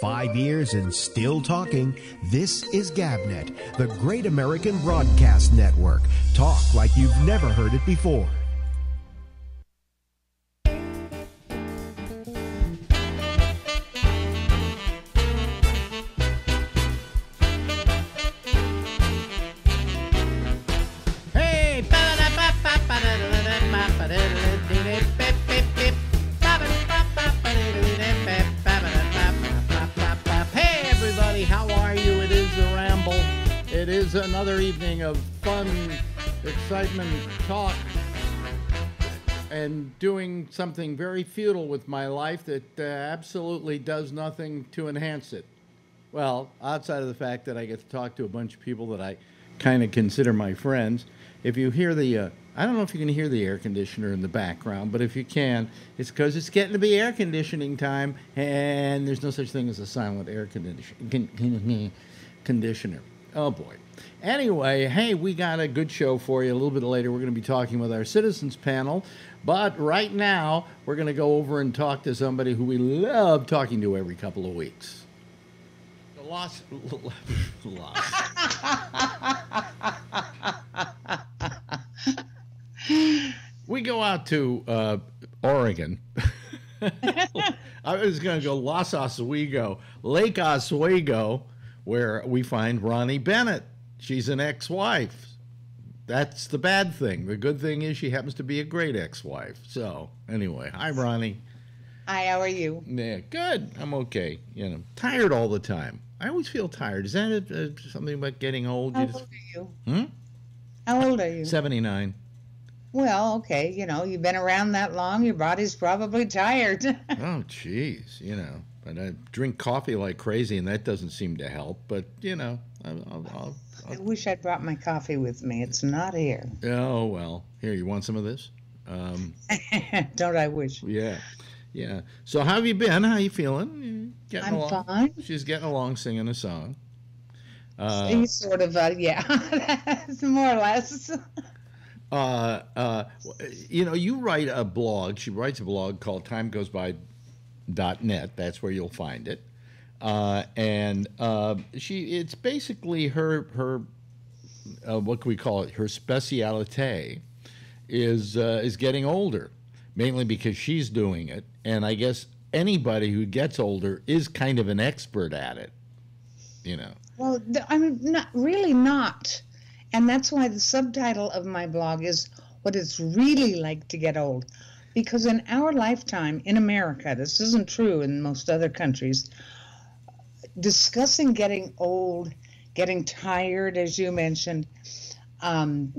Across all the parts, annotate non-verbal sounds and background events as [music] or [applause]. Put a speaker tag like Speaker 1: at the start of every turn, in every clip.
Speaker 1: Five years and still talking. This is GabNet, the Great American Broadcast Network. Talk like you've never heard it before.
Speaker 2: Something very futile with my life that uh, absolutely does nothing to enhance it. Well, outside of the fact that I get to talk to a bunch of people that I kind of consider my friends. If you hear the, uh, I don't know if you can hear the air conditioner in the background, but if you can, it's because it's getting to be air conditioning time, and there's no such thing as a silent air condition, conditioner. Oh boy. Anyway, hey, we got a good show for you. A little bit later, we're going to be talking with our citizens panel. But right now, we're going to go over and talk to somebody who we love talking to every couple of weeks. The Los, [laughs] Los. [laughs] we go out to uh, Oregon. [laughs] I was going to go Los Oswego, Lake Oswego, where we find Ronnie Bennett. She's an ex wife. That's the bad thing. The good thing is she happens to be a great ex wife. So, anyway, hi, Ronnie.
Speaker 3: Hi, how are you?
Speaker 2: Yeah, good. I'm okay. You know, tired all the time. I always feel tired. Is that a, a, something about getting old?
Speaker 3: How
Speaker 2: You
Speaker 3: old
Speaker 2: just-
Speaker 3: are you?
Speaker 2: Hmm?
Speaker 3: How old are you?
Speaker 2: 79.
Speaker 3: Well, okay, you know, you've been around that long, your body's probably tired. [laughs]
Speaker 2: Oh, jeez. You know, but I drink coffee like crazy, and that doesn't seem to help. But, you know, I'll, I'll, I'll,
Speaker 3: I wish I'd brought my coffee with me. It's not here.
Speaker 2: oh, well. Here, you want some of this? Um, [laughs]
Speaker 3: Don't I wish?
Speaker 2: yeah. Yeah. So, how have you been? How you feeling? Getting
Speaker 3: I'm
Speaker 2: along?
Speaker 3: fine.
Speaker 2: She's getting along singing a song. Uh,
Speaker 3: sort of, uh, yeah, That's [laughs] more or less. [laughs]
Speaker 2: uh, uh, you know, you write a blog. She writes a blog called TimeGoesBy.net. That's where you'll find it. Uh, and uh, she, it's basically her her uh, what can we call it? Her specialite is uh, is getting older, mainly because she's doing it. And I guess anybody who gets older is kind of an expert at it. You know.
Speaker 3: Well, I'm not really not. And that's why the subtitle of my blog is What It's Really Like to Get Old. Because in our lifetime in America, this isn't true in most other countries, discussing getting old, getting tired, as you mentioned, um,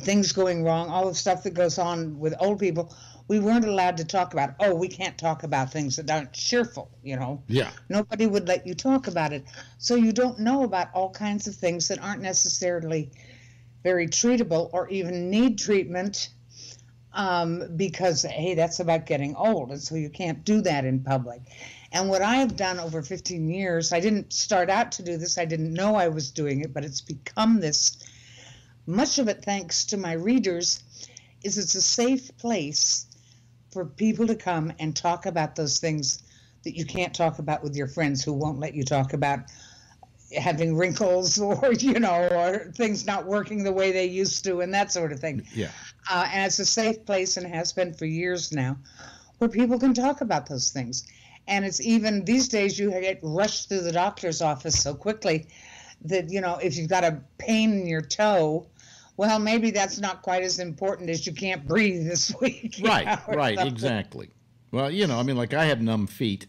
Speaker 3: things going wrong, all the stuff that goes on with old people, we weren't allowed to talk about. Oh, we can't talk about things that aren't cheerful, you know.
Speaker 2: Yeah.
Speaker 3: Nobody would let you talk about it. So you don't know about all kinds of things that aren't necessarily very treatable or even need treatment um, because, hey, that's about getting old. And so you can't do that in public. And what I have done over 15 years, I didn't start out to do this, I didn't know I was doing it, but it's become this. Much of it thanks to my readers, is it's a safe place for people to come and talk about those things that you can't talk about with your friends who won't let you talk about having wrinkles [laughs] or you know or things not working the way they used to and that sort of thing
Speaker 2: Yeah.
Speaker 3: uh, and it's a safe place and has been for years now where people can talk about those things and it's even these days you get rushed through the doctor's office so quickly that you know if you've got a pain in your toe well maybe that's not quite as important as you can't breathe this [laughs] week
Speaker 2: Right,
Speaker 3: know,
Speaker 2: right,
Speaker 3: something.
Speaker 2: exactly. Well, you know, I mean, like I have numb feet,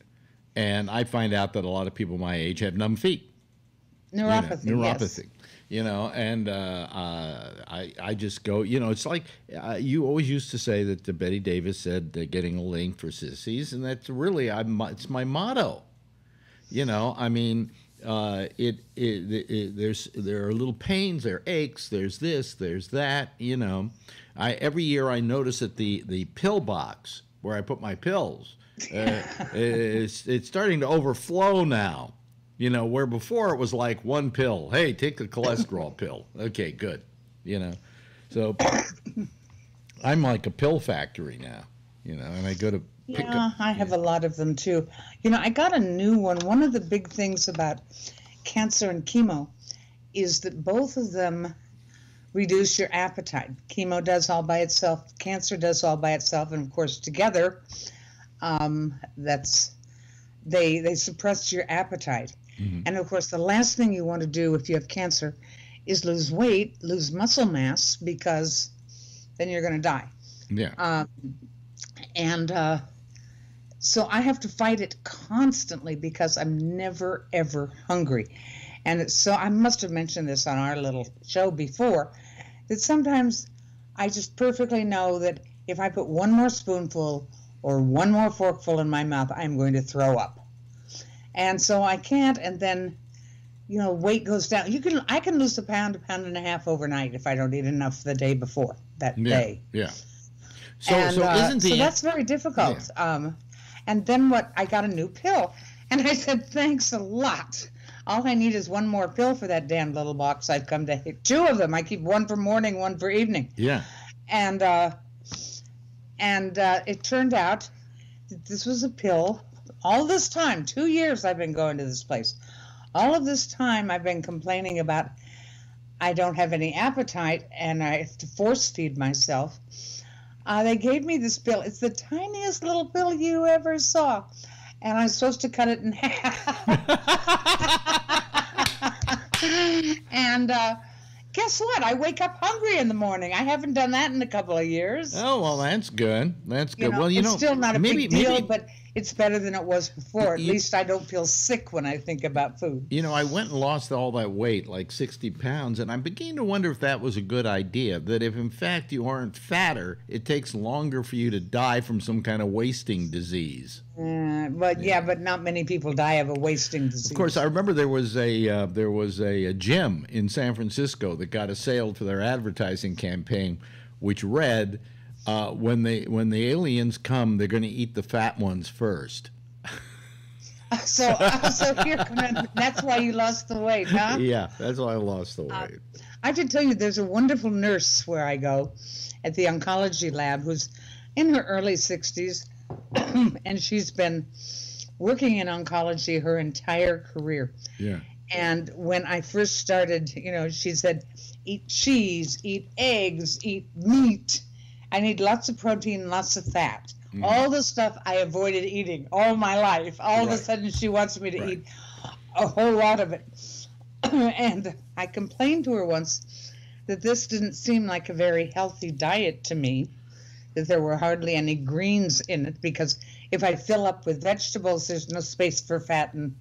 Speaker 2: and I find out that a lot of people my age have numb feet. you know,
Speaker 3: neuropathy yes.
Speaker 2: You know, and uh, uh, I, I just go. You know, it's like uh, you always used to say that uh, Bette Davis said uh, "getting old ain't for sissies," and that's really I'm, it's my motto. You know, I mean, uh, it, it, it there's there are little pains, there are aches, there's this, there's that. You know, I every year I notice that the the pill box where I put my pills, uh, [laughs] it's it's starting to overflow now. You know, where before it was like one pill. Hey, take the cholesterol [laughs] pill. Okay, good. You know, so [coughs] I'm like a pill factory now. You know, and I go to
Speaker 3: yeah, I have a lot of them too. You know, I got a new one. One of the big things about cancer and chemo is that both of them reduce your appetite. Chemo does all by itself, cancer does all by itself, and of course together, um, that's they they suppress your appetite. Mm-hmm. And of course, the last thing you want to do if you have cancer is lose weight, lose muscle mass, because then you're going to die.
Speaker 2: Yeah. Um,
Speaker 3: and uh, so I have to fight it constantly because I'm never ever hungry. And so I must have mentioned this on our little show before that sometimes I just perfectly know that if I put one more spoonful or one more forkful in my mouth, I'm going to throw up. And so I can't, and then you know, weight goes down. You can I can lose a pound, a pound and a half overnight if I don't eat enough the day before that
Speaker 2: yeah,
Speaker 3: day.
Speaker 2: Yeah.
Speaker 3: So, and, so uh, isn't the so that's very difficult. Yeah. Um, and then what? I got a new pill, [laughs] and I said thanks a lot. All I need is one more pill for that damn little box. I've come to hit two of them. I keep one for morning, one for evening.
Speaker 2: Yeah.
Speaker 3: And uh, and uh, it turned out that this was a pill. All this time, two years I've been going to this place all of this time I've been complaining about I don't have any appetite and I have to force feed myself. Uh, they gave me this pill. It's the tiniest little pill you ever saw. And I'm supposed to cut it in [laughs] half. [laughs] and uh, guess what? I wake up hungry in the morning. I haven't done that in a couple of years.
Speaker 2: Oh well, that's good. That's good.
Speaker 3: Well, you know,
Speaker 2: well, you
Speaker 3: it's
Speaker 2: know,
Speaker 3: still not a
Speaker 2: maybe,
Speaker 3: big deal,
Speaker 2: maybe,
Speaker 3: but it's better than it was before. At you, least I don't feel sick when I think about food.
Speaker 2: You know, I went and lost all that weight, like 60 pounds, and I'm beginning to wonder if that was a good idea. That if in fact you aren't fatter, it takes longer for you to die from some kind of wasting disease.
Speaker 3: Uh, but yeah. yeah. but not many people die of a wasting disease.
Speaker 2: Of course, I remember there was a uh, there was a, a gym in San Francisco that got assailed for their advertising campaign, which read uh, when they when the aliens come, they're going to eat the fat ones first. [laughs]
Speaker 3: so, so here, that's why you lost the weight, huh?
Speaker 2: Yeah, that's why I lost the uh, weight.
Speaker 3: Uh, I can tell you, there's a wonderful nurse where I go at the oncology lab who's in her early 60s, [clears throat] and she's been working in oncology her entire career.
Speaker 2: Yeah.
Speaker 3: And when I first started, you know, she said, eat cheese, eat eggs, eat meat. I need lots of protein, lots of fat. Mm. All the stuff I avoided eating all my life. All right. of a sudden, she wants me to right. eat a whole lot of it. [clears throat] and I complained to her once that this didn't seem like a very healthy diet to me, that there were hardly any greens in it, because if I fill up with vegetables, there's no space for fat and,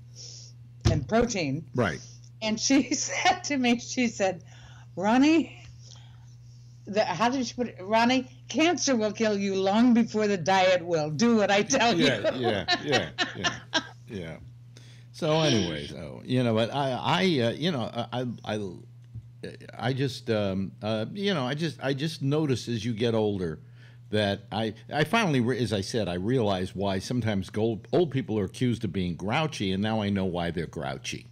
Speaker 3: and protein.
Speaker 2: Right.
Speaker 3: And she [laughs] said to me, she said, Ronnie, the, how did she put it, Ronnie? Cancer will kill you long before the diet will. Do what I tell
Speaker 2: yeah, you. yeah, yeah, yeah, yeah. So, anyways, oh, you know, but I, I, uh, you know, I, I, I just, um, uh, you know, I just, I just notice as you get older that I, I finally, as I said, I realize why sometimes old, old people are accused of being grouchy, and now I know why they're grouchy.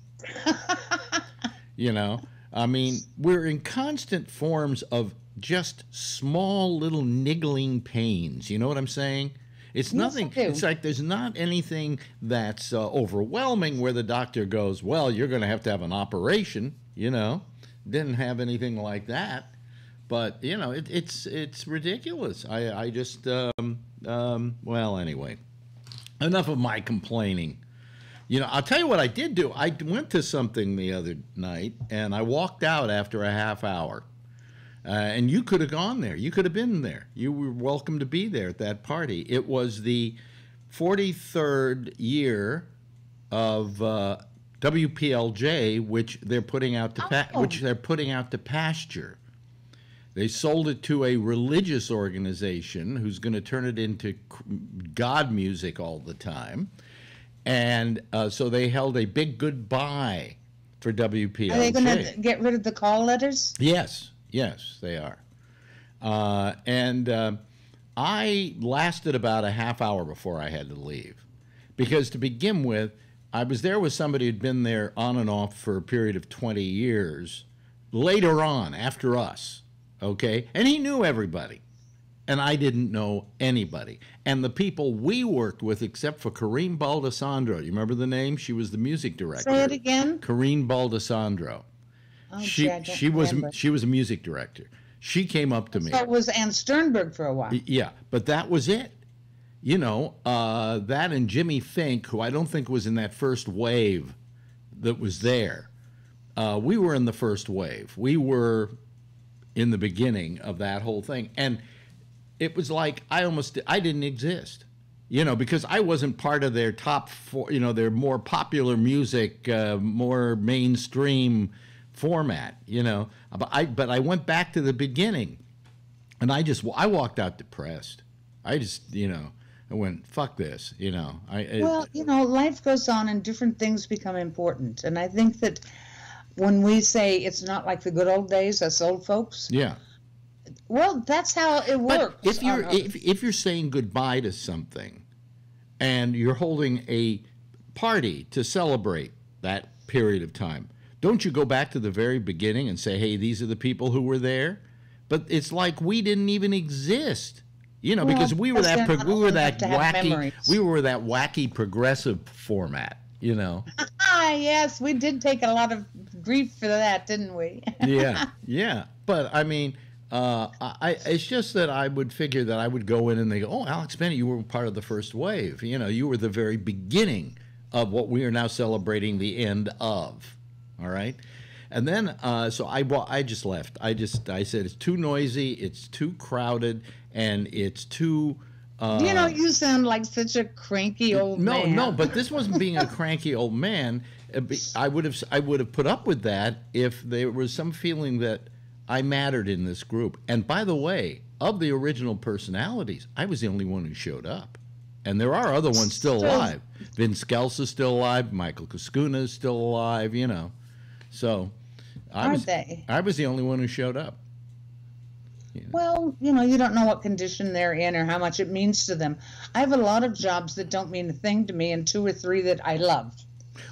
Speaker 2: [laughs] you know, I mean, we're in constant forms of just small little niggling pains. You know what I'm saying? It's yes, nothing. It's like there's not anything that's uh, overwhelming where the doctor goes, "Well, you're going to have to have an operation." You know, didn't have anything like that. But you know, it, it's it's ridiculous. I I just um, um, well anyway. Enough of my complaining. You know, I'll tell you what I did do. I went to something the other night and I walked out after a half hour. Uh, and you could have gone there. You could have been there. You were welcome to be there at that party. It was the 43rd year of uh, WPLJ, which they're putting out to pa- oh. which they're putting out to pasture. They sold it to a religious organization who's going to turn it into God music all the time, and uh, so they held a big goodbye for WPLJ.
Speaker 3: Are they going to get rid of the call letters?
Speaker 2: Yes, Yes, they are. Uh, and uh, I lasted about a half hour before I had to leave. Because to begin with, I was there with somebody who'd been there on and off for a period of 20 years, later on, after us, okay? And he knew everybody. and I didn't know anybody. And the people we worked with, except for Corrine Baldessandro, you remember the name? She was the music director.
Speaker 3: Say it again.
Speaker 2: Corrine Baldessandro.
Speaker 3: Oh,
Speaker 2: she
Speaker 3: gee, I don't
Speaker 2: she was
Speaker 3: remember.
Speaker 2: she was a music director. She came up to me.
Speaker 3: So it was Ann Sternberg for a while.
Speaker 2: Yeah, but that was it. You know, uh, that and Jimmy Fink, who I don't think was in that first wave that was there. Uh, we were in the first wave. We were in the beginning of that whole thing, and it was like I almost I didn't exist. You know, because I wasn't part of their top four. You know, their more popular music, uh, more mainstream format. You know, but I but I went back to the beginning and I just I walked out depressed. I just you know I went fuck this. You know I it-
Speaker 3: Well, you know, life goes on and different things become important. And I think that when we say it's not like the good old days, us old folks,
Speaker 2: yeah.
Speaker 3: well, that's how it works.
Speaker 2: But if you're if, if you're saying goodbye to something, and you're holding a party to celebrate that period of time, don't you go back to the very beginning and say, "Hey, these are the people who were there"? But it's like we didn't even exist. You know,
Speaker 3: Well,
Speaker 2: because we were that pro- we were that
Speaker 3: enough to have
Speaker 2: wacky
Speaker 3: memories.
Speaker 2: we were that wacky progressive format. You know. [laughs]
Speaker 3: ah, yes, we did take a lot of grief for that, didn't we? [laughs]
Speaker 2: yeah, yeah. But I mean, uh, I, it's just that I would figure that I would go in and they go, "Oh, Alex Bennett, you were part of the first wave. You know, you were the very beginning of what we are now celebrating the end of." All right. And then, uh, so I, wa- I just left. I just, I said, it's too noisy, it's too crowded, and it's too. Uh,
Speaker 3: you know, you sound like such a cranky old
Speaker 2: no,
Speaker 3: man.
Speaker 2: no, no, but this [laughs] wasn't being a cranky old man. Uh, I would have I would have put up with that if there was some feeling that I mattered in this group. And by the way, of the original personalities, I was the only one who showed up. And there are other ones still alive. Vince Scelsa is still alive. Michael Cuscuna is still alive. You know, so I
Speaker 3: Aren't
Speaker 2: was
Speaker 3: they?
Speaker 2: I was the only one who showed up.
Speaker 3: Well, you know, you don't know what condition they're in or how much it means to them. I have a lot of jobs that don't mean a thing to me, and two or three that I loved.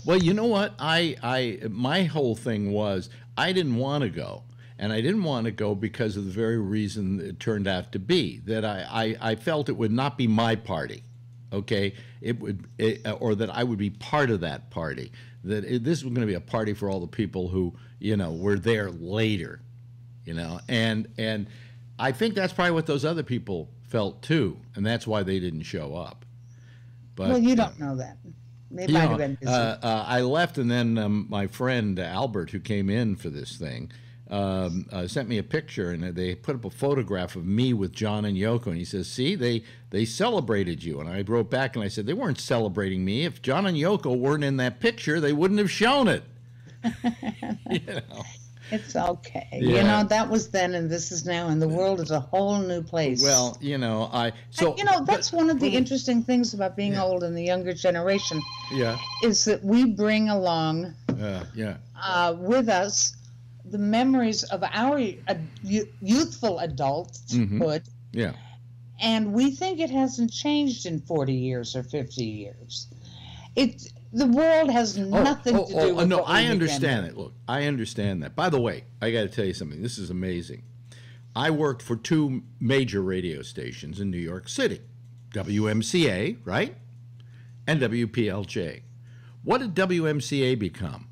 Speaker 2: Well, you know what? I, I, my whole thing was I didn't want to go, and I didn't want to go because of the very reason it turned out to be that I, I, I felt it would not be my party, okay? It would, it, or that I would be part of that party. That it, this was going to be a party for all the people who, you know, were there later, you know, and and I think that's probably what those other people felt too, and that's why they didn't show up. But
Speaker 3: well, you don't know that. They might
Speaker 2: know,
Speaker 3: have been busy.
Speaker 2: uh, uh, I left, and then um, my friend Albert, who came in for this thing, um, uh, sent me a picture, and they put up a photograph of me with John and Yoko, and he says, "See, they they celebrated you." And I wrote back, and I said, "They weren't celebrating me. If John and Yoko weren't in that picture, they wouldn't have shown it." [laughs] you know.
Speaker 3: it's okay.
Speaker 2: Yeah.
Speaker 3: You know, that was then, and this is now, and the world is a whole new place.
Speaker 2: Well, you know, I so
Speaker 3: And, you know, that's
Speaker 2: but-
Speaker 3: one of the
Speaker 2: but-
Speaker 3: interesting things about being
Speaker 2: Yeah.
Speaker 3: old in the younger generation
Speaker 2: yeah,
Speaker 3: is that we bring along
Speaker 2: uh, yeah,
Speaker 3: uh, with us the memories of our uh, youthful adulthood,
Speaker 2: Mhm. yeah.
Speaker 3: and we think it hasn't changed in 40 years or 50 years. It the world has nothing to do with
Speaker 2: Oh, no,
Speaker 3: what
Speaker 2: I understand
Speaker 3: with.
Speaker 2: it. Look, I understand that. By the way, I got to tell you something. This is amazing. I worked for two major radio stations in New York City WMCA, right? And WPLJ. What did WMCA become?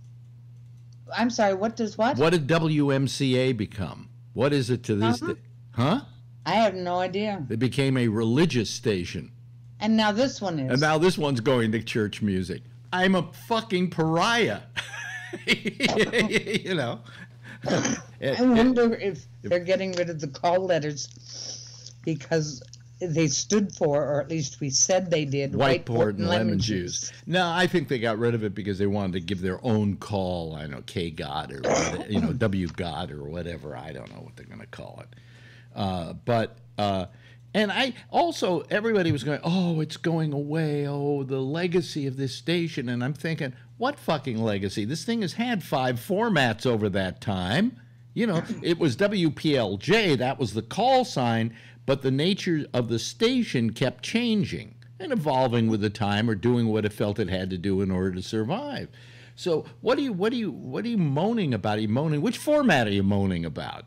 Speaker 3: I'm sorry, what does what?
Speaker 2: What did WMCA become? What is it to this
Speaker 3: Uh-huh.
Speaker 2: day? Huh?
Speaker 3: I have no idea.
Speaker 2: It became a religious station.
Speaker 3: And now this one is.
Speaker 2: And now this one's going to church music. I'm a fucking pariah. [laughs] you know? [laughs]
Speaker 3: I wonder if they're getting rid of the call letters because they stood for, or at least we said they did,
Speaker 2: white port and lemon juice. No, I think they got rid of it because they wanted to give their own call. I know K God or you know [laughs] W God or whatever. I don't know what they're going to call it. Uh, but uh, and I also everybody was going, oh, it's going away. Oh, the legacy of this station. And I'm thinking, what fucking legacy? This thing has had five formats over that time. You know, it was WPLJ. That was the call sign, but the nature of the station kept changing and evolving with the time, or doing what it felt it had to do in order to survive. So, what are you, what are you, what are you moaning about? Are you moaning? Which format are you moaning about?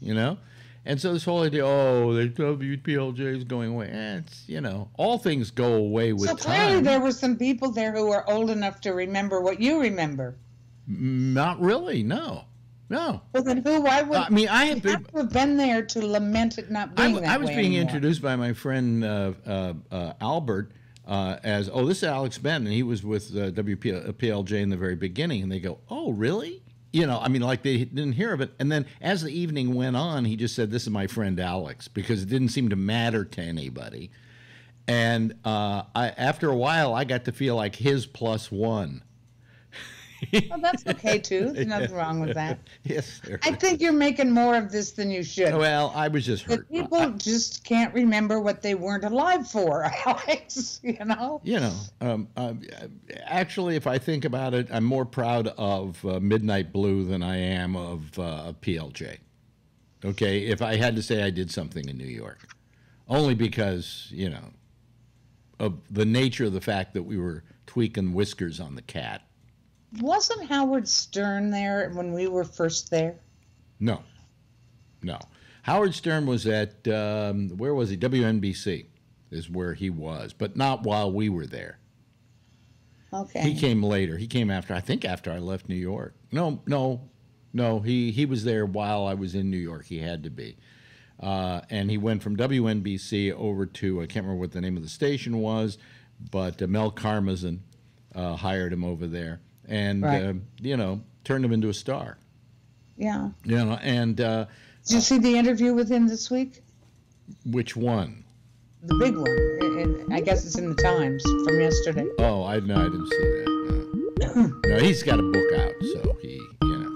Speaker 2: You know, And so this whole idea, oh, the WPLJ is going away. Eh, it's you know, all things go away with
Speaker 3: so clearly,
Speaker 2: time.
Speaker 3: there were some people there who were old enough to remember what you remember.
Speaker 2: Not really, no, no.
Speaker 3: Well, then who? Why would?
Speaker 2: I mean, I have been.
Speaker 3: have to have been there to lament it not
Speaker 2: I,
Speaker 3: being
Speaker 2: w-
Speaker 3: that
Speaker 2: I was being
Speaker 3: anymore.
Speaker 2: introduced by my friend uh, uh, uh, Albert uh, as, oh, this is Alex Ben, and he was with uh, WPLJ in the very beginning. And they go, oh, really? You know, I mean, like they didn't hear of it. And then as the evening went on, he just said, this is my friend Alex, because it didn't seem to matter to anybody. And uh, I, after a while, I got to feel like his plus one. [laughs]
Speaker 3: Well, that's okay too. There's nothing wrong with that.
Speaker 2: yes, sir.
Speaker 3: I think you're making more of this than you should.
Speaker 2: Well, I was just hurt.
Speaker 3: people just can't remember what they weren't alive for, [laughs] Alex. You know.
Speaker 2: you know, um, uh, actually, if I think about it, I'm more proud of uh, Midnight Blue than I am of uh, PLJ. Okay, if I had to say I did something in New York, only because you know of the nature of the fact that we were tweaking whiskers on the cat.
Speaker 3: Wasn't Howard Stern there when we were first there?
Speaker 2: No, no. Howard Stern was at um, where was he? WNBC is where he was, but not while we were there.
Speaker 3: Okay.
Speaker 2: He came later. He came after I think after I left New York. No, no, no. He he was there while I was in New York. He had to be, uh, and he went from WNBC over to I can't remember what the name of the station was, but uh, Mel Karmazin uh, hired him over there, and
Speaker 3: Right.
Speaker 2: uh, you know turned him into a star.
Speaker 3: yeah.
Speaker 2: You know, and uh,
Speaker 3: Did you see the interview with him this week?
Speaker 2: which one?
Speaker 3: The big one. I guess it's in the Times from yesterday.
Speaker 2: Oh, I no, I didn't see that. No. [clears throat] no, he's got a book out, so he you know.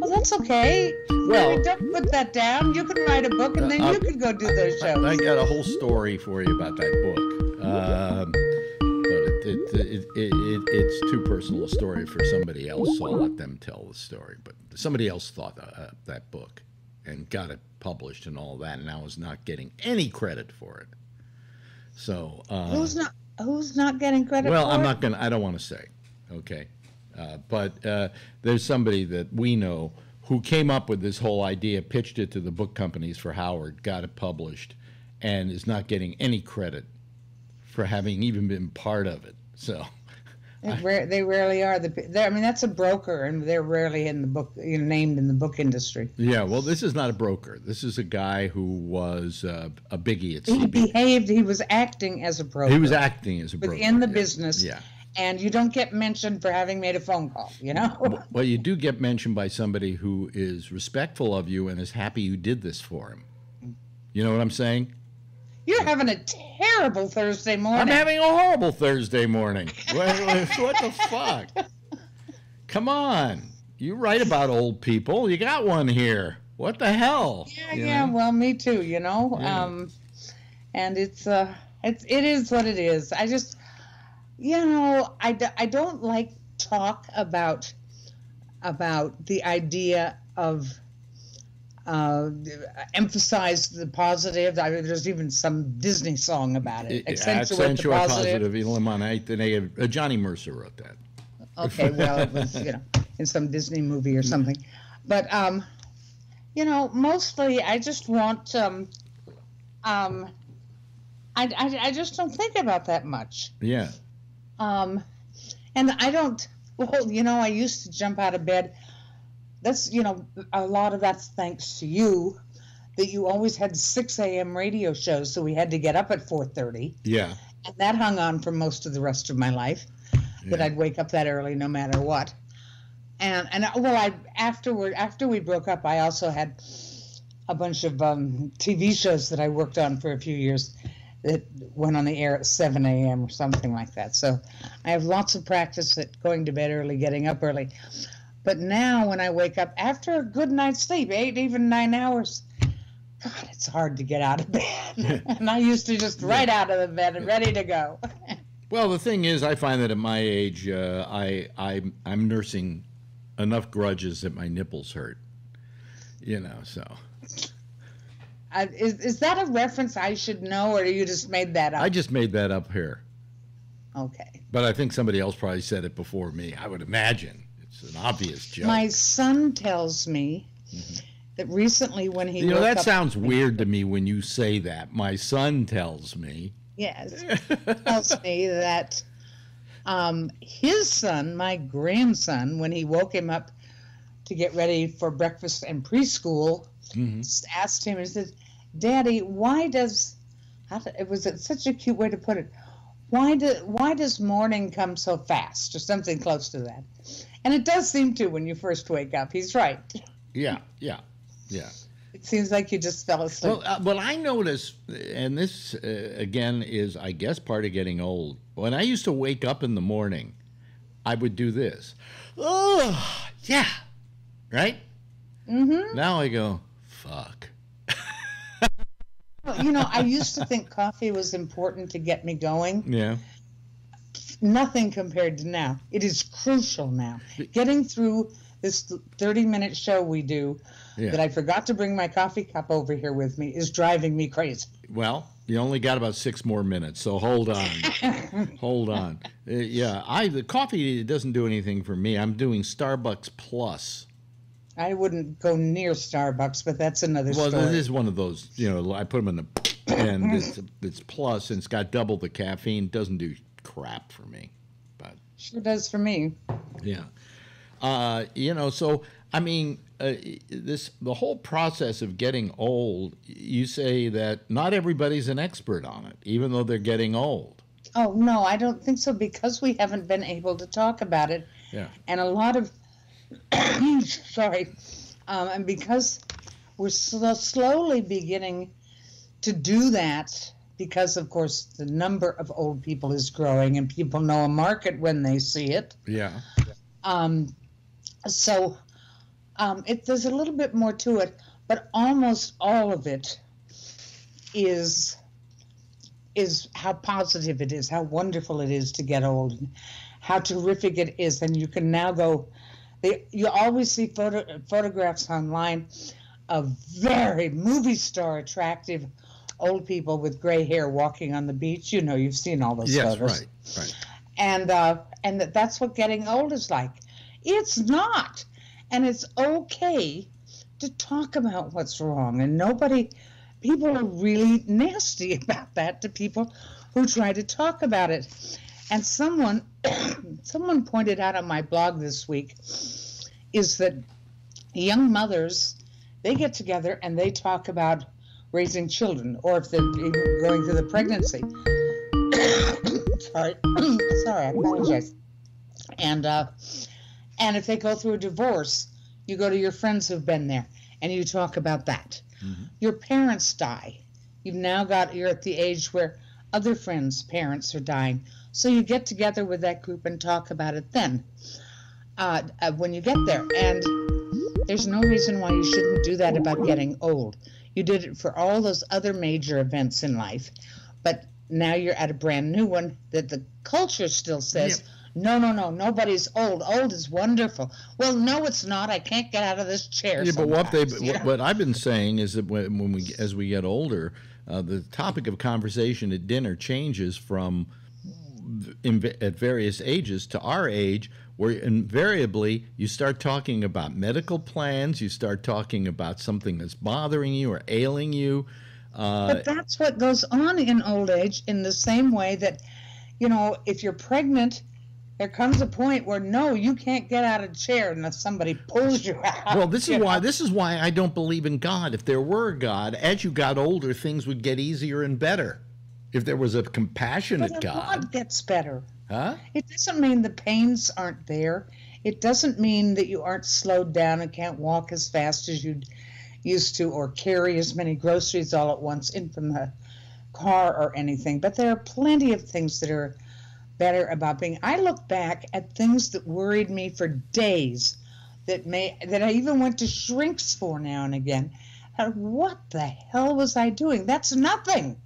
Speaker 3: Well, that's okay.
Speaker 2: Well-
Speaker 3: don't put that down. You can write a book and then
Speaker 2: Uh,
Speaker 3: you can go do those shows.
Speaker 2: I got a whole story for you about that book, but it, it, it, it, it, it's too personal a story for somebody else. So I'll let them tell the story. But somebody else thought uh, that book and got it published and all that, and I was not getting any credit for it. So, uh,
Speaker 3: who's not Who's not getting credit
Speaker 2: well,
Speaker 3: for
Speaker 2: I'm
Speaker 3: it?
Speaker 2: not gonna. I don't want to say. Okay, uh, but uh, there's somebody that we know who came up with this whole idea, pitched it to the book companies for Howard, got it published, and is not getting any credit for having even been part of it. So,
Speaker 3: They, rare, they rarely are. The, I mean, that's a broker, and they're rarely in the book, you know, named in the book industry.
Speaker 2: yeah. Well, this is not a broker. This is a guy who was uh, a biggie at
Speaker 3: He behaved. He was acting as a broker.
Speaker 2: He was acting as a broker
Speaker 3: within the
Speaker 2: yeah.
Speaker 3: business.
Speaker 2: Yeah.
Speaker 3: And you don't get mentioned for having made a phone call. You know.
Speaker 2: Well, you do get mentioned by somebody who is respectful of you and is happy you did this for him. You know what I'm saying?
Speaker 3: You're having a terrible Thursday morning.
Speaker 2: I'm having a horrible Thursday morning. [laughs] what, what the fuck? Come on. You write about old people. You got one here. What the hell?
Speaker 3: Yeah,
Speaker 2: You
Speaker 3: yeah.
Speaker 2: know?
Speaker 3: Well, me too. You know.
Speaker 2: Yeah.
Speaker 3: Um, and it's uh, it's it is what it is. I just, you know, I, d- I don't like talk about about the idea of uh, emphasize the positive. I mean, there's even some Disney song about it. Accentuate,
Speaker 2: Accentuate
Speaker 3: the positive.
Speaker 2: positive eliminate the negative. Uh, Johnny Mercer wrote that.
Speaker 3: Okay, well, it was you know in some Disney movie or something, but um, you know, mostly I just want um, um, I, I I just don't think about that much.
Speaker 2: Yeah.
Speaker 3: Um, and I don't. Well, you know, I used to jump out of bed. That's you know a lot of that's thanks to you. That you always had 6 a.m. radio shows, so we had to get up at 4:30
Speaker 2: Yeah.
Speaker 3: and that hung on for most of the rest of my life that
Speaker 2: Yeah.
Speaker 3: I'd wake up that early no matter what. And and well, I afterward after we broke up, I also had a bunch of um, TV shows that I worked on for a few years that went on the air at 7 a.m. or something like that. So I have lots of practice at going to bed early, getting up early. But now when I wake up after a good night's sleep, eight even nine hours, God, it's hard to get out of bed. [laughs] [laughs] and I used to just right out of the bed and ready to go. [laughs]
Speaker 2: Well, the thing is, I find that at my age, uh, I I'm I'm nursing enough grudges that my nipples hurt. You know, so
Speaker 3: Uh, is, is that a reference I should know, or you just made that up?
Speaker 2: I just made that up here.
Speaker 3: okay.
Speaker 2: But I think somebody else probably said it before me. I would imagine it's an obvious joke.
Speaker 3: My son tells me that recently when he
Speaker 2: You know, that sounds weird to me when you say that. My son tells me.
Speaker 3: Yes, [laughs] tells me that um, his son, my grandson, when he woke him up to get ready for breakfast and preschool,
Speaker 2: Mhm.
Speaker 3: asked him and said, "Daddy, why does how do- it was it such a cute way to put it? Why do why does morning come so fast, or something close to that?" And it does seem to when you first wake up. He's right.
Speaker 2: Yeah, yeah, yeah.
Speaker 3: It seems like you just fell asleep.
Speaker 2: Well, uh, but I notice, and this uh, again is, I guess, part of getting old. When I used to wake up in the morning, I would do this. Oh, yeah, right.
Speaker 3: mm-hmm.
Speaker 2: Now I go, fuck. [laughs]
Speaker 3: You know, I used to think coffee was important to get me going.
Speaker 2: Yeah,
Speaker 3: nothing compared to now. It is crucial now. Getting through this 30 minute show we do
Speaker 2: yeah.
Speaker 3: that I forgot to bring my coffee cup over here with me is driving me crazy.
Speaker 2: Well, you only got about six more minutes, so hold on, [laughs] hold on. Uh, yeah, I the coffee doesn't do anything for me. I'm doing Starbucks Plus.
Speaker 3: I wouldn't go near Starbucks, but that's another
Speaker 2: Well,
Speaker 3: story.
Speaker 2: this is one of those. You know, I put them in the [coughs] and it's, it's plus, and it's got double the caffeine. Doesn't do crap for me, but
Speaker 3: Sure does for me.
Speaker 2: yeah. Uh, you know, so I mean, uh, this the whole process of getting old. You say that not everybody's an expert on it, even though they're getting old.
Speaker 3: Oh, no, I don't think so because we haven't been able to talk about it.
Speaker 2: Yeah.
Speaker 3: And a lot of, [coughs] sorry, um, and because we're sl- slowly beginning to do that, because of course the number of old people is growing and people know a market when they see it.
Speaker 2: Yeah.
Speaker 3: Um, so um, it, there's a little bit more to it, but almost all of it is is how positive it is, how wonderful it is to get old, how terrific it is, and you can now go. They, you always see photo, photographs online of very movie star attractive old people with gray hair walking on the beach. You know, you've seen all those
Speaker 2: Yes.
Speaker 3: photos
Speaker 2: Right. Right.
Speaker 3: and uh, and that that's what getting old is like. It's not, and it's okay to talk about what's wrong. And nobody, people are really nasty [laughs] about that to people who try to talk about it. And someone, [coughs] someone pointed out on my blog this week, is that young mothers, they get together and they talk about raising children, or if they're going through the pregnancy [coughs] sorry, [coughs] sorry, I apologize. And uh, and if they go through a divorce, you go to your friends who've been there, and you talk about that. Your parents die. You've now got you're at the age where other friends' parents are dying, so you get together with that group and talk about it then. Uh, uh, when you get there, and there's no reason why you shouldn't do that about getting old. You did it for all those other major events in life, but now you're at a brand new one that the culture still says, no, no, no, nobody's old. Old is wonderful. Well, no, it's not. I can't get out of this chair.
Speaker 2: Yeah, but what they
Speaker 3: sometimes, you
Speaker 2: what, what I've been [laughs] saying is that when, when we as we get older, uh, the topic of conversation at dinner changes from in, at various ages to our age, where invariably you start talking about medical plans, you start talking about something that's bothering you or ailing you. Uh,
Speaker 3: But that's what goes on in old age in the same way that, you know, if you're pregnant, there comes a point where no, you can't get out of a chair unless somebody pulls you out.
Speaker 2: well, this is why
Speaker 3: know?
Speaker 2: this is why I don't believe in God. If there were a God, as you got older, things would get easier and better. If there was a compassionate
Speaker 3: But
Speaker 2: God,
Speaker 3: lot gets better.
Speaker 2: Huh?
Speaker 3: It doesn't mean the pains aren't there. It doesn't mean that you aren't slowed down and can't walk as fast as you used to or carry as many groceries all at once in from the car or anything. But there are plenty of things that are better about being. I look back at things that worried me for days that may that I even went to shrinks for now and again. And what the hell was I doing? That's nothing.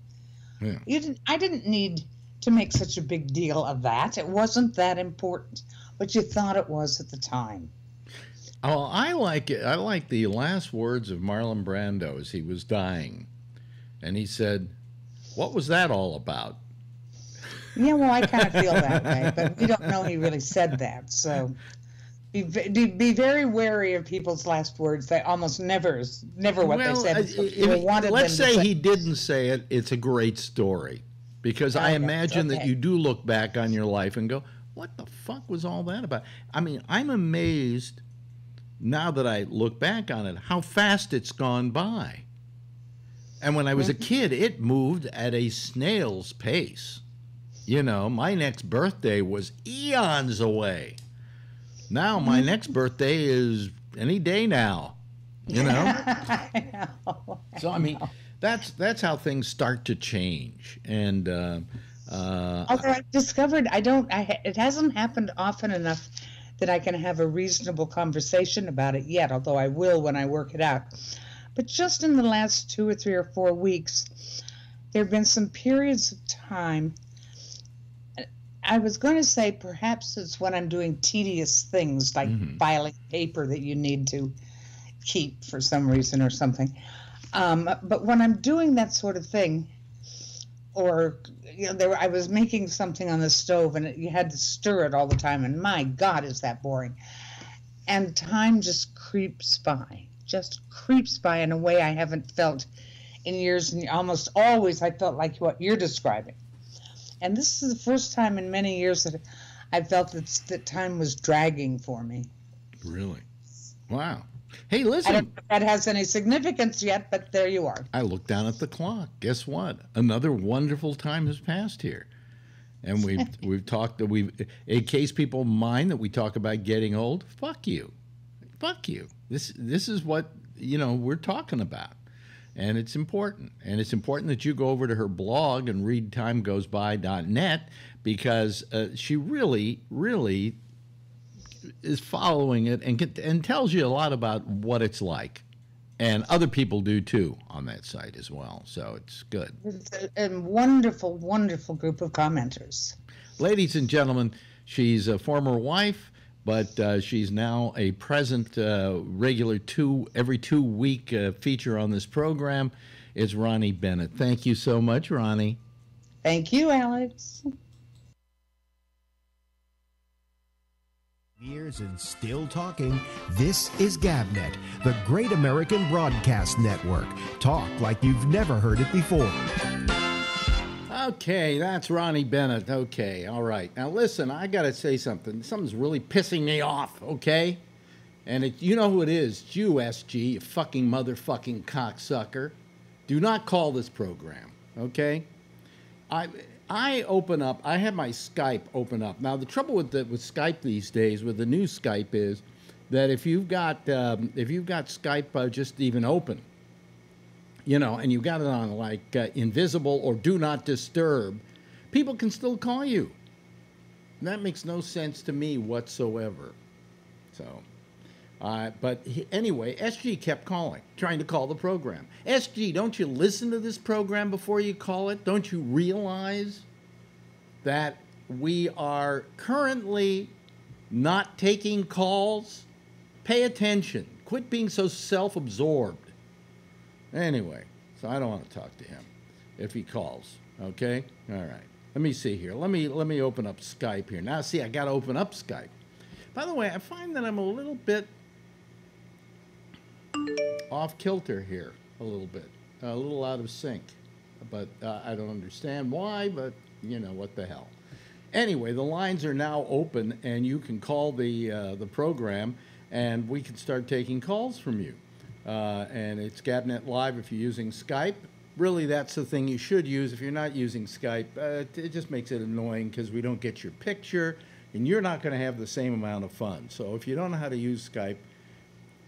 Speaker 2: Yeah.
Speaker 3: You didn't, I didn't need to make such a big deal of that. It wasn't that important, but you thought it was at the time.
Speaker 2: Oh, I like it. I like the last words of Marlon Brando as he was dying, and he said, "What was that all about?"
Speaker 3: Yeah, well, I kind of feel that [laughs] way, but we don't know he really said that. So, Be, be, be very wary of people's last words. They almost never, never what
Speaker 2: well,
Speaker 3: they said. what
Speaker 2: if- let's
Speaker 3: to
Speaker 2: say he didn't say it. It's a great story because I
Speaker 3: Okay,
Speaker 2: imagine that you do look back on your life and go, "What the fuck was all that about?" I mean, I'm amazed now that I look back on it how fast it's gone by. And when I was a
Speaker 3: Mm-hmm.
Speaker 2: kid, it moved at a snail's pace. You know, my next birthday was eons away. Now
Speaker 3: Mm-hmm.
Speaker 2: my next birthday is any day now. You know? [laughs]
Speaker 3: I know.
Speaker 2: So I mean, that's that's how things start to change, and uh, uh,
Speaker 3: Although I've discovered I don't, I, it hasn't happened often enough that I can have a reasonable conversation about it yet, although I will when I work it out. But just in the last two or three or four weeks, there have been some periods of time. I was going to say perhaps it's when I'm doing tedious things like
Speaker 2: Mhm.
Speaker 3: filing paper that you need to keep for some reason or something. Um, but when I'm doing that sort of thing, or you know, there I was making something on the stove and it, you had to stir it all the time, and my God, is that boring! And time just creeps by, just creeps by in a way I haven't felt in years, and almost always I felt like what you're describing. And this is the first time in many years that I felt that that time was dragging for me.
Speaker 2: really, wow. Hey,
Speaker 3: I
Speaker 2: listen,
Speaker 3: don't know if that has any significance yet, but there you are.
Speaker 2: I looked down at the clock. Guess what? Another wonderful time has passed here, and [laughs] we've we've talked. That We, in case people mind that we talk about getting old. Fuck you, fuck you. This this is what you know we're talking about, and it's important. And it's important that you go over to her blog and read timegoesby.net because uh, she really, really is following it and and tells you a lot about what it's like and other people do too on that site as well. So it's good.
Speaker 3: It's a, a wonderful, wonderful group of commenters.
Speaker 2: Ladies and gentlemen, she's a former wife, but uh, she's now a present uh, regular two every two week uh, feature on this program. Is Ronnie Bennett. Thank you so much, Ronnie.
Speaker 3: Thank you, Alex.
Speaker 1: Years and still talking. This is Gabnet, the great American broadcast network. Talk like you've never heard it before.
Speaker 2: Okay, that's Ronnie Bennett. Okay, all right. Now listen, I got to say something. Something's really pissing me off, okay? And it, you know who it is. It's you, SG, you fucking motherfucking cocksucker. Do not call this program, okay? I I open up. I have my Skype open up. Now the trouble with the, with Skype these days, with the new Skype, is that if you've got um, if you've got Skype uh, just even open, you know, and you've got it on like uh, invisible or do not disturb, people can still call you. And that makes no sense to me whatsoever. So, uh, but he, anyway, SG kept calling, trying to call the program. SG, don't you listen to this program before you call it? Don't you realize that we are currently not taking calls? Pay attention. Quit being so self absorbed. Anyway, so I don't want to talk to him if he calls. Okay? All right. Let me see here. Let me let me open up Skype here. Now see, I got to open up Skype. By the way, I find that I'm a little bit off kilter here, a little bit, a little out of sync. But uh, I don't understand why, but you know what the hell. Anyway, the lines are now open, and you can call the uh, the program, and we can start taking calls from you. Uh, and it's Gabnet Live if you're using Skype. Really, that's the thing you should use. If you're not using Skype, uh, it- it just makes it annoying because we don't get your picture, and you're not going to have the same amount of fun. So if you don't know how to use Skype,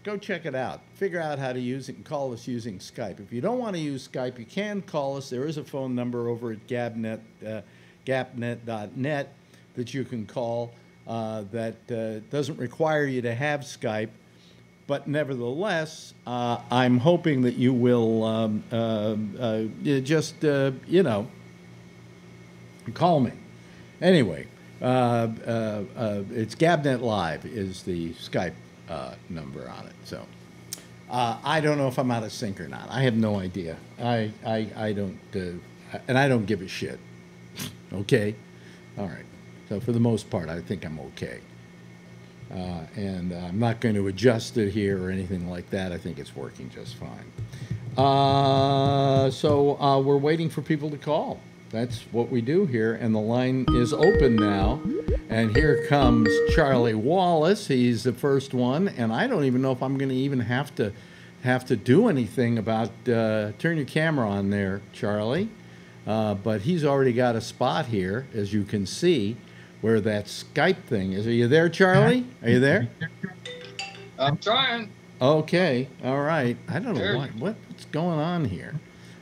Speaker 2: go check it out. Figure out how to use it and call us using Skype. If you don't want to use Skype, you can call us. There is a phone number over at Gabnet, uh, gabnet.net that you can call uh, that uh, doesn't require you to have Skype. But nevertheless, uh, I'm hoping that you will um, uh, uh, just, you know, call me. Anyway, it's Gabnet Live is the Skype uh, number on it. So uh, I don't know if I'm out of sync or not. I have no idea. I I, I don't uh, and I don't give a shit. [laughs] okay, all right. So for the most part, I think I'm okay. Uh, and I'm not going to adjust it here or anything like that. I think it's working just fine. Uh, so uh, we're waiting for people to call. That's what we do here, and the line is open now. And here comes Charlie Wallace. He's the first one, and I don't even know if I'm going to even have to have to do anything about uh, turn your camera on there, Charlie. Uh, but he's already got a spot here, as you can see, where that Skype thing is. Are you there, Charlie? Are you there?
Speaker 4: I'm trying.
Speaker 2: Okay, all right. I don't know what, what what's going on here.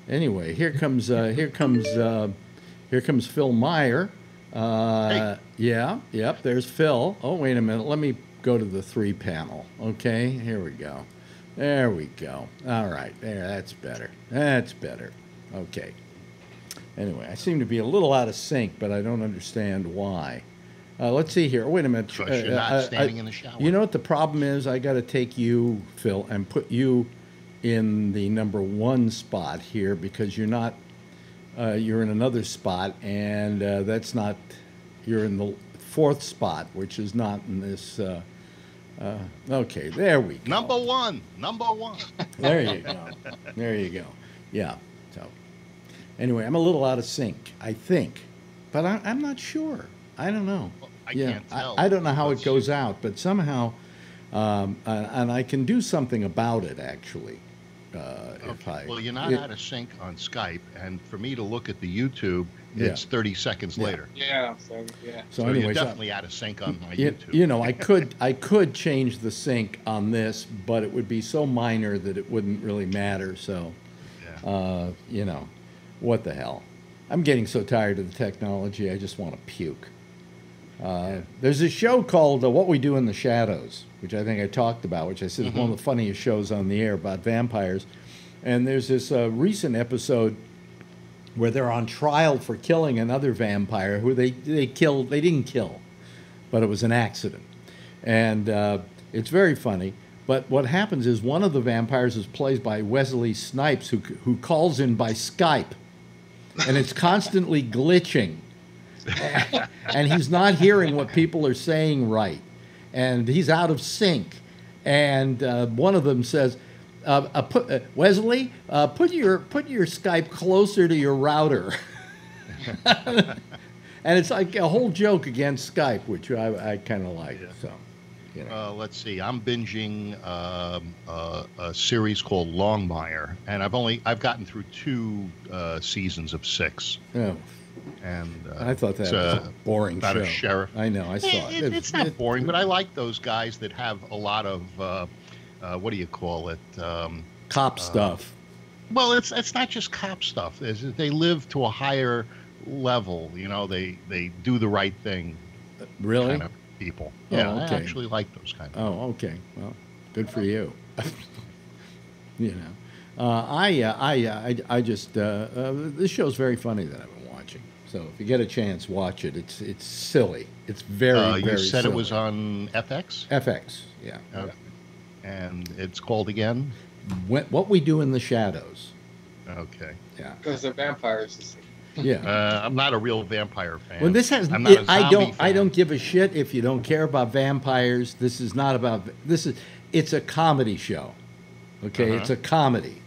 Speaker 2: Anyway, here comes uh, here comes uh, here comes Phil Meyer. Uh, Yeah, yep. There's Phil. Oh, wait a minute. Let me go to the three panel. Okay, here we go. There we go. All right, there. That's better. That's better. Okay. Anyway, I seem to be a little out of sync, but I don't understand why. Uh, let's see here. Wait a minute.
Speaker 5: Because
Speaker 2: Uh,
Speaker 5: you're not
Speaker 2: uh,
Speaker 5: standing
Speaker 2: I-
Speaker 5: in the shower.
Speaker 2: You know what the problem is? I got to take you, Phil, and put you in the number one spot here because you're not. Uh, you're in another spot, and uh, that's not. You're in the fourth spot, which is not in this. Uh, uh, okay, there we go.
Speaker 5: Number one. Number one. [laughs]
Speaker 2: There you go. There you go. Yeah. So, anyway, I'm a little out of sync, I think, but I, I'm not sure. I don't know.
Speaker 5: I
Speaker 2: yeah,
Speaker 5: can't tell.
Speaker 2: I, I don't know how
Speaker 5: Let's
Speaker 2: it goes out, but somehow, um, uh, and I can do something about it actually. Uh, if I,
Speaker 5: Well, you're not
Speaker 2: it-
Speaker 5: out of sync on Skype, and for me to look at the YouTube,
Speaker 2: Yeah.
Speaker 5: it's 30 seconds
Speaker 2: Yeah.
Speaker 5: later.
Speaker 4: Yeah. So yeah.
Speaker 2: So,
Speaker 5: So,
Speaker 2: anyways,
Speaker 5: you're
Speaker 2: I-
Speaker 5: definitely out of sync on my
Speaker 2: you,
Speaker 5: YouTube.
Speaker 2: you know, I could I could change the sync on this, but it would be so minor that it wouldn't really matter. So,
Speaker 5: Yeah.
Speaker 2: uh, you know, what the hell? I'm getting so tired of the technology. I just want to puke. Uh, there's a show called uh, What We Do in the Shadows, which I think I talked about, which I said is one of the funniest shows on the air about vampires. And there's this uh, recent episode where they're on trial for killing another vampire who they, they killed, they didn't kill, but it was an accident. And uh, it's very funny. But what happens is one of the vampires is played by Wesley Snipes, who, who calls in by Skype. And it's constantly glitching. [laughs] and he's not hearing what people are saying right. And he's out of sync. And uh, one of them says, uh, uh, put, uh, Wesley, uh, put your put your Skype closer to your router. [laughs] and it's like a whole joke against Skype, which I, I kind of like. So, you know.
Speaker 5: Uh, let's see. I'm binging um, uh, a series called Longmire, and I've only I've gotten through two uh, seasons of six.
Speaker 2: Oh,
Speaker 5: And uh,
Speaker 2: I thought that was
Speaker 5: uh,
Speaker 2: a boring
Speaker 5: about
Speaker 2: show.
Speaker 5: a sheriff.
Speaker 2: I know, I saw
Speaker 5: it-
Speaker 2: it.
Speaker 5: it's not boring, but I like those guys that have a lot of uh, uh, what do you call it? Um,
Speaker 2: cop stuff.
Speaker 5: well, it's it's not just cop stuff. It's, they live to a higher level. You know, they they do the right thing.
Speaker 2: Really?
Speaker 5: Kind of people.
Speaker 2: Oh,
Speaker 5: Yeah,
Speaker 2: okay.
Speaker 5: I actually like those kind of.
Speaker 2: Oh, okay. Well, good for you. [laughs] you know, uh, I, uh, I, uh, I, I just uh, uh, this show's very funny that I've been watching. So if you get a chance, watch it. It's it's silly. It's very
Speaker 5: Uh, you
Speaker 2: very.
Speaker 5: said it was on FX,
Speaker 2: FX. Yeah.
Speaker 5: Okay. and it's called again.
Speaker 2: What, what we do in the shadows.
Speaker 5: Okay.
Speaker 2: Yeah.
Speaker 4: Because they're vampires.
Speaker 2: Yeah.
Speaker 5: Uh, I'm not a real vampire fan.
Speaker 2: Well, this has.
Speaker 5: I'm not
Speaker 2: It,
Speaker 5: a
Speaker 2: I don't. I don't give a shit if you don't care about vampires. This is not about. This is. It's a comedy show. Okay,
Speaker 5: Uh-huh.
Speaker 2: it's a comedy,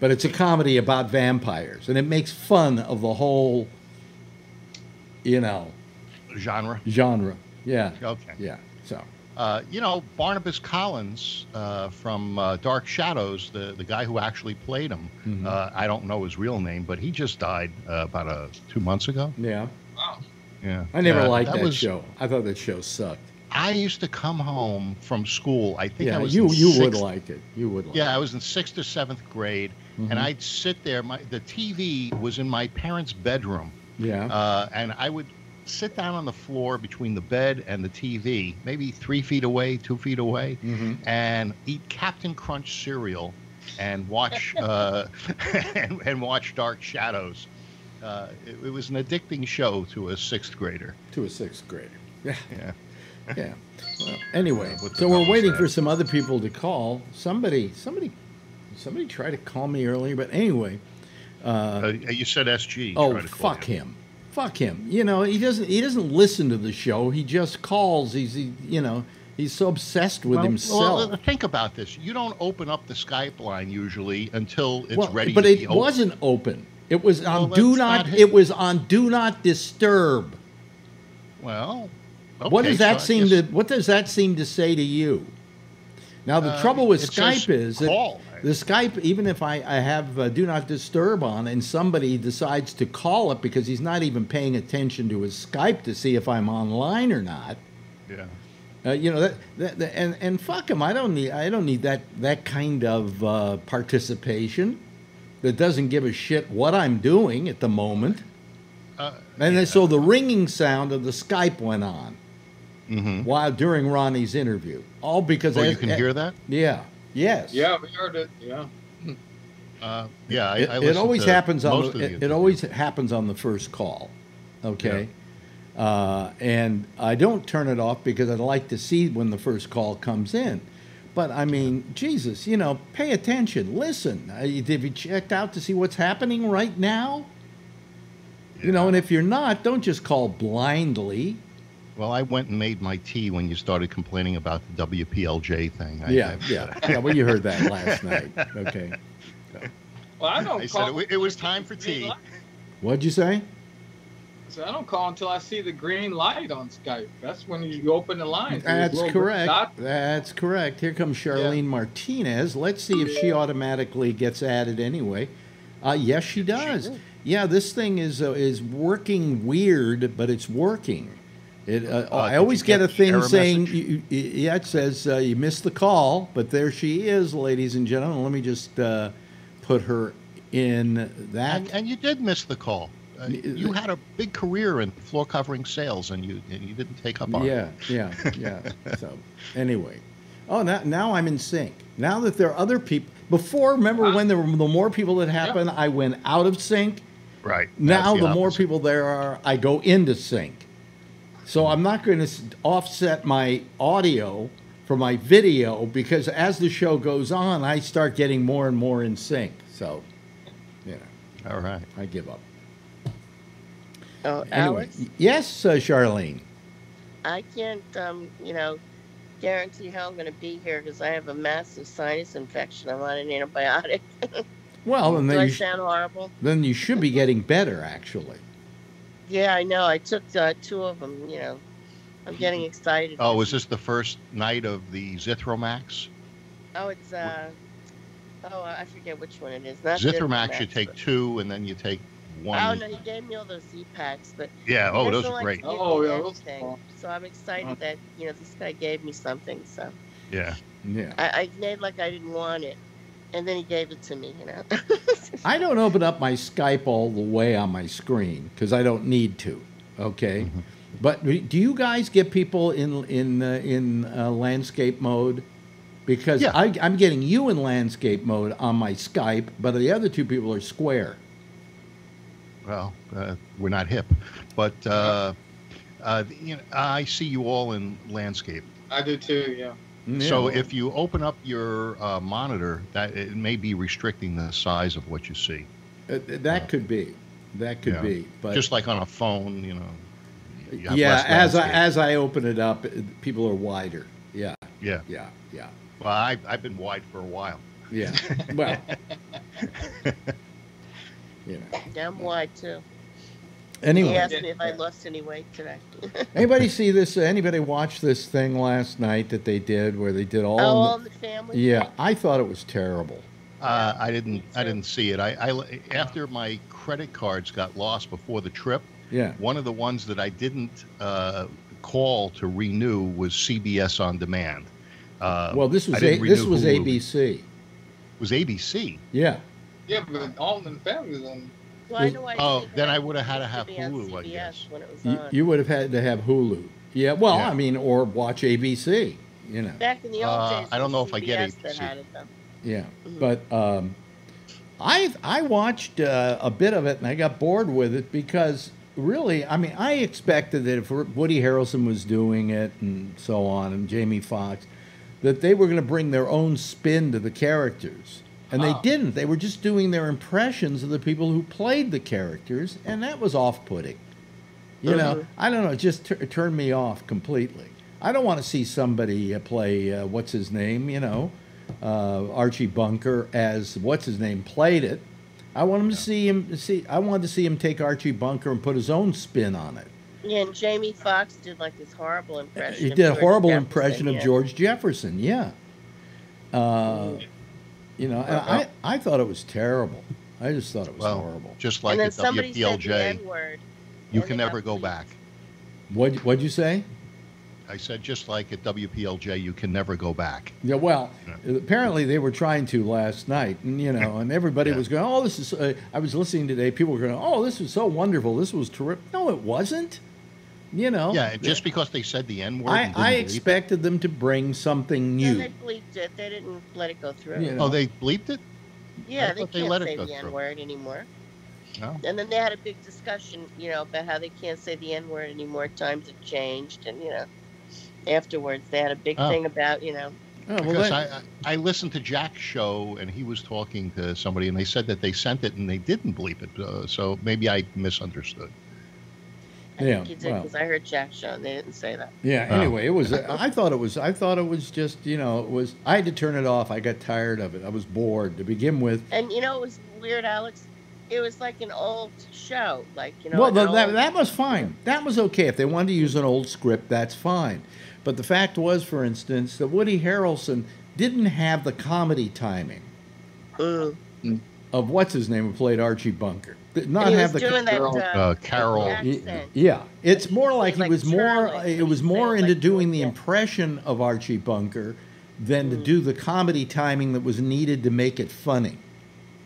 Speaker 2: but it's a comedy about vampires, and it makes fun of the whole. You know,
Speaker 5: genre.
Speaker 2: genre. Yeah.
Speaker 5: Okay.
Speaker 2: Yeah. So.
Speaker 5: Uh, you know, Barnabas Collins uh, from uh, Dark Shadows, the, the guy who actually played him,
Speaker 2: Mhm.
Speaker 5: uh, I don't know his real name, but he just died uh, about uh, two months ago.
Speaker 2: Yeah.
Speaker 4: Wow.
Speaker 5: Yeah.
Speaker 2: I never liked that,
Speaker 5: was-
Speaker 2: show. I thought that show sucked.
Speaker 5: I used to come home from school. I think I was
Speaker 2: You you would like it. You would like.
Speaker 5: Yeah, I was in sixth or seventh grade,
Speaker 2: Mhm.
Speaker 5: and I'd sit there. My the TV was in my parents' bedroom.
Speaker 2: Yeah.
Speaker 5: uh, and I would sit down on the floor between the bed and the TV, maybe three feet away, two feet away,
Speaker 2: Mhm.
Speaker 5: and eat Captain Crunch cereal and watch [laughs] uh, [laughs] and, and watch Dark Shadows. Uh, it, it was an addicting show to a sixth grader.
Speaker 2: To a sixth grader. [laughs] Yeah.
Speaker 5: Yeah.
Speaker 2: Yeah. Well, anyway,
Speaker 5: What
Speaker 2: so we're waiting for some other people to call. Somebody, somebody, somebody tried to call me earlier, but anyway.
Speaker 5: Uh, you said SG.
Speaker 2: oh,
Speaker 5: tried to call
Speaker 2: fuck
Speaker 5: you.
Speaker 2: him. Fuck him. You know, he doesn't. He doesn't listen to the show. He just calls. He's, he, you know, He's so obsessed with
Speaker 5: Well,
Speaker 2: himself.
Speaker 5: Well, think about this. You don't open up the Skype line usually until it's
Speaker 2: Well,
Speaker 5: ready.
Speaker 2: but it wasn't open. It was on
Speaker 5: Well,
Speaker 2: do not.
Speaker 5: not
Speaker 2: it was on do not disturb.
Speaker 5: Well,
Speaker 2: what does that
Speaker 5: so
Speaker 2: seem
Speaker 5: guess,
Speaker 2: to? What does that seem to say to you? Now the
Speaker 5: uh,
Speaker 2: trouble with Skype is that
Speaker 5: call.
Speaker 2: The Skype, even if I, I have uh, do not disturb on, and somebody decides to call it because he's not even paying attention to his Skype to see if I'm online or not.
Speaker 5: Yeah.
Speaker 2: Uh, you know that, that, that- and and fuck him. I don't need I don't need that that kind of uh, participation that doesn't give a shit what I'm doing at the moment.
Speaker 5: Uh,
Speaker 2: And then, so the ringing sound of the Skype went on
Speaker 5: hmm
Speaker 2: while during Ronnie's interview, all because
Speaker 5: Oh,
Speaker 2: I-
Speaker 5: you can hear that?
Speaker 2: Yeah. Yes.
Speaker 4: Yeah, we heard it. Yeah.
Speaker 5: Uh, yeah, I,
Speaker 2: It,
Speaker 5: I
Speaker 2: it always
Speaker 5: to
Speaker 2: happens on
Speaker 5: most
Speaker 2: the, it, it always happens on the first call. Okay. Uh, and I don't turn it off because I'd like to see when the first call comes in. But I mean, Jesus, you know, pay attention, listen. Uh, have you checked out to see what's happening right now? You know, and if you're not, don't just call blindly.
Speaker 5: Well, I went and made my tea when you started complaining about the WPLJ thing. I,
Speaker 2: yeah,
Speaker 5: I,
Speaker 2: yeah, yeah. Well, you heard that last [laughs] night. Okay.
Speaker 4: Well, I don't
Speaker 5: I
Speaker 4: call.
Speaker 5: said it, it was time for tea.
Speaker 4: light.
Speaker 2: What'd you say?
Speaker 4: So I don't call until I see the green light on Skype. That's when you open the line.
Speaker 2: That's correct. That's correct. Here comes Charlene Martinez. Let's see if she automatically gets added anyway. Uh, yes, she does. yeah, this thing is uh, is working weird, but it's working. It. Uh,
Speaker 5: Uh,
Speaker 2: I always get,
Speaker 5: get
Speaker 2: a thing saying, you, you- yeah, it says uh, you missed the call, but there she is, ladies and gentlemen. Let me just uh, put her in that.
Speaker 5: And, and you did miss the call. Uh, you had a big career in floor covering sales, and you and you didn't take up on it.
Speaker 2: Yeah, yeah, yeah. [laughs] so anyway, oh now now I'm in sync. Now that there are other people. Before, remember when there were the more people that happened, I went out of sync.
Speaker 5: Right.
Speaker 2: Now
Speaker 5: That's
Speaker 2: the more people there are, I go into sync. So I'm not going to offset my audio for my video because as the show goes on, I start getting more and more in sync. So, you know,
Speaker 5: All right.
Speaker 2: I give up.
Speaker 6: Oh,
Speaker 2: Anyway,
Speaker 6: Alex,
Speaker 2: yes, uh, Charlene.
Speaker 6: I can't, um, you know, guarantee how I'm going to be here because I have a massive sinus infection. I'm on an antibiotic. [laughs]
Speaker 2: Well, and
Speaker 6: Do
Speaker 2: then
Speaker 6: I
Speaker 2: you, sh-
Speaker 6: sound horrible?
Speaker 2: then you should be getting better, actually.
Speaker 6: Yeah, I know. I took uh, two of them. You know, I'm getting excited.
Speaker 5: Oh, was this the first night of the Zithromax?
Speaker 6: Oh, it's uh, oh, I forget which one it is. Not
Speaker 5: Zithromax, you take
Speaker 6: but-
Speaker 5: two, and then you take one.
Speaker 6: Oh no, he gave me all those Z packs, but
Speaker 5: Yeah. Oh, those are great.
Speaker 4: Oh, yeah, those are
Speaker 6: everything. So I'm excited
Speaker 4: Uh.
Speaker 6: that you know this guy gave me something. So
Speaker 5: Yeah.
Speaker 2: Yeah.
Speaker 6: I, I made like I didn't want it, and then he gave it to me. You know. [laughs]
Speaker 2: I don't open up my Skype all the way on my screen because I don't need to. Okay,
Speaker 5: Mm-hmm.
Speaker 2: but do you guys get people in in uh, in uh, landscape mode? Because
Speaker 5: Yeah.
Speaker 2: I, I'm getting you in landscape mode on my Skype, but the other two people are square.
Speaker 5: Well, uh, we're not hip, but uh, uh, you know, I see you all in landscape.
Speaker 4: I do too. Yeah.
Speaker 5: So if you open up your uh, monitor, that it may be restricting the size of what you see.
Speaker 2: Uh, that could be, that could
Speaker 5: Yeah.
Speaker 2: be, but
Speaker 5: Just like on a phone, you know. you
Speaker 2: yeah,
Speaker 5: less
Speaker 2: as I as I open it up, people are wider. Yeah,
Speaker 5: yeah.
Speaker 2: yeah, yeah,
Speaker 5: Well, I, I've been wide for a while.
Speaker 2: yeah. well, [laughs] you know.
Speaker 6: yeah, I'm wide too. He asked me if I lost any weight today. [laughs]
Speaker 2: Anybody see this? Anybody watch this thing last night that they did where they did all?
Speaker 6: oh,
Speaker 2: in the-
Speaker 6: all the family.
Speaker 2: yeah, I thought it was terrible.
Speaker 5: Uh, I didn't. I didn't see it. I, I after my credit cards got lost before the trip.
Speaker 2: Yeah.
Speaker 5: One of the ones that I didn't uh, call to renew was CBS on demand. Uh,
Speaker 2: Well, this was a, this was
Speaker 5: Hulu.
Speaker 2: ABC.
Speaker 5: was ABC.
Speaker 2: Yeah.
Speaker 4: Yeah, but all in the family then.
Speaker 6: Well, I know I
Speaker 5: Oh, then I would've had to have
Speaker 6: used be on
Speaker 5: Hulu, I guess.
Speaker 6: When it was
Speaker 2: You,
Speaker 6: on.
Speaker 2: you would have had to have Hulu. Yeah. Well,
Speaker 5: Yeah.
Speaker 2: I mean, or watch ABC. You know.
Speaker 6: Back in the old
Speaker 5: Uh,
Speaker 6: days,
Speaker 5: I don't know if I get
Speaker 6: CBS that
Speaker 5: ABC.
Speaker 6: had it though.
Speaker 2: Yeah.
Speaker 6: Mhm.
Speaker 2: But um, I I watched uh, a bit of it and I got bored with it because really, I mean, I expected that if Woody Harrelson was doing it and so on, and Jamie Foxx, that they were going to bring their own spin to the characters. And they
Speaker 4: Ah.
Speaker 2: didn't. They were just doing their impressions of the people who played the characters, and that was off-putting. You know,
Speaker 6: Mhm.
Speaker 2: I don't know. It just tur turned me off completely. I don't want to see somebody uh, play uh, what's his name, you know, uh, Archie Bunker as what's his name played it. I want him to see him see. I wanted to see him take Archie Bunker and put his own spin on it.
Speaker 6: Yeah, and Jamie Foxx did like this horrible impression.
Speaker 2: He
Speaker 6: of
Speaker 2: did a
Speaker 6: George
Speaker 2: horrible
Speaker 6: Jefferson,
Speaker 2: impression of
Speaker 6: yeah.
Speaker 2: George Jefferson. Yeah. Uh, you know, and I, I thought it was terrible. I just thought it was
Speaker 5: Well,
Speaker 2: horrible.
Speaker 5: just like
Speaker 6: and then
Speaker 5: at
Speaker 6: somebody said the
Speaker 5: WPLJ,
Speaker 6: N-word.
Speaker 5: you can never go
Speaker 6: bleeped.
Speaker 5: back.
Speaker 2: What what'd you say?
Speaker 5: I said just like at WPLJ, you can never go back.
Speaker 2: Yeah, well, apparently they were trying to last night, and you know, and everybody
Speaker 5: Yeah.
Speaker 2: was going, "Oh, this is." Uh, I was listening today. People were going, "Oh, this is so wonderful. This was terrific." No, it wasn't. You know.
Speaker 5: Yeah, just because they said the N word.
Speaker 2: I, I expected them to bring something
Speaker 6: No,
Speaker 2: new.
Speaker 6: they bleeped it. They didn't let it go through.
Speaker 2: Yeah.
Speaker 5: Oh, they bleeped it.
Speaker 6: Yeah, they
Speaker 5: thought they
Speaker 6: can't
Speaker 5: let it
Speaker 6: say
Speaker 5: go
Speaker 6: the. N word anymore.
Speaker 5: No.
Speaker 6: And then they had a big discussion, you know, about how they can't say the N word anymore. Times have changed, and you know, afterwards they had a big
Speaker 5: Oh.
Speaker 6: thing about, you know,
Speaker 2: Oh, well,
Speaker 5: Because
Speaker 2: that-
Speaker 5: I, I I listened to Jack's show and he was talking to somebody and they said that they sent it and they didn't bleep it. Uh, so maybe I misunderstood.
Speaker 6: I
Speaker 2: Yeah,
Speaker 6: think you did
Speaker 2: well.
Speaker 6: because I heard Jack show and they didn't say that.
Speaker 2: yeah.
Speaker 5: Oh.
Speaker 2: Anyway, it was. I thought it was. I thought it was just. You know, it was. I had to turn it off. I got tired of it. I was bored to begin with.
Speaker 6: And you know, it was weird, Alex. It was like an old show, like you know.
Speaker 2: well,
Speaker 6: an
Speaker 2: th- that, that was fine. That was okay. If they wanted to use an old script, that's fine. But the fact was, for instance, that Woody Harrelson didn't have the comedy timing
Speaker 6: Mm.
Speaker 2: of what's his name who played Archie Bunker. Did
Speaker 6: And
Speaker 2: not
Speaker 6: he
Speaker 2: have
Speaker 6: was
Speaker 2: the.
Speaker 6: doing that
Speaker 4: Carol-
Speaker 6: uh,
Speaker 5: Uh, Carol.
Speaker 6: that accent.
Speaker 2: Yeah, it's more
Speaker 6: said
Speaker 2: like he was more. It was
Speaker 6: he
Speaker 2: more
Speaker 6: said
Speaker 2: into
Speaker 6: like
Speaker 2: doing the
Speaker 6: Georgia.
Speaker 2: impression of Archie Bunker than
Speaker 6: Mm.
Speaker 2: to do the comedy timing that was needed to make it funny.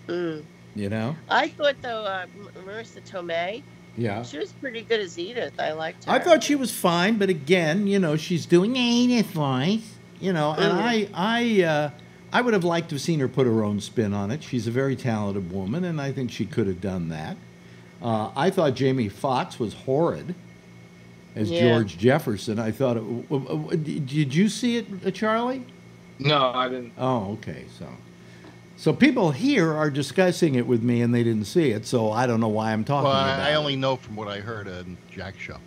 Speaker 6: Mm.
Speaker 2: You know?
Speaker 6: I thought though, uh, Marisa Tomei,
Speaker 2: Yeah.
Speaker 6: she was pretty good as Edith. I liked her.
Speaker 2: I thought she was fine, but again, you know, she's doing Edith voice. You know, and
Speaker 6: Mm.
Speaker 2: I, I, uh, I would have liked to have seen her put her own spin on it. She's a very talented woman, and I think she could have done that. Uh, I thought Jamie Foxx was horrid as
Speaker 6: Yeah.
Speaker 2: George Jefferson. I thought. It, w- w- w- did you see it, uh, Charlie?
Speaker 4: No, I didn't.
Speaker 2: Oh, okay. So, so people here are discussing it with me, and they didn't see it. So I don't know why I'm talking
Speaker 5: Well,
Speaker 2: about
Speaker 5: I, I
Speaker 2: it.
Speaker 5: only know from what I heard on Jack's show.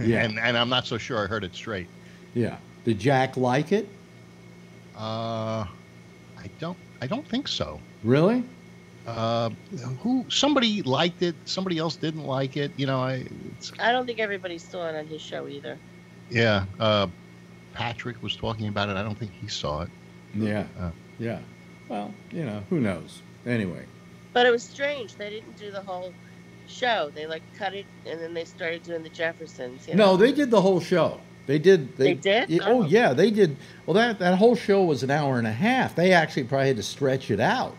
Speaker 2: Yeah. [laughs]
Speaker 5: and and I'm not so sure I heard it straight.
Speaker 2: Yeah. Did Jack like it?
Speaker 5: Uh, I don't. I don't think so.
Speaker 2: Really?
Speaker 5: Uh, who? Somebody liked it. Somebody else didn't like it. You know, I. It's,
Speaker 6: I don't think everybody saw it on his show either.
Speaker 5: yeah. Uh, Patrick was talking about it. I don't think he saw it.
Speaker 2: Yeah.
Speaker 5: Uh.
Speaker 2: yeah. Well, you know, who knows? Anyway.
Speaker 6: But it was strange. They didn't do the whole show. They like cut it and then they started doing the Jeffersons. You
Speaker 2: No, they did the whole show. They did.
Speaker 6: They did?
Speaker 2: Oh
Speaker 6: Oh.
Speaker 2: yeah, they did. Well, that that whole show was an hour and a half. They actually probably had to stretch it out.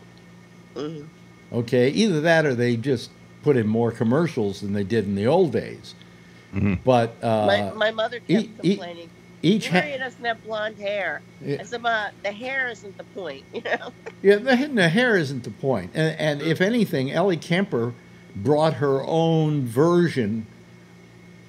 Speaker 6: Mhm.
Speaker 2: Okay, either that or they just put in more commercials than they did in the old days.
Speaker 5: Mhm.
Speaker 2: But uh,
Speaker 6: my, my mother kept
Speaker 2: e- e-
Speaker 6: complaining.
Speaker 2: each ha-
Speaker 6: doesn't have blonde hair.
Speaker 2: Yeah.
Speaker 6: I said, Ma, the hair isn't the point. You know. [laughs]
Speaker 2: Yeah, the, the hair isn't the point. And, and if anything, Ellie Kemper brought her own version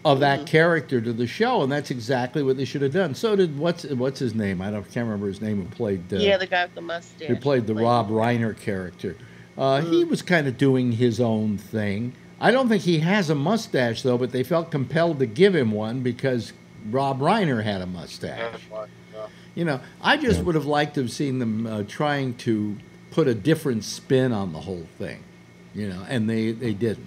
Speaker 2: of that
Speaker 6: Mhm.
Speaker 2: character to the show, and that's exactly what they should have done. So did what's what's his name? I don't can't remember his name. Who played uh,
Speaker 6: yeah, the guy with the mustache.
Speaker 2: who played the Rob Reiner character? Uh,
Speaker 6: Mm.
Speaker 2: He was kind of doing his own thing. I don't think he has a mustache though, but they felt compelled to give him one because Rob Reiner had a mustache.
Speaker 4: That's yeah.
Speaker 2: You know, I just would have liked to have seen them uh, trying to put a different spin on the whole thing. You know, and they they didn't.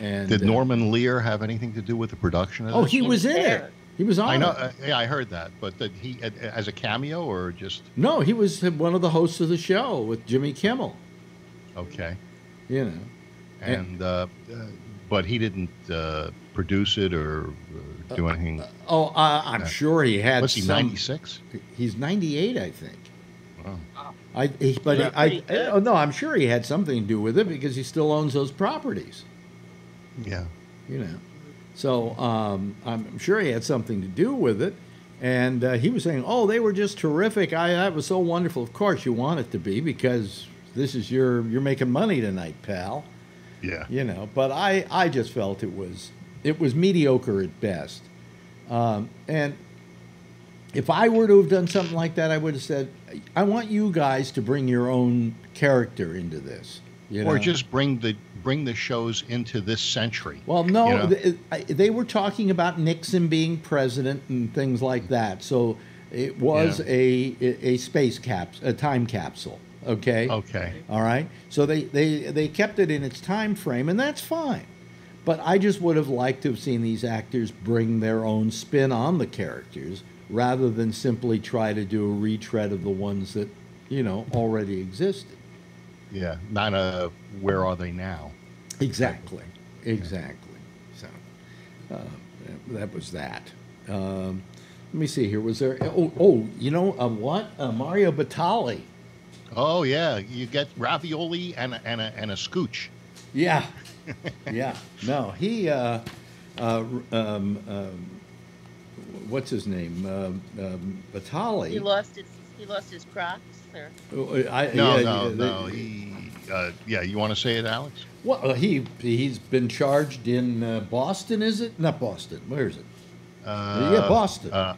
Speaker 2: And
Speaker 5: Did
Speaker 2: uh,
Speaker 5: Norman Lear have anything to do with the production of
Speaker 2: Oh,
Speaker 5: this?
Speaker 2: he
Speaker 6: He
Speaker 2: was
Speaker 6: was
Speaker 2: in
Speaker 6: there.
Speaker 2: it. He was on.
Speaker 5: I know.
Speaker 2: it.
Speaker 5: Uh, yeah, I heard that. But did he uh, as a cameo or just
Speaker 2: No, he was one of the hosts of the show with Jimmy Kimmel.
Speaker 5: okay?
Speaker 2: You know.
Speaker 5: And uh, uh, but he didn't uh, produce it or, or do anything.
Speaker 2: Oh, uh, I'm
Speaker 5: Yeah.
Speaker 2: sure he had.
Speaker 5: Was he ninety six?
Speaker 2: He's 98, I think.
Speaker 5: Wow.
Speaker 2: I, he, but
Speaker 6: Yeah,
Speaker 2: I,
Speaker 6: pretty good.
Speaker 2: oh no, I'm sure he had something to do with it because he still owns those properties.
Speaker 5: Yeah.
Speaker 2: you know. So um, I'm sure he had something to do with it. And uh, he was saying, "Oh, they were just terrific. I that was so wonderful. Of course, you want it to be because this is your you're making money tonight, pal.
Speaker 5: Yeah.
Speaker 2: You know." But I I just felt it was it was mediocre at best. Um, and if I were to have done something like that, I would have said, "I want you guys to bring your own character into this." You
Speaker 5: or just bring the bring the shows into this century.
Speaker 2: Well, no,
Speaker 5: you know?
Speaker 2: th- I- they were talking about Nixon being president and things like that. So it was
Speaker 5: Yeah.
Speaker 2: a a space caps a time capsule. Okay.
Speaker 5: Okay.
Speaker 2: All right. So they, they they kept it in its time frame, and that's fine. But I just would have liked to have seen these actors bring their own spin on the characters rather than simply try to do a retread of the ones that you know already existed.
Speaker 5: Yeah. Not a where are they now?
Speaker 2: Exactly. Exactly. So uh, that was that. Um, let me see here. Was there? Oh, oh you know uh, what? Uh, Mario Batali.
Speaker 5: Oh yeah, you get ravioli and a, and a, and a scooch.
Speaker 2: Yeah. [laughs] yeah. No, he. Uh, uh, um, um, what's his name? Um um, Batali.
Speaker 6: He lost his he lost his Crocs. Or,
Speaker 2: Oh, I,
Speaker 5: No,
Speaker 2: yeah,
Speaker 5: no,
Speaker 2: yeah,
Speaker 5: no.
Speaker 2: they-
Speaker 5: He, uh, yeah, you want to say it, Alex?
Speaker 2: Well, uh, he he's been charged in uh, Boston. Is it not Boston? Where is it?
Speaker 5: Uh,
Speaker 2: yeah, Boston.
Speaker 5: Uh,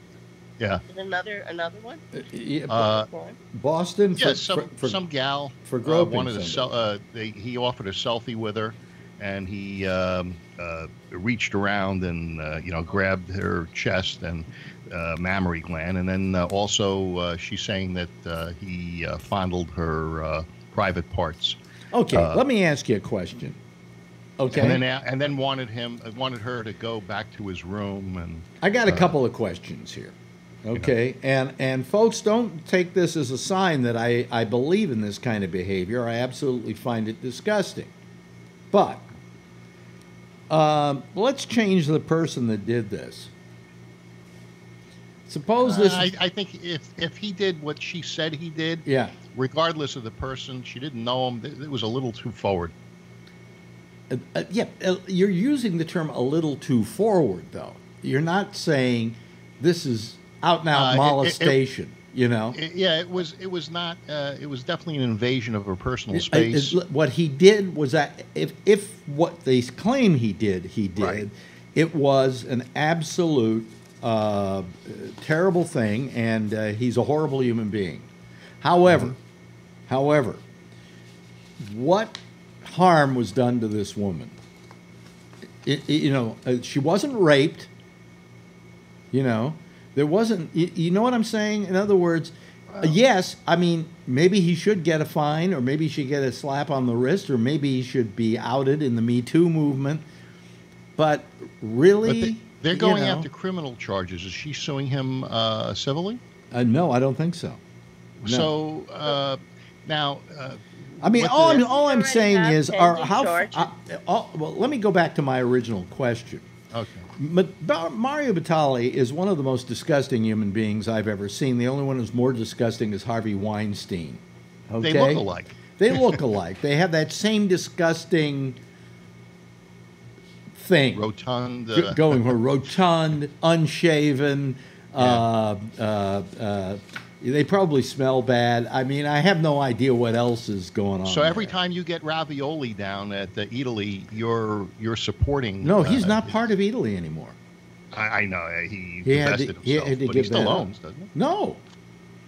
Speaker 5: yeah.
Speaker 6: and another another one.
Speaker 2: Uh, yeah,
Speaker 5: Uh,
Speaker 6: One?
Speaker 2: Boston. For,
Speaker 5: yeah, some
Speaker 2: for, for-
Speaker 5: some gal
Speaker 2: for
Speaker 5: uh,
Speaker 2: groping
Speaker 5: wanted to
Speaker 2: somebody.
Speaker 5: sell. Uh, they, he offered a selfie with her, and he um, uh, reached around and uh, you know grabbed her chest and uh, mammary gland, and then uh, also uh, she's saying that uh, he uh, fondled her uh, private parts.
Speaker 2: Okay,
Speaker 5: uh,
Speaker 2: let me ask you a question. Okay,
Speaker 5: And then and then wanted him wanted her to go back to his room and
Speaker 2: I got a
Speaker 5: uh,
Speaker 2: couple of questions here. Okay, and and folks, don't take this as a sign that I I believe in this kind of behavior. I absolutely find it disgusting. But um, let's change the person that did this. Suppose this.
Speaker 5: Uh, I, I think if if he did what she said he did,
Speaker 2: yeah.
Speaker 5: Regardless of the person, she didn't know him. It it was a little too forward.
Speaker 2: Uh, uh, yeah, uh, you're using the term a little too forward, though. You're not saying this is out and
Speaker 5: Uh,
Speaker 2: out
Speaker 5: it- it- it-
Speaker 2: molestation. you know,
Speaker 5: It- yeah, it was. It was not. Uh, it was definitely an invasion of her personal
Speaker 2: It-
Speaker 5: space.
Speaker 2: it- what he did was that if if what they claim he did, he did,
Speaker 5: Right.
Speaker 2: it was an absolute uh, terrible thing, and uh, he's a horrible human being. However,
Speaker 5: Mm-hmm.
Speaker 2: However, what harm was done to this woman? It- it- you know, uh, she wasn't raped. You know, there wasn't. You, you know what I'm saying? In other words, uh, yes. I mean, maybe he should get a fine, or maybe he should get a slap on the wrist, or maybe he should be outed in the Me Too movement. But really,
Speaker 5: but they, they're
Speaker 2: you
Speaker 5: going
Speaker 2: know,
Speaker 5: after criminal charges. Is she suing him uh, civilly?
Speaker 2: Uh, no, I don't think so. No.
Speaker 5: So uh, now, uh,
Speaker 2: I mean, all
Speaker 5: the-
Speaker 2: I'm, all I'm saying is, are how?
Speaker 6: charges.
Speaker 2: Uh, all, well, let me go back to my original question.
Speaker 5: okay.
Speaker 2: Ma- Mario Batali is one of the most disgusting human beings I've ever seen. The only one who's more disgusting is Harvey Weinstein. Okay?
Speaker 5: They look alike.
Speaker 2: They look alike. they have that same disgusting thing
Speaker 5: Rotund.
Speaker 2: G-
Speaker 5: Uh,
Speaker 2: going for rotund, unshaven. Uh, uh, uh, they probably smell bad. I mean, I have no idea what else is going on.
Speaker 5: so every
Speaker 2: there.
Speaker 5: time you get ravioli down at the Eataly, you're you're supporting.
Speaker 2: No, he's
Speaker 5: uh,
Speaker 2: not part of Eataly anymore.
Speaker 5: I, I know uh, he,
Speaker 2: He had to-
Speaker 5: divested
Speaker 2: he
Speaker 5: himself,
Speaker 2: had to
Speaker 5: but
Speaker 2: give
Speaker 5: he still owns, doesn't he?
Speaker 2: No,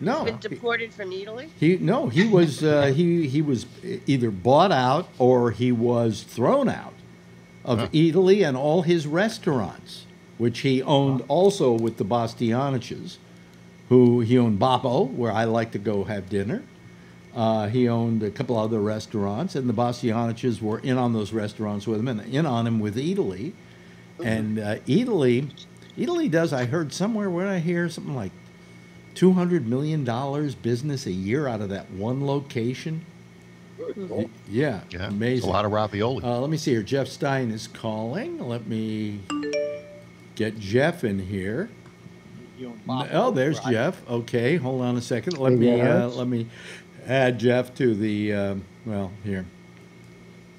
Speaker 2: no.
Speaker 6: Been deported from Italy.
Speaker 2: He no, he was uh, [laughs] he he was either bought out or he was thrown out of
Speaker 5: Huh.
Speaker 2: Eataly and all his restaurants, which he owned also with the Bastianiches, who he owned Babbo, where I like to go have dinner. Uh, he owned a couple other restaurants, and the Bastianiches were in on those restaurants with him, and in on him with Eataly. And uh, Eataly, Eataly does. I heard somewhere where I hear something like two hundred million dollars business a year out of that one location. Y- Yeah,
Speaker 5: Yeah, it's
Speaker 2: amazing.
Speaker 5: a lot of ravioli.
Speaker 2: Uh, let me see here. Jeff Stein is calling. Let me get Jeff in here. Oh, there's Jeff. Okay, hold on a second. Let
Speaker 7: Hey,
Speaker 2: me uh, let me add Jeff to the. Um, well, here.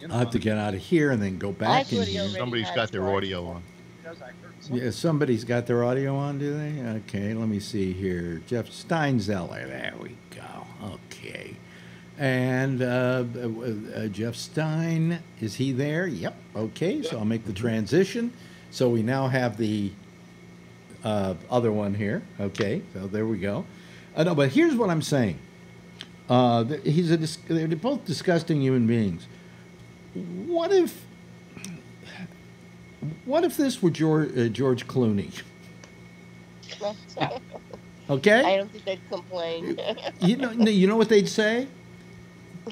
Speaker 2: I'll have to get out of here and then go back
Speaker 6: thought
Speaker 2: in here.
Speaker 6: already
Speaker 5: Somebody's
Speaker 6: had
Speaker 5: got their audio on.
Speaker 2: Yeah, somebody's got their audio on, do they? Okay, let me see here. Jeff Steinzeller. There we go. Okay. And uh, uh, uh, Jeff Stein, is he there? Yep. Okay, so I'll make the transition. So we now have the uh, other one here. Okay, so there we go. Uh, no, but here's what I'm saying. Uh, he's a dis- they're both disgusting human beings. What if what if this were George, uh, George Clooney? [laughs] Okay.
Speaker 6: I don't think they'd complain. [laughs]
Speaker 2: you know you know what they'd say.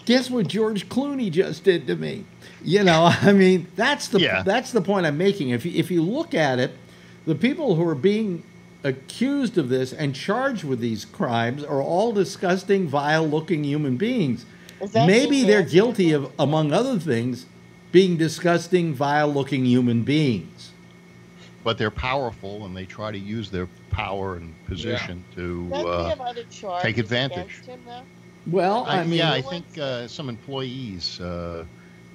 Speaker 2: Guess what George Clooney just did to me? You know, [laughs] I mean that's the
Speaker 5: Yeah.
Speaker 2: that's the point I'm making. If you, if you look at it, the people who are being accused of this and charged with these crimes are all disgusting, vile-looking human beings. Maybe they're guilty of, among other things, being disgusting, vile-looking human beings.
Speaker 5: But they're powerful, and they try to use their power and position to. Uh,
Speaker 6: have other charges
Speaker 5: take advantage.
Speaker 6: him.
Speaker 2: Well, I,
Speaker 5: I,
Speaker 2: mean,
Speaker 5: yeah, I think uh, some employees uh,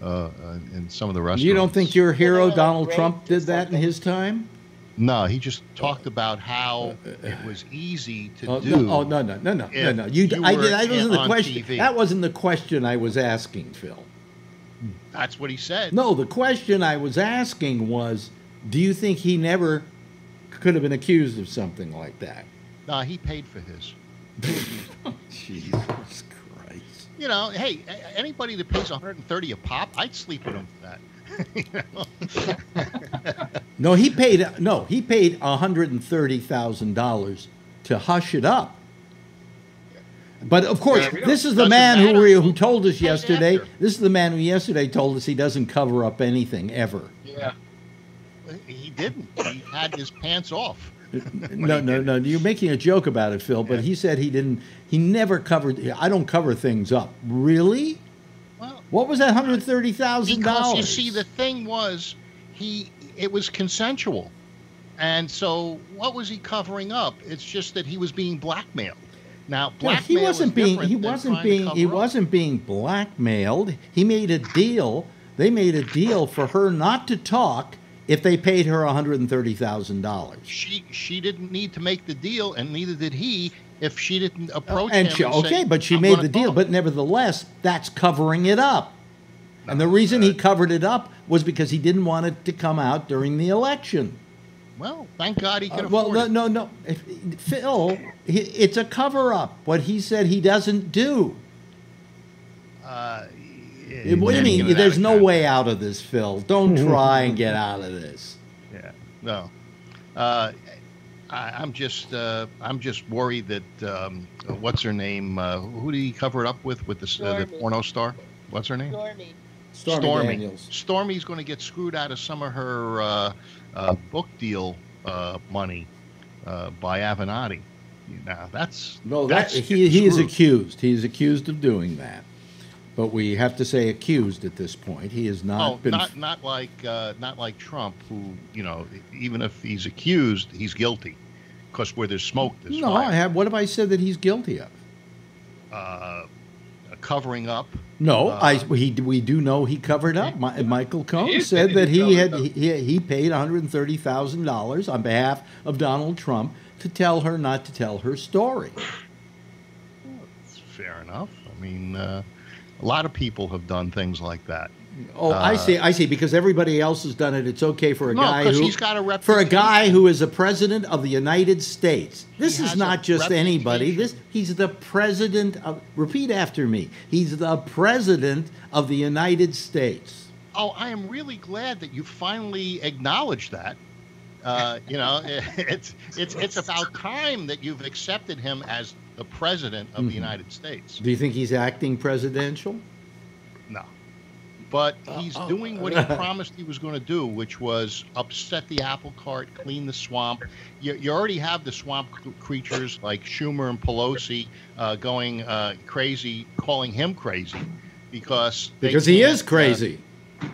Speaker 5: uh, uh, in some of the restaurants.
Speaker 2: you don't think your hero Donald Trump did that in his time?
Speaker 5: No, he just talked about how it was easy to
Speaker 2: Oh
Speaker 5: do.
Speaker 2: no, oh, no, no, no, no, no, no. You,
Speaker 5: you
Speaker 2: I did. That wasn't the question.
Speaker 5: TV.
Speaker 2: That wasn't the question I was asking, Phil.
Speaker 5: That's what he said.
Speaker 2: No, the question I was asking was, do you think he never could have been accused of something like that?
Speaker 5: No, he paid for his. [laughs]
Speaker 2: Jesus Christ!
Speaker 5: You know, hey, anybody that pays 130 a pop, I'd sleep with him for that. [laughs]
Speaker 2: No, he paid. No, he paid hundred and thirty thousand dollars to hush it up. But of course,
Speaker 4: Yeah,
Speaker 2: this is the man who we, who told us yesterday.
Speaker 5: after.
Speaker 2: This is the man who yesterday told us he doesn't cover up anything ever.
Speaker 4: Yeah.
Speaker 5: he didn't. He had his pants off.
Speaker 2: No, no, no. You're making a joke about it, Phil. But
Speaker 5: Yeah.
Speaker 2: he said he didn't. He never covered. I don't cover things up. Really? What was that hundred thirty thousand
Speaker 5: because
Speaker 2: dollars?
Speaker 5: you see, the thing was, he it was consensual, and so what was he covering up? It's just that he was being blackmailed. Now, blackmail
Speaker 2: he wasn't being. He wasn't being. He
Speaker 5: up.
Speaker 2: wasn't being blackmailed. He made a deal. They made a deal for her not to talk if they paid her one hundred and thirty thousand dollars.
Speaker 5: She she didn't need to make the deal, and neither did he. If she didn't approach
Speaker 2: And
Speaker 5: him,
Speaker 2: she,
Speaker 5: and
Speaker 2: okay,
Speaker 5: say,
Speaker 2: but she
Speaker 5: "I'm
Speaker 2: made the deal.
Speaker 5: call."
Speaker 2: But nevertheless, that's covering it up. And the reason he covered it up was because he didn't want it to come out during the election.
Speaker 5: well, thank God he could
Speaker 2: Uh, well, no,
Speaker 5: it.
Speaker 2: no, no. If, Phil, he, it's a cover up. What he said he doesn't do.
Speaker 5: Uh,
Speaker 2: what do you mean? There's no way out of this, Phil. Don't try and get out of this. [laughs]
Speaker 5: Yeah, no. Uh, I, I'm just uh, I'm just worried that um, uh, what's her name? Uh, who did he cover it up with? With the, s- uh, the porno star? What's her name?
Speaker 6: Stormy.
Speaker 2: Stormy, Daniels.
Speaker 5: Stormy's going to get screwed out of some of her uh, uh, book deal uh, money uh, by Avenatti. Now that's
Speaker 2: No, that
Speaker 5: that's
Speaker 2: he, he is accused. He is accused of doing that. But we have to say accused at this point. He has not
Speaker 5: Oh,
Speaker 2: been.
Speaker 5: not not like uh, not like Trump, who you know, even if he's accused, he's guilty, because where there's smoke, there's
Speaker 2: no,
Speaker 5: fire.
Speaker 2: I have. What have I said that he's guilty of?
Speaker 5: uh, covering up.
Speaker 2: No,
Speaker 5: Uh,
Speaker 2: I he we do know he covered up. Mi- Michael Cohen said that
Speaker 4: he
Speaker 2: had he, he paid one hundred thirty thousand dollars on behalf of Donald Trump to tell her not to tell her story.
Speaker 5: It's fair enough. I mean, uh, a lot of people have done things like that.
Speaker 2: Oh, I
Speaker 5: Uh,
Speaker 2: see. I see. Because everybody else has done it. It's okay for a
Speaker 5: No,
Speaker 2: guy
Speaker 5: 'cause
Speaker 2: who
Speaker 5: he's got a
Speaker 2: for a guy who is a president of the United States. This
Speaker 5: He
Speaker 2: is not
Speaker 5: a
Speaker 2: just anybody. This he's the president of. Repeat after me. He's the president of the United States.
Speaker 5: Oh, I am really glad that you finally acknowledged that. Uh, you know, [laughs] it's it's it's about time that you've accepted him as the president of
Speaker 2: Mhm.
Speaker 5: the United States.
Speaker 2: Do you think he's acting presidential?
Speaker 5: No. But
Speaker 2: Uh,
Speaker 5: he's
Speaker 2: oh.
Speaker 5: doing what he promised he was going to do, which was upset the apple cart, clean the swamp. You, you already have the swamp creatures like Schumer and Pelosi uh, going uh, crazy, calling him crazy because
Speaker 2: Because he
Speaker 5: can't,
Speaker 2: is
Speaker 5: uh,
Speaker 2: crazy.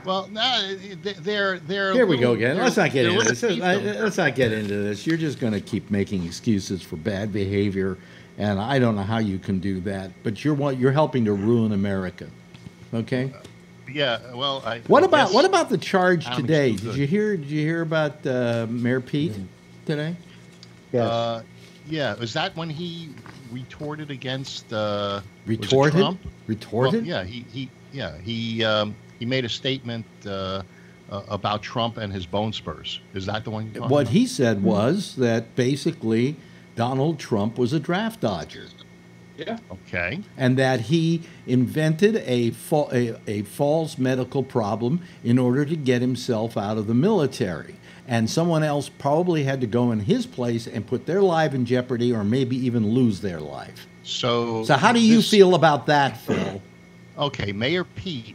Speaker 5: well, no, they- they're they're.
Speaker 2: Here we go again. Let's not get into this. Let's let's not get into this. You're just going to keep making excuses for bad behavior, and I don't know how you can do that. But you're what you're helping to ruin America. Okay.
Speaker 5: Yeah, well, I.
Speaker 2: What
Speaker 5: I
Speaker 2: about
Speaker 5: guess-
Speaker 2: what about the charge today? Did you hear? Did you hear about uh, Mayor Pete today?
Speaker 5: Uh, yeah, Was that when he retorted against uh,
Speaker 2: Retorted?
Speaker 5: Trump?
Speaker 2: Retorted?
Speaker 5: Well, yeah, he, he yeah he um, he made a statement uh, uh, about Trump and his bone spurs. Is that the one you're
Speaker 2: What
Speaker 5: about?
Speaker 2: he said was that basically Donald Trump was a draft dodger.
Speaker 4: Yeah.
Speaker 5: Okay.
Speaker 2: and that he invented a, fa- a, a false medical problem in order to get himself out of the military. And someone else probably had to go in his place and put their life in jeopardy or maybe even lose their life.
Speaker 5: So.
Speaker 2: So, how do you
Speaker 5: this-
Speaker 2: feel about that, Phil?
Speaker 5: Okay, Mayor Pete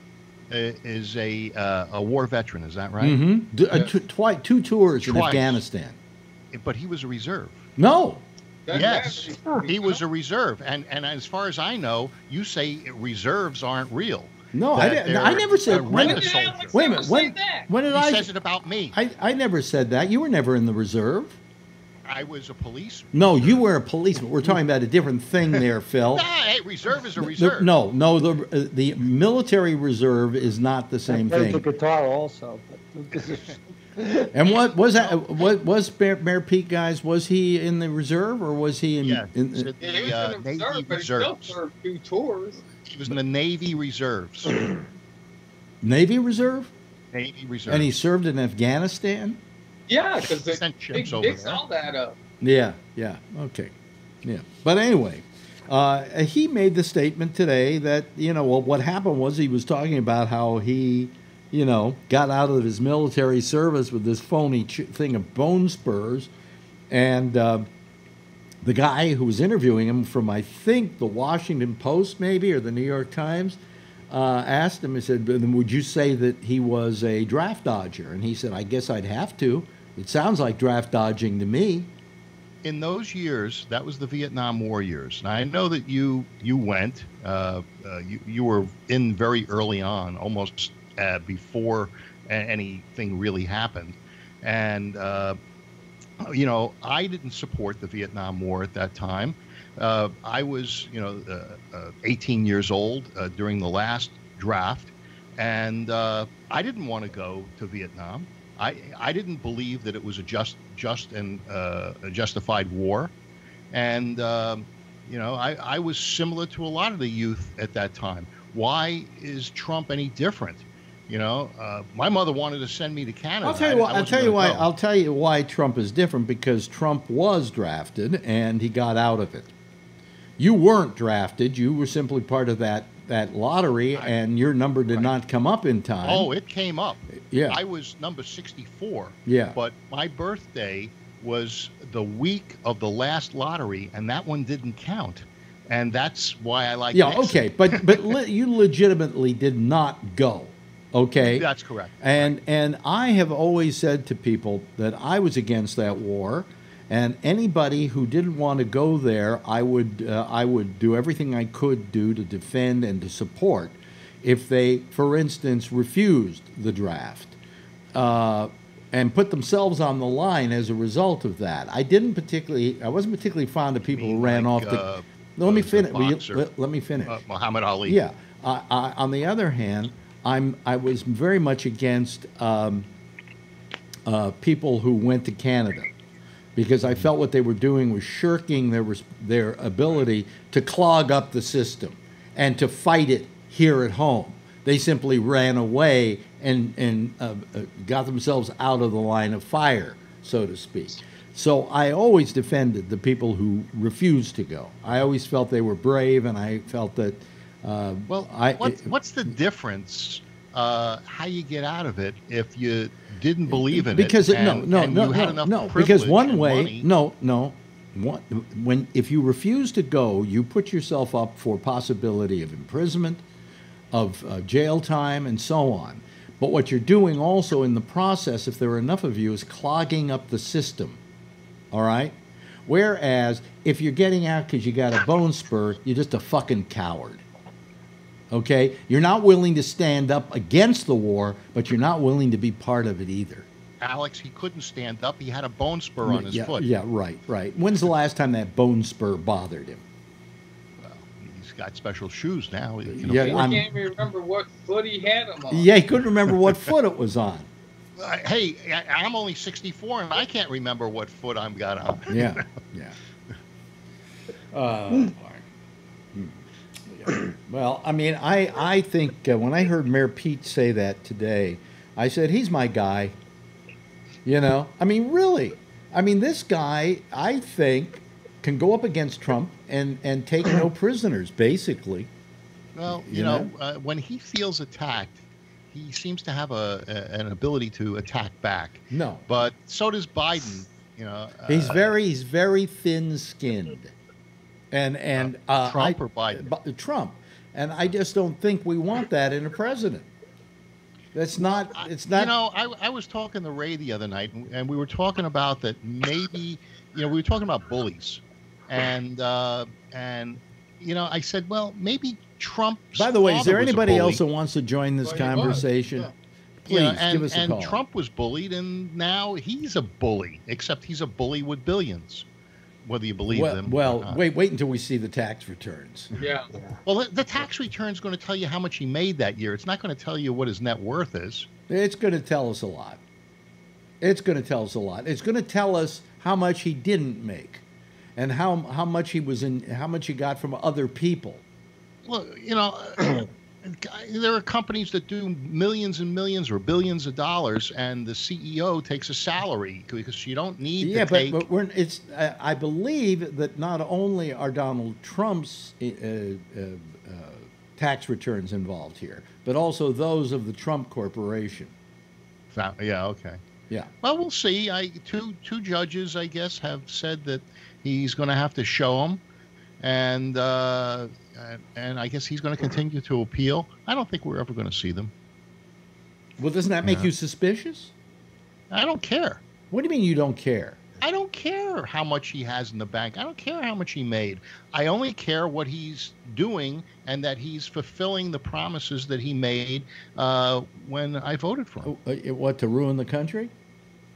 Speaker 5: uh, is a uh, a war veteran. Is that right?
Speaker 2: Mm-hmm. D- uh,
Speaker 4: Yeah.
Speaker 2: tw- twi- two tours in Afghanistan.
Speaker 5: But he was a reserve.
Speaker 2: No.
Speaker 4: That-
Speaker 5: yes,
Speaker 4: that-
Speaker 5: he was a reserve, and and as far as I know, you say reserves aren't real.
Speaker 2: No, I, didn't, I never said. When,
Speaker 4: did. Alex
Speaker 2: wait a minute. When,
Speaker 4: that?
Speaker 2: when did
Speaker 5: He
Speaker 2: I,
Speaker 5: says it about me.
Speaker 2: I? I never said that. You were never in the reserve.
Speaker 5: I was a policeman.
Speaker 2: No, you were a policeman. We're talking about a different thing there, [laughs] Phil.
Speaker 5: Nah, hey, reserve is a
Speaker 2: The-
Speaker 5: reserve.
Speaker 2: no, no, the uh, the military reserve is not the same thing.
Speaker 7: I played the
Speaker 2: thing.
Speaker 7: guitar also. But [laughs]
Speaker 2: And what was that? What was Mayor, Mayor Pete, guys? Was he in the reserve or was he in?
Speaker 5: Yeah,
Speaker 2: in-
Speaker 5: in
Speaker 4: Yeah, he was
Speaker 5: the uh,
Speaker 4: in the
Speaker 5: Navy
Speaker 4: reserve, but he
Speaker 5: reserves.
Speaker 4: two tours.
Speaker 5: He was in the Navy reserves. [clears throat]
Speaker 2: Navy reserve?
Speaker 5: Navy reserves.
Speaker 2: And he served in Afghanistan.
Speaker 4: Yeah, because they,
Speaker 5: Sent ships over there.
Speaker 4: all that up.
Speaker 2: Yeah, yeah, okay, yeah. But anyway, uh, he made the statement today that you know, well, what happened was he was talking about how he, you know, got out of his military service with this phony thing of bone spurs, and uh, the guy who was interviewing him from I think the Washington Post maybe or the New York Times. Uh, asked him, he said, would you say that he was a draft dodger? And he said, I guess I'd have to. It sounds like draft dodging to me.
Speaker 5: in those years, that was the Vietnam War years. And I know that you you went. Uh, uh, you you were in very early on, almost uh, before anything really happened. And uh, you know, I didn't support the Vietnam War at that time. Uh, I was, you know, uh, uh, 18 years old uh, during the last draft, and I didn't want to go to Vietnam. I I didn't believe that it was a just just and a justified war, and um, you know, I, I was similar to a lot of the youth at that time. Why is Trump any different? You know, uh, my mother wanted to send me to Canada.
Speaker 2: I'll tell you
Speaker 5: I-
Speaker 2: why.
Speaker 5: I
Speaker 2: I'll tell you why.
Speaker 5: go.
Speaker 2: I'll tell you why Trump is different because Trump was drafted and he got out of it. You weren't drafted. You were simply part of that that lottery,
Speaker 5: Right.
Speaker 2: and your number did
Speaker 5: Right.
Speaker 2: not come up in time.
Speaker 5: Oh, it came up.
Speaker 2: yeah,
Speaker 5: I was number 64.
Speaker 2: yeah.
Speaker 5: But my birthday was the week of the last lottery, and that one didn't count. And that's why I like.
Speaker 2: yeah,
Speaker 5: Nixon.
Speaker 2: okay, but but [laughs] le- you legitimately did not go. Okay,
Speaker 5: That's correct.
Speaker 2: And and I have always said to people that I was against that war, and anybody who didn't want to go there, I would uh, I would do everything I could do to defend and to support. If they, for instance, refused the draft, uh, and put themselves on the line as a result of that, I didn't particularly I wasn't particularly fond of people who ran
Speaker 5: like,
Speaker 2: off the.
Speaker 5: uh,
Speaker 2: let me
Speaker 5: uh, the
Speaker 2: finish. will you-
Speaker 5: boxer?
Speaker 2: let, let me finish.
Speaker 5: Uh, Muhammad Ali.
Speaker 2: Yeah. I, I, on the other hand, I'm I was very much against um, uh, people who went to Canada because I felt what they were doing was shirking their their ability to clog up the system and to fight it here at home. They simply ran away and and uh, uh, got themselves out of the line of fire, so to speak. So I always defended the people who refused to go. I always felt they were brave, and I felt that. Uh,
Speaker 5: Well,
Speaker 2: I,
Speaker 5: what's, what's the difference? Uh, how you get out of it if you didn't believe in
Speaker 2: because
Speaker 5: it?
Speaker 2: it, no, no, no,
Speaker 5: you had
Speaker 2: no, no. Because one way,
Speaker 5: money-
Speaker 2: no, no. One, when if you refuse to go, you put yourself up for possibility of imprisonment, of uh, jail time, and so on. But what you're doing also in the process, if there are enough of you, is clogging up the system. All right. Whereas if you're getting out because you got a bone spur, you're just a fucking coward. Okay? You're not willing to stand up against the war, but you're not willing to be part of it either.
Speaker 5: Alex, he couldn't stand up. He had a bone spur on his
Speaker 2: yeah,
Speaker 5: foot.
Speaker 2: Yeah, right, right. When's the last time that bone spur bothered him?
Speaker 5: Well, he's got special shoes now. He can
Speaker 2: Yeah,
Speaker 5: afford-
Speaker 4: I
Speaker 2: I'm-
Speaker 4: can't even remember what foot he had him on.
Speaker 2: Yeah, he couldn't remember what foot it was on.
Speaker 5: Uh, hey, I- I'm only 64 and I can't remember what foot I'm got on.
Speaker 2: Yeah, yeah. [laughs] Uh, [clears throat] well, I mean, I I think uh, when I heard Mayor Pete say that today, I said he's my guy. You know, I mean, really. I mean, this guy, I think, can go up against Trump and and take no [clears throat] prisoners, basically.
Speaker 5: Well, you,
Speaker 2: You
Speaker 5: know,
Speaker 2: know?
Speaker 5: Uh, when he feels attacked, he seems to have a, a an ability to attack back.
Speaker 2: No,
Speaker 5: But so does Biden. You know,
Speaker 2: he's
Speaker 5: uh,
Speaker 2: very he's very thin-skinned, and and uh,
Speaker 5: Trump
Speaker 2: I-
Speaker 5: or Biden?
Speaker 2: Trump, and I just don't think we want that in a president. That's not. It's not.
Speaker 5: You know, I, I was talking to Ray the other night, and- and we were talking about that maybe, you know, we were talking about bullies, and uh, and you know, I said, well, maybe Trump.
Speaker 2: by the way, is there anybody else who wants to join this
Speaker 4: Well,
Speaker 2: conversation?
Speaker 4: yeah.
Speaker 2: Please
Speaker 5: know, and,
Speaker 2: give us a
Speaker 5: and
Speaker 2: call.
Speaker 5: Trump was bullied, and now he's a bully. Except he's a bully with billions, whether you believe
Speaker 2: well,
Speaker 5: them. or
Speaker 2: well
Speaker 5: not.
Speaker 2: wait, wait until we see the tax returns.
Speaker 4: Yeah.
Speaker 5: Well, the- the tax return is going to tell you how much he made that year. It's not going to tell you what his net worth is.
Speaker 2: It's going to tell us a lot. It's going to tell us a lot. It's going to tell us how much he didn't make, and how how much he was in, how much he got from other people.
Speaker 5: Well, you know, [clears throat] there are companies that do millions and millions or billions of dollars, and the CEO takes a salary because you don't need
Speaker 2: Yeah, but,
Speaker 5: take.
Speaker 2: but we're, it's. I, I believe that not only are Donald Trump's uh, uh, uh, tax returns involved here, but also those of the Trump Corporation.
Speaker 5: Yeah, okay.
Speaker 2: Yeah.
Speaker 5: Well, we'll see. I two two judges, I guess, have said that he's going to have to show them, and uh, and, and I guess he's going to continue to appeal. I don't think we're ever going to see them.
Speaker 2: Well, doesn't that make
Speaker 5: Yeah.
Speaker 2: you suspicious?
Speaker 5: I don't care.
Speaker 2: What do you mean you don't care?
Speaker 5: I don't care how much he has in the bank. I don't care how much he made. I only care what he's doing and that he's fulfilling the promises that he made uh, when I voted for him.
Speaker 2: Uh, uh, What to ruin the country?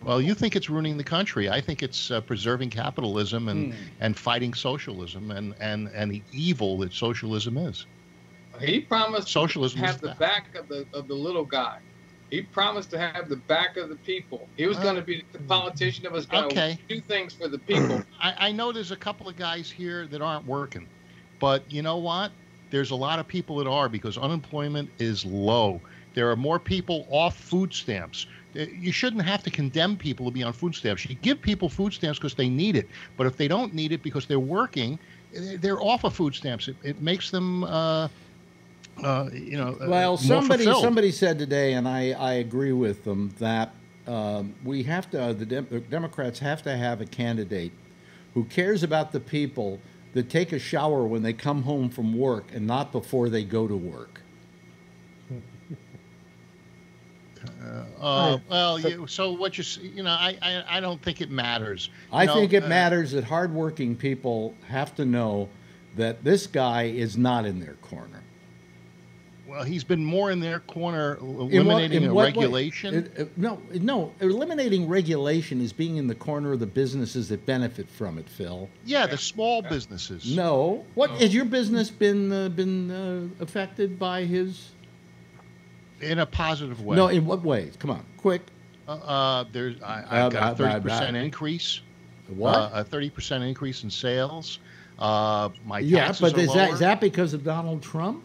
Speaker 5: Well, you think it's ruining the country. I think it's uh, preserving capitalism and, and fighting socialism and, and, and the evil that socialism is.
Speaker 4: He promised
Speaker 5: Socialism
Speaker 4: to have the back of the of the little guy. He promised to have the back of the people. He was
Speaker 5: Uh,
Speaker 4: going to be the politician that was going to
Speaker 5: Okay.
Speaker 4: do things for the people. [clears throat]
Speaker 5: I, I know there's a couple of guys here that aren't working, but you know what? There's a lot of people that are because unemployment is low. There are more people off food stamps. Uh, You shouldn't have to condemn people to be on food stamps. You give people food stamps because they need it. But if they don't need it because they're working, eh, they're off of food stamps. It, it makes them, uh, uh, you know, uh,
Speaker 2: Well,
Speaker 5: more
Speaker 2: somebody
Speaker 5: fulfilled.
Speaker 2: somebody said today, and I, I agree with them that um, we have to the, Dem- the Democrats have to have a candidate who cares about the people that take a shower when they come home from work and not before they go to work.
Speaker 5: Uh, well, you, so what you, you know, I, I, I don't think it matters. You
Speaker 2: I
Speaker 5: know,
Speaker 2: think it
Speaker 5: uh,
Speaker 2: matters that hardworking people have to know that this guy is not in their corner.
Speaker 5: Well, he's been more in their corner
Speaker 2: In what-
Speaker 5: eliminating
Speaker 2: in
Speaker 5: a
Speaker 2: what
Speaker 5: regulation.
Speaker 2: It- it- no, no. Eliminating regulation is being in the corner of the businesses that benefit from it, Phil.
Speaker 5: yeah, the small businesses.
Speaker 2: No. What
Speaker 4: No.
Speaker 2: has your business been uh, been uh, affected by his?
Speaker 5: In a positive way.
Speaker 2: No, in what ways? Come on, quick.
Speaker 5: uh, uh, there's I, I've got a thirty percent increase.
Speaker 2: What?
Speaker 5: Uh, a thirty percent increase in sales. Uh, my
Speaker 2: yeah, but is that
Speaker 5: lower.
Speaker 2: is that because of Donald Trump,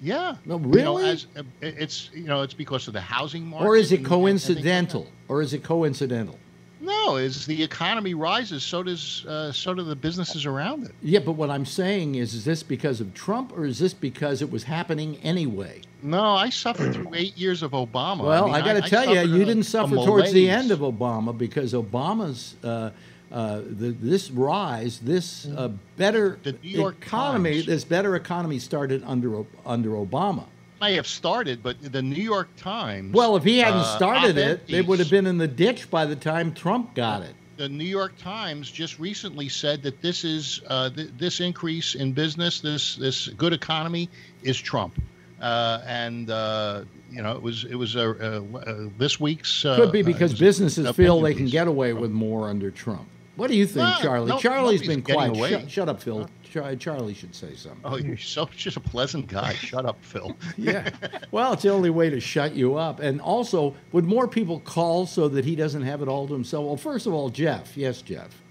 Speaker 5: yeah?
Speaker 2: No,
Speaker 5: You know,
Speaker 2: really?
Speaker 5: as, uh, it's you know it's because of the housing market.
Speaker 2: or is it
Speaker 5: and- and like
Speaker 2: coincidental? Or is it coincidental?
Speaker 5: No, as the economy rises, so does uh, so do the businesses around it.
Speaker 2: Yeah, but what I'm saying is, is this because of Trump or is this because it was happening anyway?
Speaker 5: No, I suffered through [clears throat] eight years of Obama.
Speaker 2: Well,
Speaker 5: mean,
Speaker 2: I, got to tell you, you didn't
Speaker 5: a
Speaker 2: suffer towards the end of Obama because Obama's uh, uh, the, this rise, this uh, better
Speaker 5: The
Speaker 2: economy,
Speaker 5: Times.
Speaker 2: this better economy started under under Obama.
Speaker 5: may have started, but the New York Times.
Speaker 2: Well, if he hadn't
Speaker 5: uh,
Speaker 2: started it, it would have been in the ditch by the time Trump got it.
Speaker 5: The New York Times just recently said that this is uh, th- this increase in business, this this good economy, is Trump, uh, and uh, you know it was it was uh, uh, uh, this week's uh,
Speaker 2: Could be because
Speaker 5: was
Speaker 2: businesses
Speaker 5: a
Speaker 2: feel they can get away with more under Trump. What do you think,
Speaker 5: No,
Speaker 2: Charlie?
Speaker 5: no,
Speaker 2: Charlie's
Speaker 5: nobody's
Speaker 2: been quiet.
Speaker 5: away.
Speaker 2: Shut, shut up, Phil. Char- Charlie should say something.
Speaker 5: Oh, you're so just a pleasant guy. [laughs] Shut up, Phil.
Speaker 2: Yeah. Well, it's the only way to shut you up. And also, would more people call so that he doesn't have it all to himself? Well, first of all, Jeff. Yes, Jeff.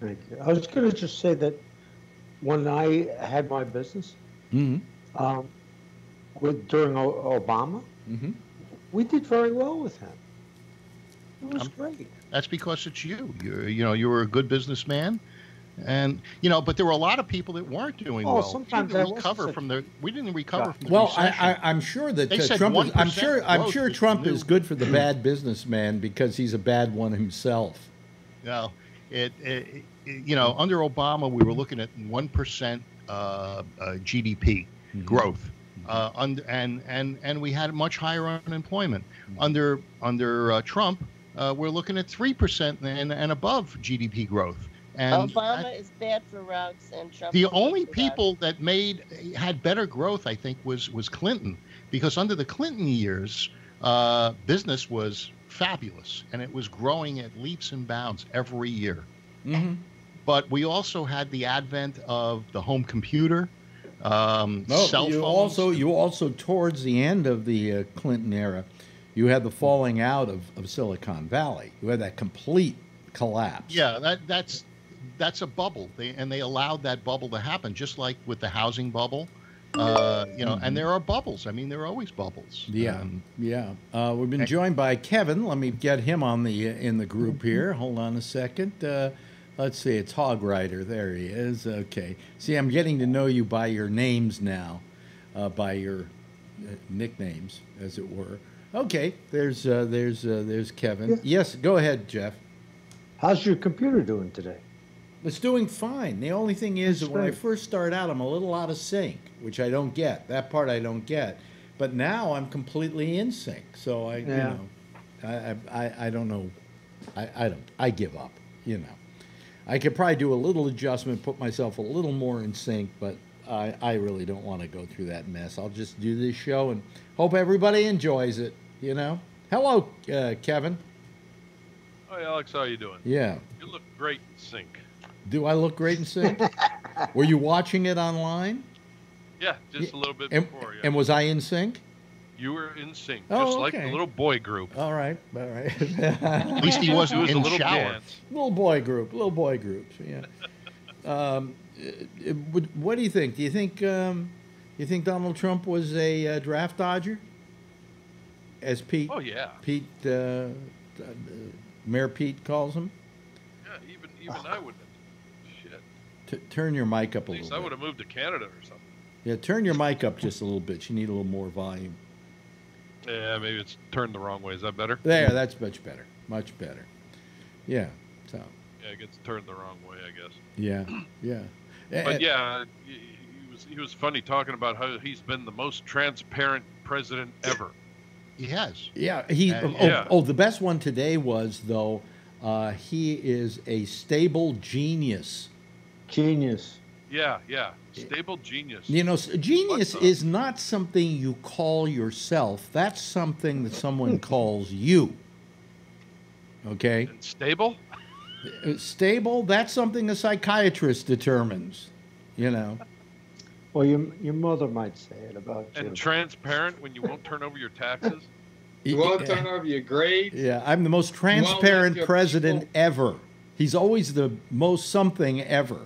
Speaker 7: Thank you. I was going to just say that when I had my business
Speaker 2: hmm
Speaker 7: um, with during o- Obama,
Speaker 2: hmm
Speaker 7: we did very well with him. It was
Speaker 5: Um,
Speaker 7: great.
Speaker 5: That's because it's you. You you know you were a good businessman, And you know, but there were a lot of people that weren't doing
Speaker 7: Oh,
Speaker 5: well.
Speaker 7: sometimes
Speaker 5: we didn't
Speaker 7: was
Speaker 5: recover from the. We didn't recover
Speaker 7: Yeah.
Speaker 5: from the
Speaker 2: Well, I,
Speaker 5: recession.
Speaker 2: I, I'm sure that
Speaker 5: They
Speaker 2: uh,
Speaker 5: said
Speaker 2: Trump is. I'm sure. I'm sure Trump
Speaker 5: new-
Speaker 2: is good for the [clears throat] bad businessman because he's a bad one himself.
Speaker 5: No, it, it, it- you know under Obama we were looking at one percent uh, uh, GDP
Speaker 2: Mm-hmm.
Speaker 5: growth, uh, und- and and and we had much higher unemployment.
Speaker 2: Mm-hmm.
Speaker 5: Under under uh, Trump, uh, we're looking at three percent and and above GDP growth. And
Speaker 6: Obama
Speaker 5: that-
Speaker 6: is bad for routes and Trump.
Speaker 5: the only
Speaker 6: for routes.
Speaker 5: people that made had better growth, I think, was was Clinton, because under the Clinton years, uh, business was fabulous and it was growing at leaps and bounds every year.
Speaker 2: Mm-hmm.
Speaker 5: But we also had the advent of the home computer, um,
Speaker 2: No,
Speaker 5: cell
Speaker 2: you
Speaker 5: phones.
Speaker 2: also you also towards the end of the uh, Clinton era, you had the falling out of, of Silicon Valley. You had that complete collapse.
Speaker 5: yeah, that that's that's a bubble, they, and they allowed that bubble to happen, just like with the housing bubble. Uh, you know, and there are bubbles. I mean, there are always bubbles.
Speaker 2: Mm-hmm. Yeah,
Speaker 5: Um,
Speaker 2: yeah. Uh, we've been joined by Kevin. Let me get him on the in the group here. Hold on a second. Let's see. It's Hog Rider. There he is. Okay. See, I'm getting to know you by your names now, uh, by your uh, nicknames, as it were. Okay. There's uh, there's uh, there's Kevin.
Speaker 7: Yeah.
Speaker 2: Yes. Go ahead, Jeff.
Speaker 7: How's your computer doing today?
Speaker 2: It's doing fine. The only thing is that
Speaker 7: That's
Speaker 2: when I first start out, I'm a little out of sync, which I don't get. That part I don't get. But now I'm completely in sync. So I, you
Speaker 7: Yeah.
Speaker 2: know, I, I, I don't know. I, I don't. I give up. You know, I could probably do a little adjustment, put myself a little more in sync, but I, I really don't want to go through that mess. I'll just do this show and hope everybody enjoys it. You know. Hello, uh, Kevin.
Speaker 8: Hi, Alex. How you doing?
Speaker 2: Yeah.
Speaker 8: You look great in sync.
Speaker 2: Do I look great in sync? [laughs] Were you watching it online?
Speaker 8: Yeah, just a little bit
Speaker 2: And,
Speaker 8: before. Yeah.
Speaker 2: and was I in sync?
Speaker 8: You were in sync,
Speaker 2: Oh,
Speaker 8: just like
Speaker 2: okay.
Speaker 8: the little boy group.
Speaker 2: All right, all right.
Speaker 5: At [laughs] least he wasn't
Speaker 8: was a
Speaker 5: in
Speaker 8: little
Speaker 5: shower.
Speaker 8: dance.
Speaker 2: little boy group, little boy group. Yeah. [laughs] Um, it- it would- what do you think? Do you think um, you think Donald Trump was a uh, draft dodger, as Pete
Speaker 8: Oh yeah,
Speaker 2: Pete uh, uh, Mayor Pete calls him?
Speaker 8: yeah. Even even I wouldn't. Shit.
Speaker 2: T- turn your mic up
Speaker 8: At
Speaker 2: a
Speaker 8: least I would have moved to Canada or something.
Speaker 2: Yeah, turn your mic up just a little bit. You need a little more volume.
Speaker 8: Yeah, maybe it's turned the wrong way. Is that better?
Speaker 2: There, that's much better. Much better. Yeah. So.
Speaker 8: Yeah, it gets turned the wrong way, I guess.
Speaker 2: Yeah. [clears throat] Yeah. Eh,
Speaker 8: But yeah, he, he was he was funny talking about how he's been the most transparent president ever.
Speaker 5: He has.
Speaker 2: Yeah, he.
Speaker 5: Uh,
Speaker 2: oh,
Speaker 8: yeah.
Speaker 2: oh, the best one today was though. Uh, he is a stable genius.
Speaker 7: Genius.
Speaker 8: Yeah, yeah. Stable genius.
Speaker 2: You know, genius is not something you call yourself. That's something that someone [laughs] calls you. Okay,
Speaker 8: And stable.
Speaker 2: Uh, stable. That's something a psychiatrist determines. You know.
Speaker 7: Well, your your mother might say it about you.
Speaker 8: And transparent when you won't turn over your taxes. [laughs]
Speaker 4: You won't turn over your grades.
Speaker 2: Yeah, I'm the most transparent president
Speaker 4: people-
Speaker 2: ever. He's always the most something ever.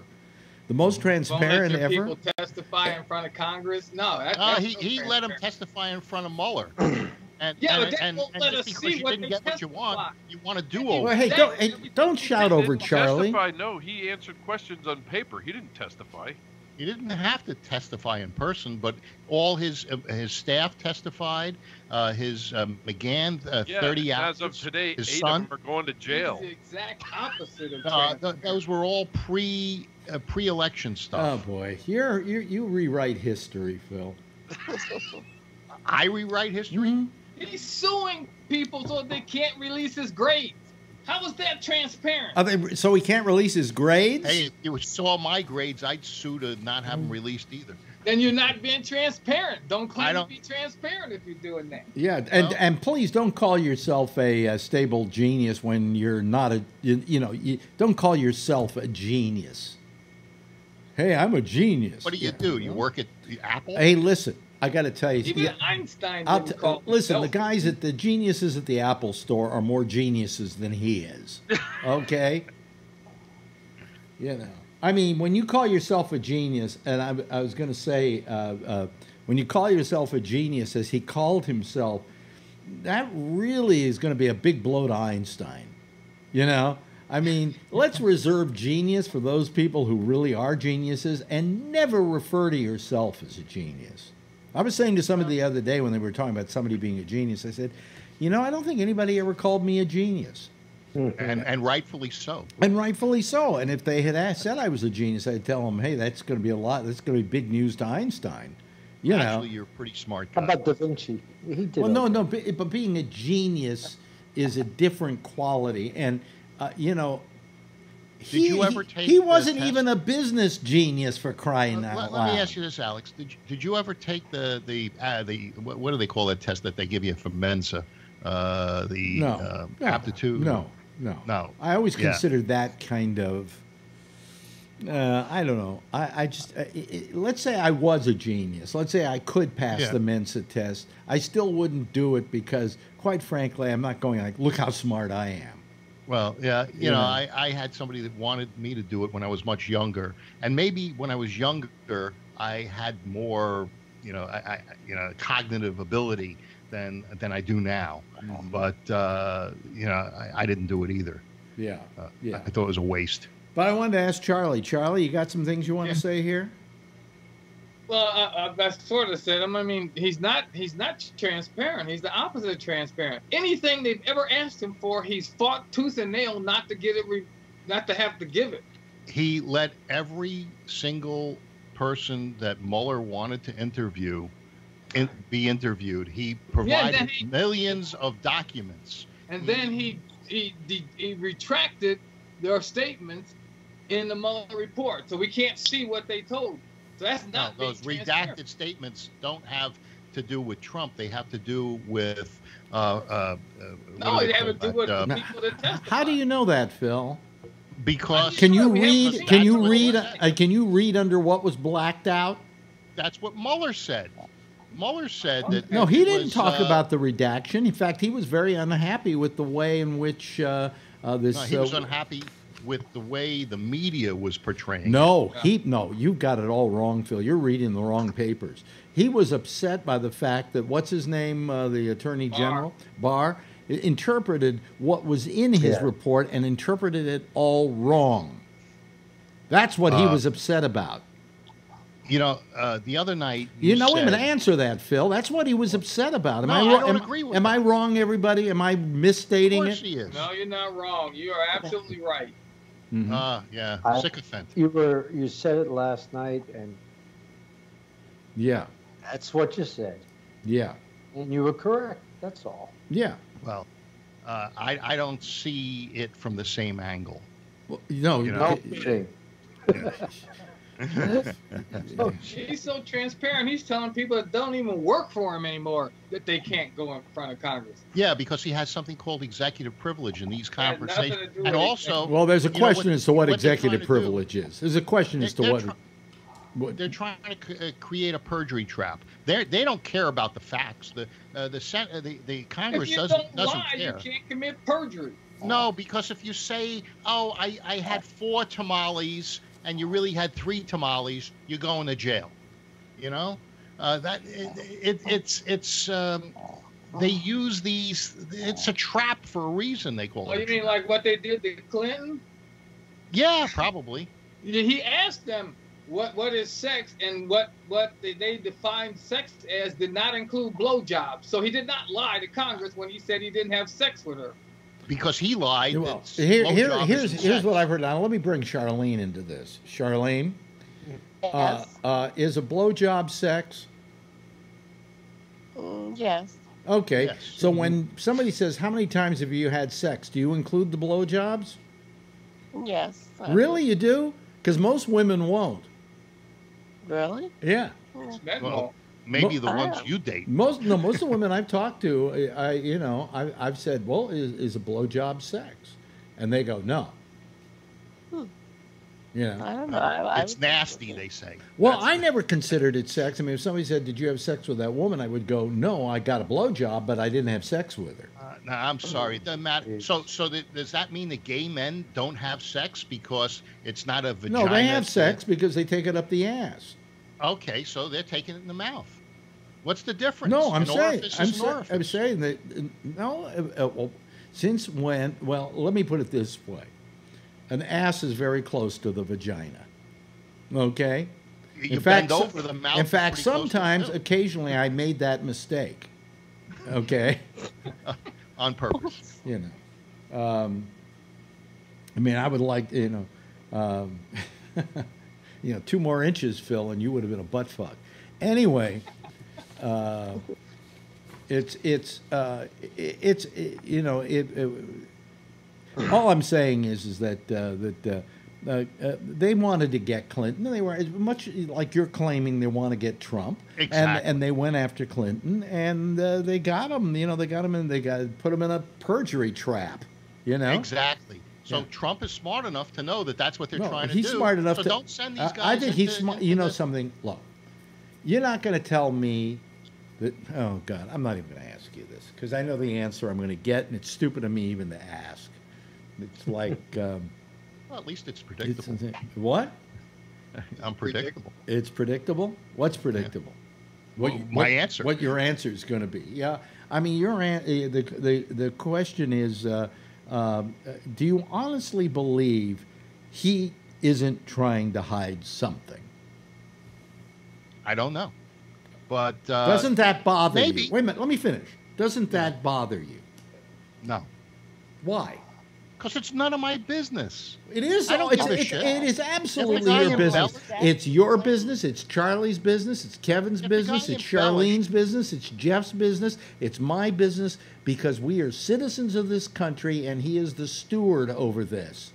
Speaker 2: The most transparent ever.
Speaker 4: people testify in front of Congress. No, that,
Speaker 5: Uh, he
Speaker 4: no
Speaker 5: he let him testify in front of Mueller. [clears throat] And,
Speaker 4: Yeah,
Speaker 5: and,
Speaker 4: but they
Speaker 5: and,
Speaker 4: won't
Speaker 5: and
Speaker 4: let us
Speaker 5: because
Speaker 4: see
Speaker 5: you
Speaker 4: what
Speaker 5: didn't
Speaker 4: they
Speaker 5: get what you want, you want to
Speaker 4: Hey,
Speaker 5: do
Speaker 2: Well,
Speaker 5: over.
Speaker 2: hey, don't, hey, don't shout over Charlie.
Speaker 8: Testify? No, he answered questions on paper. He didn't testify.
Speaker 5: He didn't have to testify in person, but all his uh, his staff testified. Uh, his um, McGahn, uh,
Speaker 8: Yeah,
Speaker 5: 30
Speaker 8: and
Speaker 5: hours.
Speaker 8: as of today,
Speaker 5: his
Speaker 8: eight
Speaker 5: son.
Speaker 8: of them are going to
Speaker 4: He's
Speaker 8: jail.
Speaker 4: the exact opposite of
Speaker 5: Uh, th- those were all pre uh, pre-election stuff.
Speaker 2: Oh boy, you're, you you rewrite history, Phil. [laughs]
Speaker 5: I rewrite history.
Speaker 2: Mhm.
Speaker 4: He's suing people so they can't release his grades. How is that transparent?
Speaker 2: Are they, so he can't release his grades.
Speaker 5: Hey, if you saw my grades, I'd sue to not have them released either.
Speaker 4: then you're not being transparent. Don't claim to
Speaker 5: don't-
Speaker 4: be transparent if you're doing that.
Speaker 2: Yeah, and
Speaker 5: Well-
Speaker 2: and please don't call yourself a, uh stable genius when you're not a. You, you know, you, don't call yourself a genius. Hey, I'm a genius.
Speaker 5: What do you do? You work at the Apple?
Speaker 2: Hey, listen, I got to tell you.
Speaker 4: Even
Speaker 2: yeah,
Speaker 4: Einstein
Speaker 2: I'll t-
Speaker 4: call
Speaker 2: listen, the guys at the geniuses at the Apple store are more geniuses than he is. [laughs] Okay? you know, I mean, when you call yourself a genius, and I, I was going to say, uh, uh, when you call yourself a genius, as he called himself, that really is going to be a big blow to Einstein. You know, I mean, let's reserve genius for those people who really are geniuses and never refer to yourself as a genius. I was saying to somebody the other day when they were talking about somebody being a genius, I said, you know, I don't think anybody ever called me a genius.
Speaker 5: and and rightfully so.
Speaker 2: And rightfully so. And if they had asked, said I was a genius, I'd tell them, hey, that's going to be a lot. That's going to be big news to Einstein. You
Speaker 5: Actually,
Speaker 2: know.
Speaker 5: you're a pretty smart
Speaker 7: How about Da Vinci? He did.
Speaker 2: Well, no, no, but, but being a genius is a different quality. And, uh, you know, he,
Speaker 5: you ever take
Speaker 2: he wasn't even a business genius for crying
Speaker 5: Let,
Speaker 2: out
Speaker 5: let-
Speaker 2: loud.
Speaker 5: let me ask you this, Alex. Did you, did you ever take the the uh, the what, what do they call that test that they give you for Mensa? Uh, the
Speaker 2: no,
Speaker 5: uh,
Speaker 2: no,
Speaker 5: aptitude.
Speaker 2: No, no,
Speaker 5: No.
Speaker 2: I always
Speaker 5: Yeah.
Speaker 2: considered that kind of. Uh, I don't know. I, I just uh, i i let's say I was a genius. Let's say I could pass
Speaker 5: Yeah.
Speaker 2: the Mensa test. I still wouldn't do it because, quite frankly, I'm not going like, look how smart I am.
Speaker 5: Well, yeah, you
Speaker 2: You
Speaker 5: know. I, I had somebody that wanted me to do it when I was much younger, and maybe when I was younger, I had more, you know, I, I you know, cognitive ability than than I do now.
Speaker 2: Mm-hmm.
Speaker 5: But uh, you know, I, I didn't do it either.
Speaker 2: Yeah,
Speaker 5: Uh,
Speaker 2: yeah.
Speaker 5: I thought it was a waste.
Speaker 2: But I wanted to ask Charlie. Charlie, you got some things you want to say here?
Speaker 4: Well, I, I, I sort of said him. I mean, he's not he's not transparent. He's the opposite of transparent. Anything they've ever asked him for, he's fought tooth and nail not to get it, re, not to have to give it.
Speaker 5: He let every single person that Mueller wanted to interview in, be interviewed. He provided
Speaker 4: then he-
Speaker 5: millions of documents.
Speaker 4: And then he he he, he retracted their statements in the Mueller report, so we can't see what they told. So that's not being
Speaker 5: those redacted statements don't have to do with Trump. They have to do with. Uh, uh, uh,
Speaker 4: No, they
Speaker 5: they
Speaker 4: have to do with
Speaker 5: Uh,
Speaker 4: people that testify.
Speaker 2: How do you know that, Phil?
Speaker 5: because
Speaker 2: Can you read? Can you read? Uh, can you read under what was blacked out?
Speaker 5: that's what Mueller said. Mueller said that.
Speaker 2: No, he didn't
Speaker 5: was,
Speaker 2: talk
Speaker 5: uh,
Speaker 2: about the redaction. In fact, he was very unhappy with the way in which uh, uh, this.
Speaker 5: No, he
Speaker 2: uh,
Speaker 5: was unhappy with the way the media was portraying. it.
Speaker 2: No, he no. You got it all wrong, Phil. You're reading the wrong papers. He was upset by the fact that what's his name, uh, the Attorney
Speaker 4: Barr.
Speaker 2: General Barr, i- interpreted what was in his
Speaker 7: Yeah.
Speaker 2: report and interpreted it all wrong. That's what he
Speaker 5: Uh,
Speaker 2: was upset about.
Speaker 5: You know, uh, the other night.
Speaker 2: You, know him and
Speaker 5: said-
Speaker 2: answer that, Phil. That's what he was upset about. Am
Speaker 5: No,
Speaker 2: I,
Speaker 5: I
Speaker 2: wrong?
Speaker 5: don't
Speaker 2: am,
Speaker 5: agree with
Speaker 2: am
Speaker 5: that.
Speaker 2: I wrong, everybody? Am I misstating
Speaker 5: Of
Speaker 2: misstating
Speaker 5: course
Speaker 2: it?
Speaker 5: he is.
Speaker 4: No, you're not wrong. You are absolutely right.
Speaker 2: Mhm.
Speaker 5: Uh, yeah,
Speaker 7: I-
Speaker 5: sycophant.
Speaker 7: You were you said it last night, and
Speaker 2: yeah,
Speaker 7: that's what you said,
Speaker 2: yeah,
Speaker 7: and you were correct. That's all.
Speaker 2: yeah.
Speaker 5: Well, uh, I, I don't see it from the same angle.
Speaker 2: Well, no,
Speaker 5: You know,
Speaker 7: No kidding. [laughs] [laughs] Oh,
Speaker 4: He's so transparent. He's telling people that don't even work for him anymore that they can't go in front of Congress.
Speaker 5: Yeah, because he has something called executive privilege in these conversations, and
Speaker 4: with it.
Speaker 5: also,
Speaker 2: well, there's a question
Speaker 5: what-
Speaker 2: as to what,
Speaker 5: what
Speaker 2: executive
Speaker 5: trying do-
Speaker 2: privilege is. There's a question as to
Speaker 5: They're
Speaker 2: what.
Speaker 5: try-
Speaker 2: what
Speaker 5: they're trying to c- uh, create a perjury trap. They they don't care about the facts. The uh, the, uh, the the Congress
Speaker 4: if you
Speaker 5: doesn't
Speaker 4: don't
Speaker 5: doesn't
Speaker 4: lie,
Speaker 5: care.
Speaker 4: you can't commit perjury.
Speaker 5: No, because if you say, "Oh, I, I had four tamales," and you really had three tamales, you're going to jail. You know, uh, that it, it, it's it's um, they use these. It's a trap for a reason. They call
Speaker 4: Oh,
Speaker 5: it.
Speaker 4: you mean
Speaker 5: trap.
Speaker 4: like what they did to Clinton?
Speaker 5: Yeah, probably.
Speaker 4: He asked them what what is sex and what what they, they defined sex as did not include blowjobs. So he did not lie to Congress when he said he didn't have sex with her.
Speaker 5: Because he lied.
Speaker 2: well,
Speaker 5: that
Speaker 2: here, here, here's here's what I've heard. Now let me bring Charlene into this. Charlene, uh,
Speaker 6: Yes.
Speaker 2: uh, is a blowjob sex?
Speaker 6: Mm, yes.
Speaker 2: Okay.
Speaker 5: Yes.
Speaker 2: So when somebody says, "How many times have you had sex?" Do you include the blowjobs?
Speaker 6: Yes. I-
Speaker 2: Really, you do? Because most women won't.
Speaker 6: Really?
Speaker 2: Yeah.
Speaker 4: That
Speaker 5: Well,
Speaker 4: won't.
Speaker 5: Maybe the
Speaker 6: Well,
Speaker 5: ones you date.
Speaker 2: Most no, most of the [laughs] women I've talked to, I, I you know, I, I've said, "Well, is, is a blowjob sex?" And they go, "No."
Speaker 6: Hmm.
Speaker 2: You know.
Speaker 6: I don't know. I, I
Speaker 5: It's nasty, they say.
Speaker 2: Well,
Speaker 5: That's-
Speaker 2: I never considered it sex. I mean, if somebody said, "Did you have sex with that woman?" I would go, "No, I got a blowjob, but I didn't have sex with her."
Speaker 5: Uh, no, I'm sorry. It doesn't matter. So, so th- does that mean that gay men don't have sex because it's not a vagina?
Speaker 2: No, they have sex because they take it up the ass.
Speaker 5: Okay, so they're taking it in the mouth. What's the difference?
Speaker 2: No, I'm
Speaker 5: An
Speaker 2: saying, I'm,
Speaker 5: is an
Speaker 2: sa- I'm saying that no. Uh, uh, well, since when? Well, let me put it this way: An ass is very close to the vagina. Okay?
Speaker 5: You bend over the mouth.
Speaker 2: in fact,
Speaker 5: pretty close to the
Speaker 2: sometimes, occasionally, I made that mistake. Okay? [laughs]
Speaker 5: on purpose. [laughs]
Speaker 2: you know. Um, I mean, I would like, you know, um, [laughs] you know, two more inches, Phil, and you would have been a butt fuck. Anyway, uh, it's it's uh, it- it's it, you know it, it. All I'm saying is is that uh, that. Uh, uh, they wanted to get Clinton. They were as much like you're claiming they want to get Trump, and
Speaker 5: Exactly.
Speaker 2: and they went after Clinton, and uh, they got him. You know, they got him in. They got put him in a perjury trap. You know,
Speaker 5: Exactly. So
Speaker 2: Yeah.
Speaker 5: Trump is smart enough to know that that's what they're
Speaker 2: no,
Speaker 5: trying to
Speaker 2: he's
Speaker 5: do.
Speaker 2: smart enough
Speaker 5: so
Speaker 2: to.
Speaker 5: don't send these guys.
Speaker 2: I think he's smart. You know something? Look, you're not going to tell me that. Oh God, I'm not even going to ask you this because I know the answer I'm going to get, and it's stupid of me even to ask. It's [laughs] like um,
Speaker 5: Well, at least it's
Speaker 2: it's,
Speaker 5: predictable.
Speaker 2: what? [laughs]
Speaker 5: I'm predictable.
Speaker 2: It's predictable. What's predictable? What,
Speaker 5: Well, my
Speaker 2: what-
Speaker 5: answer.
Speaker 2: What your answer is going to be? Yeah, I mean, your an- uh, the the the question is, uh, um, uh, do you honestly believe he isn't trying to hide something?
Speaker 5: I don't know, but uh,
Speaker 2: Doesn't that bother
Speaker 5: maybe.
Speaker 2: you? Wait a minute. Let me finish. Doesn't that bother you?
Speaker 5: no,
Speaker 2: Why?
Speaker 5: because it's none of my business.
Speaker 2: It is.
Speaker 5: I don't
Speaker 2: it's,
Speaker 5: give a
Speaker 2: it's,
Speaker 5: shit.
Speaker 2: it is absolutely your business.
Speaker 6: Bel-
Speaker 2: It's your business. It's Charlie's business. It's Kevin's
Speaker 5: If
Speaker 2: business. It's Charlene's business. It's Jeff's business. It's my business because we are citizens of this country, and he is the steward over this.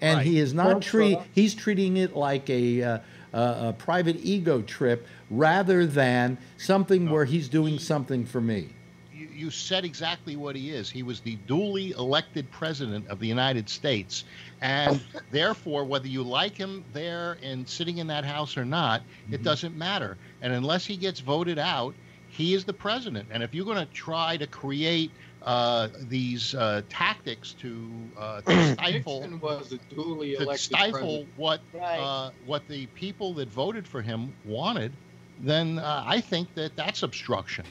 Speaker 2: And he is not treat. He's treating it like a. Uh, a, a private ego trip rather than something where he's doing something for me.
Speaker 5: You, you said exactly what he is. He was the duly elected president of the United States, and therefore, whether you like him there and sitting in that house or not, it mm-hmm. doesn't matter. And unless he gets voted out, he is the president. And if you're going to try to create uh, these uh, tactics to, uh, to [clears throat] stifle
Speaker 4: was a duly
Speaker 5: to stifle
Speaker 4: president.
Speaker 5: what
Speaker 6: Right.
Speaker 5: uh, what the people that voted for him wanted, then uh, I think that that's obstruction.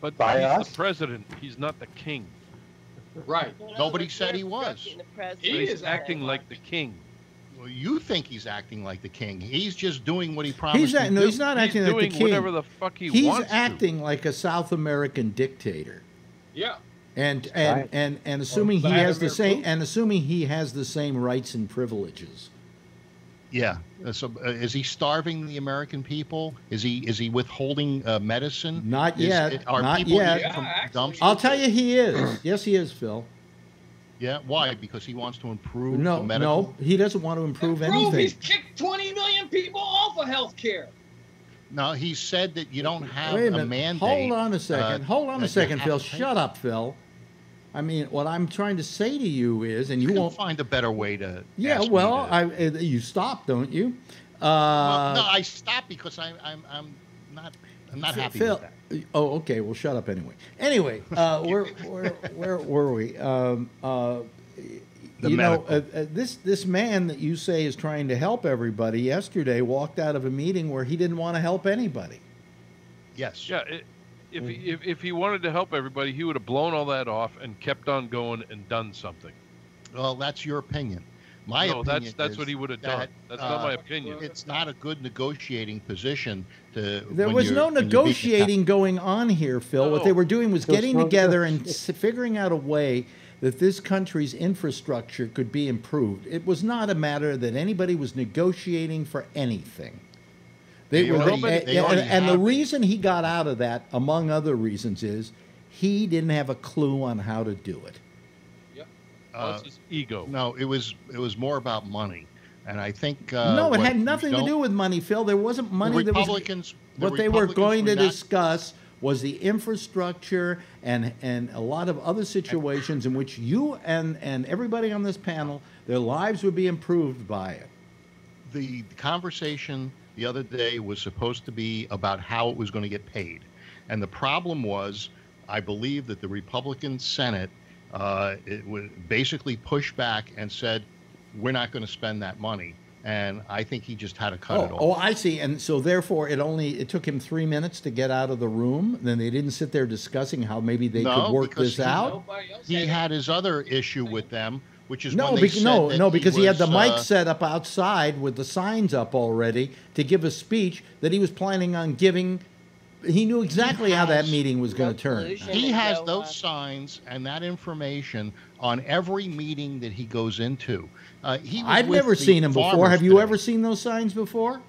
Speaker 8: But
Speaker 7: By
Speaker 8: he's
Speaker 7: us?
Speaker 8: the president. He's not the king.
Speaker 4: Right.
Speaker 6: No, no,
Speaker 5: Nobody
Speaker 6: but
Speaker 5: said he was.
Speaker 6: obstructing the.
Speaker 4: He
Speaker 8: He's
Speaker 4: is
Speaker 8: acting like the king.
Speaker 5: Well, you think he's acting like the king. He's just doing what he promised
Speaker 2: He's
Speaker 5: to
Speaker 2: no,
Speaker 5: do.
Speaker 2: he's not
Speaker 8: He's
Speaker 2: acting like the
Speaker 8: doing
Speaker 2: king.
Speaker 8: whatever the fuck he
Speaker 2: he's
Speaker 8: wants to.
Speaker 2: acting like a South American dictator.
Speaker 4: Yeah.
Speaker 2: And and,
Speaker 7: Right.
Speaker 2: and and assuming he has the same
Speaker 4: Putin.
Speaker 2: and assuming he has the same rights and privileges.
Speaker 5: Yeah. Uh, So, uh, is he starving the American people? Is he is he withholding uh, medicine?
Speaker 2: Not
Speaker 5: Is-
Speaker 2: yet.
Speaker 5: Are
Speaker 2: Not
Speaker 5: people
Speaker 2: yet.
Speaker 5: eating from
Speaker 4: Yeah, actually.
Speaker 2: I'll tell you, he is. [clears throat] Yes, he is, Phil.
Speaker 5: Yeah. Why? Because he wants to improve
Speaker 2: No,
Speaker 5: the medical.
Speaker 2: no, he doesn't want to improve
Speaker 4: Prove
Speaker 2: anything.
Speaker 4: he's kicked 20 million people off of health care.
Speaker 5: No, he said that you don't have
Speaker 2: Wait a
Speaker 5: a,
Speaker 2: minute.
Speaker 5: mandate.
Speaker 2: Hold on a second.
Speaker 5: uh,
Speaker 2: Hold on a second, Phil. Shut up, Phil. I mean, what I'm trying to say to you is, and you
Speaker 5: You
Speaker 2: won't.
Speaker 5: find a better way to.
Speaker 2: Yeah, well,
Speaker 5: to-
Speaker 2: I uh, you stop, don't you? Uh,
Speaker 5: Well, no, I stop because I, I'm I'm not I'm not happy
Speaker 2: Phil,
Speaker 5: with that.
Speaker 2: Oh, okay. Well, shut up anyway. Anyway, uh, [laughs] where, where, where were we? Um, uh,
Speaker 5: The
Speaker 2: you know, uh, uh, this this man that you say is trying to help everybody yesterday walked out of a meeting where he didn't want to help anybody.
Speaker 5: Yes.
Speaker 8: Yeah, it, if he if, if he wanted to help everybody, he would have blown all that off and kept on going and done something.
Speaker 5: Well, that's your opinion. My
Speaker 8: no,
Speaker 5: opinion
Speaker 8: that's that's what he would have
Speaker 5: that,
Speaker 8: done. That's
Speaker 5: uh,
Speaker 8: not my opinion.
Speaker 5: It's not a good negotiating position to.
Speaker 2: There was no
Speaker 5: when you're being
Speaker 2: negotiating going on here, Phil. What they were doing was
Speaker 7: There's
Speaker 2: getting
Speaker 7: no
Speaker 2: together and s- figuring out a way that this country's infrastructure could be improved. It was not a matter that anybody was negotiating for anything. They
Speaker 5: They
Speaker 2: were,
Speaker 5: already-
Speaker 2: and,
Speaker 5: they already
Speaker 2: and the reason he got out of that, among other reasons, is he didn't have a clue on how to do it.
Speaker 5: uh,
Speaker 8: his ego.
Speaker 5: no, it was it was more about money, and I think uh,
Speaker 2: no, it had nothing to
Speaker 5: don't-
Speaker 2: with money, Phil. There wasn't
Speaker 5: the
Speaker 2: money that was.
Speaker 5: Republicans. the
Speaker 2: What they were
Speaker 5: Republicans
Speaker 2: going to
Speaker 5: not-
Speaker 2: discuss was the infrastructure and, and a lot of other situations in which you and, and everybody on this panel, their lives would be improved by it.
Speaker 5: the conversation the other day was supposed to be about how it was going to get paid. And the problem was, I believe that the Republican Senate uh, it basically pushed back and said, we're not going to spend that money. And I think he just had to cut it
Speaker 2: Oh,
Speaker 5: off.
Speaker 2: oh, I see. And so therefore it only, it took him three minutes to get out of the room. Then they didn't sit there discussing how maybe they
Speaker 5: No,
Speaker 2: could work this
Speaker 5: he-
Speaker 2: out.
Speaker 5: He
Speaker 4: had
Speaker 5: had his other issue with them which is
Speaker 2: No,
Speaker 5: when they
Speaker 2: bec-
Speaker 5: said
Speaker 2: no,
Speaker 5: that
Speaker 2: no, because he, had the
Speaker 5: was,
Speaker 2: mic
Speaker 5: uh,
Speaker 2: set up outside with the signs up already to give a speech that he was planning on giving. He knew exactly how that meeting was going to turn.
Speaker 5: He has those signs and that information on every meeting that he goes into. Uh, he
Speaker 2: I've never seen him before. Have you ever seen those signs before?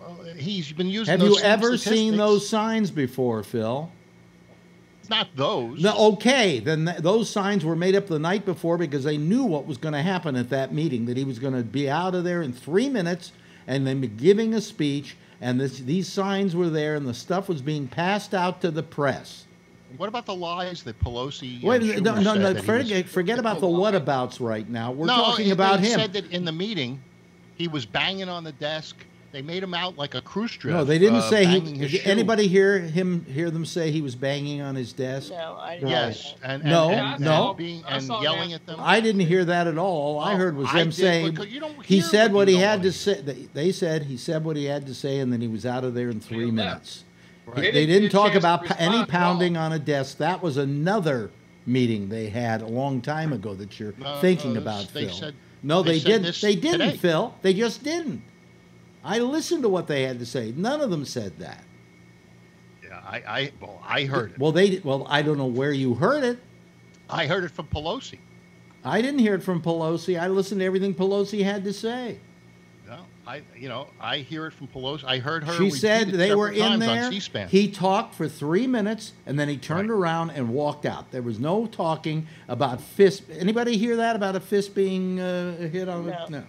Speaker 5: Well, he's been using.
Speaker 2: Have you ever seen those signs before, Phil?
Speaker 5: Not those.
Speaker 2: No, okay, then th- those signs were made up the night before because they knew what was going to happen at that meeting. That he was going to be out of there in three minutes and then be giving a speech. And this, these signs were there, and the stuff was being passed out to the press.
Speaker 5: What about the lies that Pelosi?
Speaker 2: Wait,
Speaker 5: and
Speaker 2: no, no,
Speaker 5: said
Speaker 2: no.
Speaker 5: that was-
Speaker 2: Forget, forget about the whatabouts right now. We're
Speaker 5: no,
Speaker 2: talking
Speaker 5: they
Speaker 2: about him.
Speaker 5: said that in the meeting, he was banging on the desk. They made him out like a Khrushchev.
Speaker 2: no, they didn't
Speaker 5: uh,
Speaker 2: say he. Did
Speaker 5: shoe.
Speaker 2: anybody hear him? Hear them say he was banging on his desk?
Speaker 6: No, I didn't.
Speaker 5: Yes, and, and
Speaker 2: No,
Speaker 5: and,
Speaker 2: no.
Speaker 5: and being
Speaker 4: I
Speaker 5: and yelling
Speaker 4: that.
Speaker 5: at them.
Speaker 2: I didn't hear that at all. All I
Speaker 5: Oh,
Speaker 2: heard was
Speaker 5: I
Speaker 2: them saying
Speaker 5: because you don't
Speaker 2: he said
Speaker 5: what
Speaker 2: what he had to say. they- They said he said what he had to say, and then he was out of there in three minutes.
Speaker 5: Right.
Speaker 2: They,
Speaker 4: They
Speaker 2: didn't,
Speaker 4: didn't get a
Speaker 2: talk about
Speaker 4: respond
Speaker 2: any pounding
Speaker 4: all.
Speaker 2: on a desk. That was another meeting they had a long time ago that you're
Speaker 5: No,
Speaker 2: thinking
Speaker 5: no,
Speaker 2: about,
Speaker 5: they
Speaker 2: Phil.
Speaker 5: said-
Speaker 2: no,
Speaker 5: they
Speaker 2: they,
Speaker 5: said
Speaker 2: didn't. They didn't,
Speaker 5: today.
Speaker 2: Phil. They just didn't. I listened to what they had to say. None of them said that.
Speaker 5: Yeah, I, I, well, I heard it.
Speaker 2: Well, they. Well, I don't know where you heard it.
Speaker 5: I heard it from Pelosi.
Speaker 2: I didn't hear it from Pelosi. I listened to everything Pelosi had to say.
Speaker 5: No, I, you know, I hear it from Pelosi. I heard her.
Speaker 2: She
Speaker 5: repeat
Speaker 2: said they were in there. He talked for three minutes and then he turned
Speaker 5: Right.
Speaker 2: around and walked out. There was no talking about fist. Anybody hear that about a fist being uh, hit on?
Speaker 6: No.
Speaker 2: no.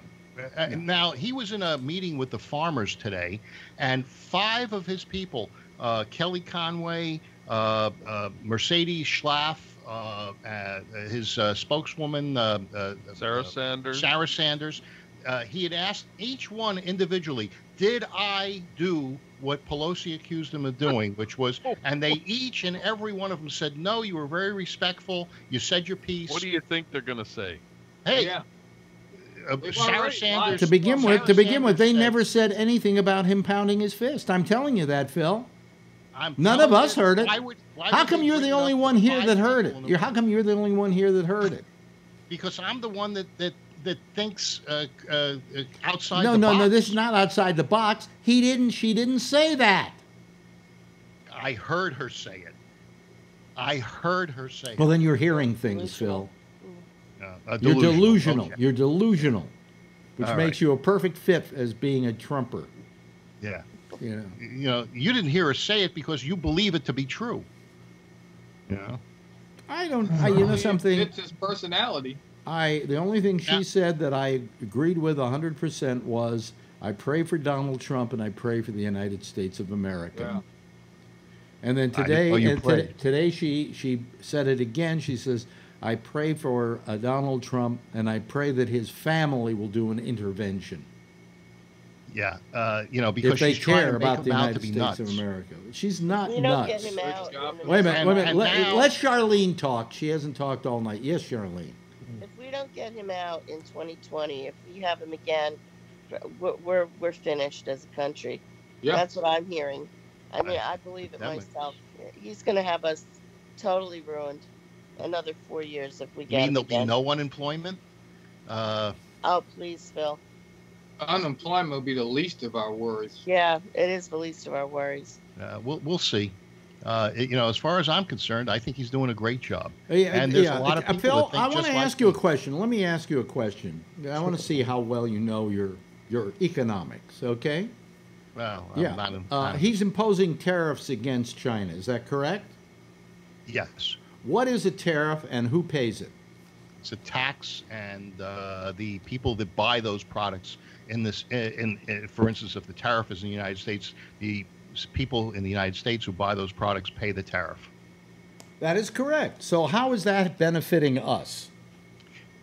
Speaker 5: Uh, now he was in a meeting with the farmers today, and five of his people, uh, Kelly Conway, uh, uh, Mercedes Schlapp, uh, uh, his uh, spokeswoman, uh, uh,
Speaker 8: Sarah
Speaker 5: uh,
Speaker 8: Sanders.
Speaker 5: Sarah Sanders. Uh, he had asked each one individually, "Did I do what Pelosi accused him of doing?" [laughs] Which was, and they each and every one of them said, "No, you were very respectful. You said your piece."
Speaker 8: What do you think they're going to say?
Speaker 5: hey,
Speaker 4: Yeah.
Speaker 5: uh,
Speaker 4: They've
Speaker 5: Sarah
Speaker 4: already
Speaker 5: Sanders.
Speaker 2: To begin
Speaker 5: Sarah
Speaker 2: with, to begin with, they
Speaker 5: said-
Speaker 2: never said anything about him pounding his fist. I'm telling you that, Phil.
Speaker 5: I'm
Speaker 2: None of us
Speaker 5: you,
Speaker 2: heard it.
Speaker 5: why would- why
Speaker 2: How come you're the only one here that heard it?
Speaker 5: people in the
Speaker 2: You're, how come you're the only one here that heard it?
Speaker 5: because I'm the one that that that thinks uh, uh, outside
Speaker 2: No,
Speaker 5: the
Speaker 2: no,
Speaker 5: box.
Speaker 2: no. This is not outside the box. He didn't. She didn't say that.
Speaker 5: I heard her say it. I heard her say
Speaker 2: Well,
Speaker 5: it.
Speaker 2: Well, then you're hearing things, Phil.
Speaker 5: Uh, uh,
Speaker 2: You're delusional.
Speaker 5: Okay.
Speaker 2: You're delusional, which
Speaker 5: All
Speaker 2: makes
Speaker 5: right.
Speaker 2: you a perfect fit as being a Trumper.
Speaker 5: Yeah.
Speaker 2: You know.
Speaker 5: You know, you didn't hear her say it because you believe it to be true. You know.
Speaker 2: I don't. I, you know something.
Speaker 4: It's his personality.
Speaker 2: I the only thing she
Speaker 5: Yeah.
Speaker 2: said that I agreed with 100% was I pray for Donald Trump and I pray for the United States of America.
Speaker 4: Yeah.
Speaker 2: And then today,
Speaker 5: know you
Speaker 2: and today, today she she said it again. She says, "I pray for uh, Donald Trump and I pray that his family will do an intervention
Speaker 5: Yeah. Uh, you know, because
Speaker 2: if they
Speaker 5: she's trying
Speaker 2: care
Speaker 5: to make
Speaker 2: about
Speaker 5: him
Speaker 2: the
Speaker 5: out
Speaker 2: United
Speaker 5: to be
Speaker 2: States
Speaker 5: nuts.
Speaker 2: of America. She's not
Speaker 6: We don't
Speaker 2: nuts.
Speaker 6: get him out.
Speaker 2: Wait a minute. Wait a minute. Let,
Speaker 5: now-
Speaker 2: let Charlene talk. She hasn't talked all night. Yes, Charlene.
Speaker 6: If we don't get him out in 2020, if we have him again, we're we're, we're finished as a country.
Speaker 4: Yeah.
Speaker 6: That's what I'm hearing. I mean,
Speaker 5: I-
Speaker 6: I believe it
Speaker 5: that would-
Speaker 6: myself. He's going to have us totally ruined. Another four years if we
Speaker 5: You
Speaker 6: get
Speaker 5: mean
Speaker 6: him
Speaker 5: there'll be no unemployment? Uh,
Speaker 6: Oh, please, Phil.
Speaker 4: Unemployment will be the least of our worries.
Speaker 6: Yeah, it is the least of our worries.
Speaker 5: uh, we'll we'll see. Uh, it- you know, as far as I'm concerned, I think he's doing a great job.
Speaker 2: Yeah,
Speaker 5: And there's a lot of people
Speaker 2: Phil, I want to
Speaker 5: like
Speaker 2: ask you a question. Let me ask you a question. I want to see how well you know your your economics. Okay.
Speaker 5: Well, I'm
Speaker 2: yeah.
Speaker 5: not in-
Speaker 2: uh,
Speaker 5: I'm-
Speaker 2: he's imposing tariffs against China. Is that correct?
Speaker 5: yes.
Speaker 2: What is a tariff and who pays it?
Speaker 5: It's a tax, and uh, the people that buy those products in this, in, in for instance, if the tariff is in the United States, the people in the United States who buy those products pay the tariff
Speaker 2: That is correct. So how is that benefiting us?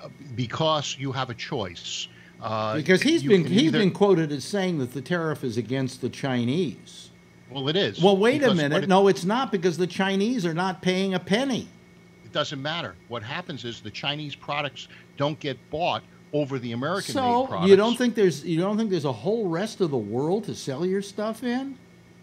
Speaker 5: Uh, because you have a choice. Uh,
Speaker 2: Because he's been he's
Speaker 5: either-
Speaker 2: been quoted as saying that the tariff is against the Chinese.
Speaker 5: well, it is.
Speaker 2: Well, wait a minute.
Speaker 5: it-
Speaker 2: No, it's not because the Chinese are not paying a penny.
Speaker 5: it doesn't matter. What happens is the Chinese products don't get bought over the American-made
Speaker 2: So
Speaker 5: products.
Speaker 2: you don't think there's you don't think there's a whole rest of the world to sell your stuff in?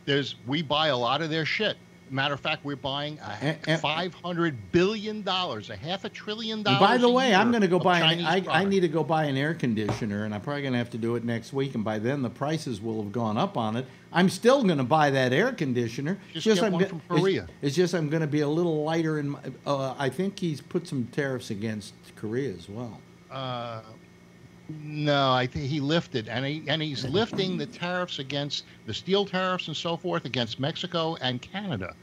Speaker 5: There's we buy a lot of their shit. Matter of fact, we're buying a five hundred billion dollars, a half a trillion dollars.
Speaker 2: by the way, I'm going to go buy. An, I, I need to go buy an air conditioner, and I'm probably going to have to do it next week. And by then, the prices will have gone up on it. I'm still going to buy that air conditioner.
Speaker 5: Just
Speaker 2: It's
Speaker 5: get
Speaker 2: I'm
Speaker 5: one from
Speaker 2: it's-
Speaker 5: Korea.
Speaker 2: It's, just I'm going to be a little lighter in. My, uh, I think he's put some tariffs against Korea as well.
Speaker 5: Uh, no, I think he lifted, and he and he's lifting the tariffs against the steel tariffs and so forth against Mexico and Canada,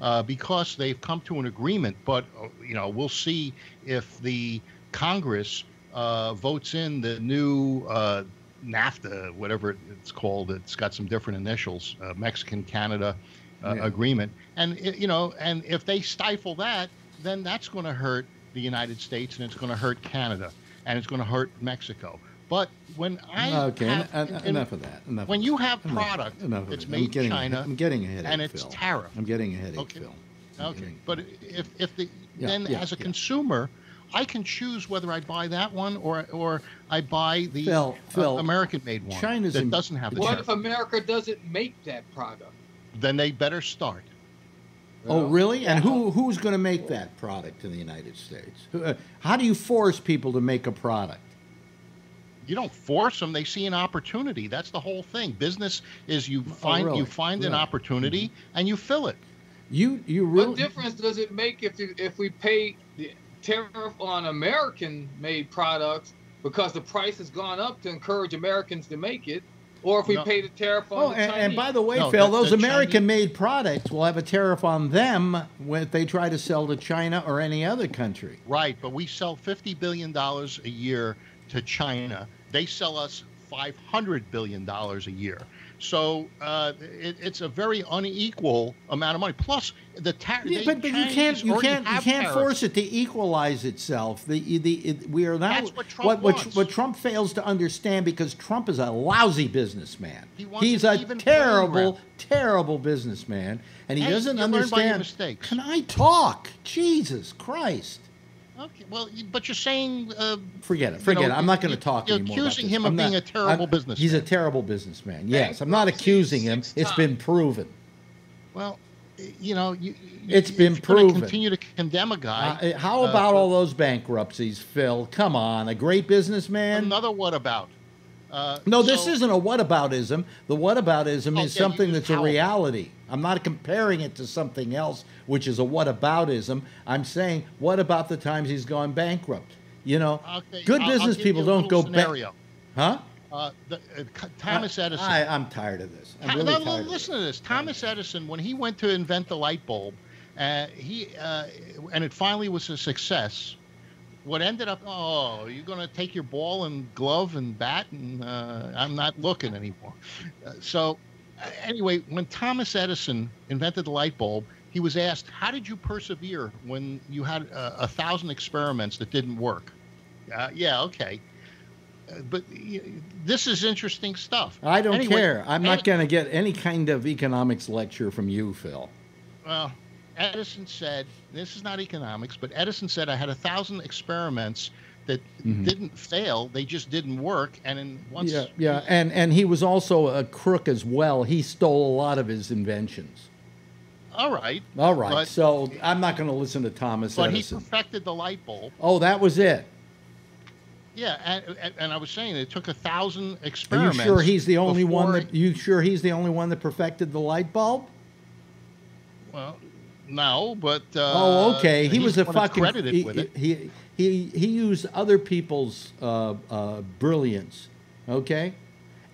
Speaker 5: uh, because they've come to an agreement. But uh, you know, we'll see if the Congress uh, votes in the new uh, NAFTA, whatever it's called. It's got some different initials, uh, Mexican Canada uh,
Speaker 2: Yeah.
Speaker 5: agreement, and you know, and if they stifle that, then that's going to hurt the United States and it's going to hurt Canada and it's going to hurt Mexico. But when I
Speaker 2: okay,
Speaker 5: have,
Speaker 2: en- en- enough of that. Enough.
Speaker 5: when you have
Speaker 2: Enough-
Speaker 5: product
Speaker 2: enough of
Speaker 5: that's
Speaker 2: it. I'm
Speaker 5: made in
Speaker 2: getting
Speaker 5: China
Speaker 2: I'm getting a headache,
Speaker 5: and it's
Speaker 2: Phil.
Speaker 5: tariff.
Speaker 2: I'm getting a headache,
Speaker 5: Okay.
Speaker 2: Phil. I'm
Speaker 5: Okay,
Speaker 2: getting-
Speaker 5: but if if the
Speaker 2: Yeah,
Speaker 5: then
Speaker 2: yeah,
Speaker 5: as a
Speaker 2: yeah.
Speaker 5: consumer, I can choose whether I buy that one or or I buy the
Speaker 2: Phil,
Speaker 5: uh,
Speaker 2: Phil,
Speaker 5: American-made one
Speaker 2: China's
Speaker 5: that
Speaker 2: in-
Speaker 5: doesn't have the
Speaker 4: What
Speaker 5: tariff.
Speaker 4: if America doesn't make that product?
Speaker 5: Then they better start.
Speaker 2: Oh,
Speaker 4: Well,
Speaker 2: really? And who who's going to make that product in the United States? Uh, How do you force people to make a product?
Speaker 5: You don't force them; they see an opportunity. That's the whole thing. Business is you find
Speaker 2: really?
Speaker 5: you find an
Speaker 2: Really?
Speaker 5: opportunity and you fill it.
Speaker 2: You you
Speaker 4: What difference does it make if you, if we pay the tariff on American-made products because the price has gone up to encourage Americans to make it, or if we
Speaker 5: No.
Speaker 4: pay the tariff on
Speaker 2: Oh,
Speaker 4: the
Speaker 2: and,
Speaker 4: Chinese?
Speaker 2: and by the way,
Speaker 5: No,
Speaker 2: Phil,
Speaker 5: the-
Speaker 2: those American-made products will have a tariff on them when they try to sell to China or any other country.
Speaker 5: Right, but we sell fifty billion dollars a year to China. They sell us five hundred billion dollars a year. So uh, it, it's a very unequal amount of money. Plus the tax.
Speaker 2: Yeah, but, but you can't you can't you can't force it to equalize itself. The the it, we are now
Speaker 5: That's what Trump
Speaker 2: what, what,
Speaker 5: wants.
Speaker 2: what Trump fails to understand because Trump is a lousy businessman.
Speaker 5: He wants
Speaker 2: He's a terrible terrible businessman, and he
Speaker 5: Hey,
Speaker 2: doesn't
Speaker 5: you learn by your
Speaker 2: understand.
Speaker 5: mistakes.
Speaker 2: Can I talk? Jesus Christ!
Speaker 5: Okay, well, but you're saying uh,
Speaker 2: Forget it.
Speaker 5: You
Speaker 2: Forget
Speaker 5: know,
Speaker 2: it. I'm not going to talk
Speaker 5: you're
Speaker 2: anymore. about
Speaker 5: accusing him of
Speaker 2: I'm
Speaker 5: being
Speaker 2: not-
Speaker 5: a terrible
Speaker 2: I'm-
Speaker 5: businessman.
Speaker 2: He's a terrible businessman. Yes, I'm not accusing him.
Speaker 4: six
Speaker 2: It's been proven.
Speaker 5: well, you know, you, you-
Speaker 2: It's been proven.
Speaker 5: Continue to condemn a guy.
Speaker 2: Uh, how
Speaker 5: uh,
Speaker 2: about
Speaker 5: for-
Speaker 2: all those bankruptcies, Phil? Come on, a great businessman.
Speaker 5: Another what about? Uh,
Speaker 2: No, this
Speaker 5: so-
Speaker 2: isn't a whataboutism. The whataboutism
Speaker 5: Oh,
Speaker 2: is
Speaker 5: yeah,
Speaker 2: something that's a reality. I'm not comparing it to something else, which is a whataboutism. I'm saying, what about the times he's gone bankrupt? You know,
Speaker 5: Okay,
Speaker 2: good
Speaker 5: I'll- I'll
Speaker 2: business people don't go bankrupt.
Speaker 5: scenario.
Speaker 2: Huh?
Speaker 5: Uh, the, uh, Thomas Edison.
Speaker 2: I, I'm tired of this. I'm really tired
Speaker 5: listen to this. Thomas Edison, when he went to invent the light bulb, uh, he uh, and it finally was a success. What ended up? Oh, you're going to take your ball and glove and bat, and uh, I'm not looking anymore. Uh, so, anyway, when Thomas Edison invented the light bulb, he was asked, "How did you persevere when you had uh, a thousand experiments that didn't work?" Uh, yeah, okay. Uh, But this is interesting stuff.
Speaker 2: I don't
Speaker 5: Anyway,
Speaker 2: care. I'm not going to get any kind of economics lecture from you, Phil.
Speaker 5: Well, Edison said, this is not economics, but Edison said I had a thousand experiments that
Speaker 2: Mhm.
Speaker 5: didn't fail; they just didn't work. And in once,
Speaker 2: yeah, yeah, and and he was also a crook as well. He stole a lot of his inventions.
Speaker 5: all right,
Speaker 2: All right,
Speaker 5: But-
Speaker 2: so I'm not going to listen to Thomas
Speaker 5: but he
Speaker 2: Edison.
Speaker 5: perfected the light bulb.
Speaker 2: oh, that was it.
Speaker 5: Yeah, and, and, I was saying it took a thousand experiments.
Speaker 2: Are you sure he's the only one that? You sure he's the only one that perfected the light bulb?
Speaker 5: Well, no, but uh,
Speaker 2: oh, okay. He was a fucking.
Speaker 5: credited
Speaker 2: he,
Speaker 5: with it.
Speaker 2: he he he used other people's uh, uh, brilliance. Okay,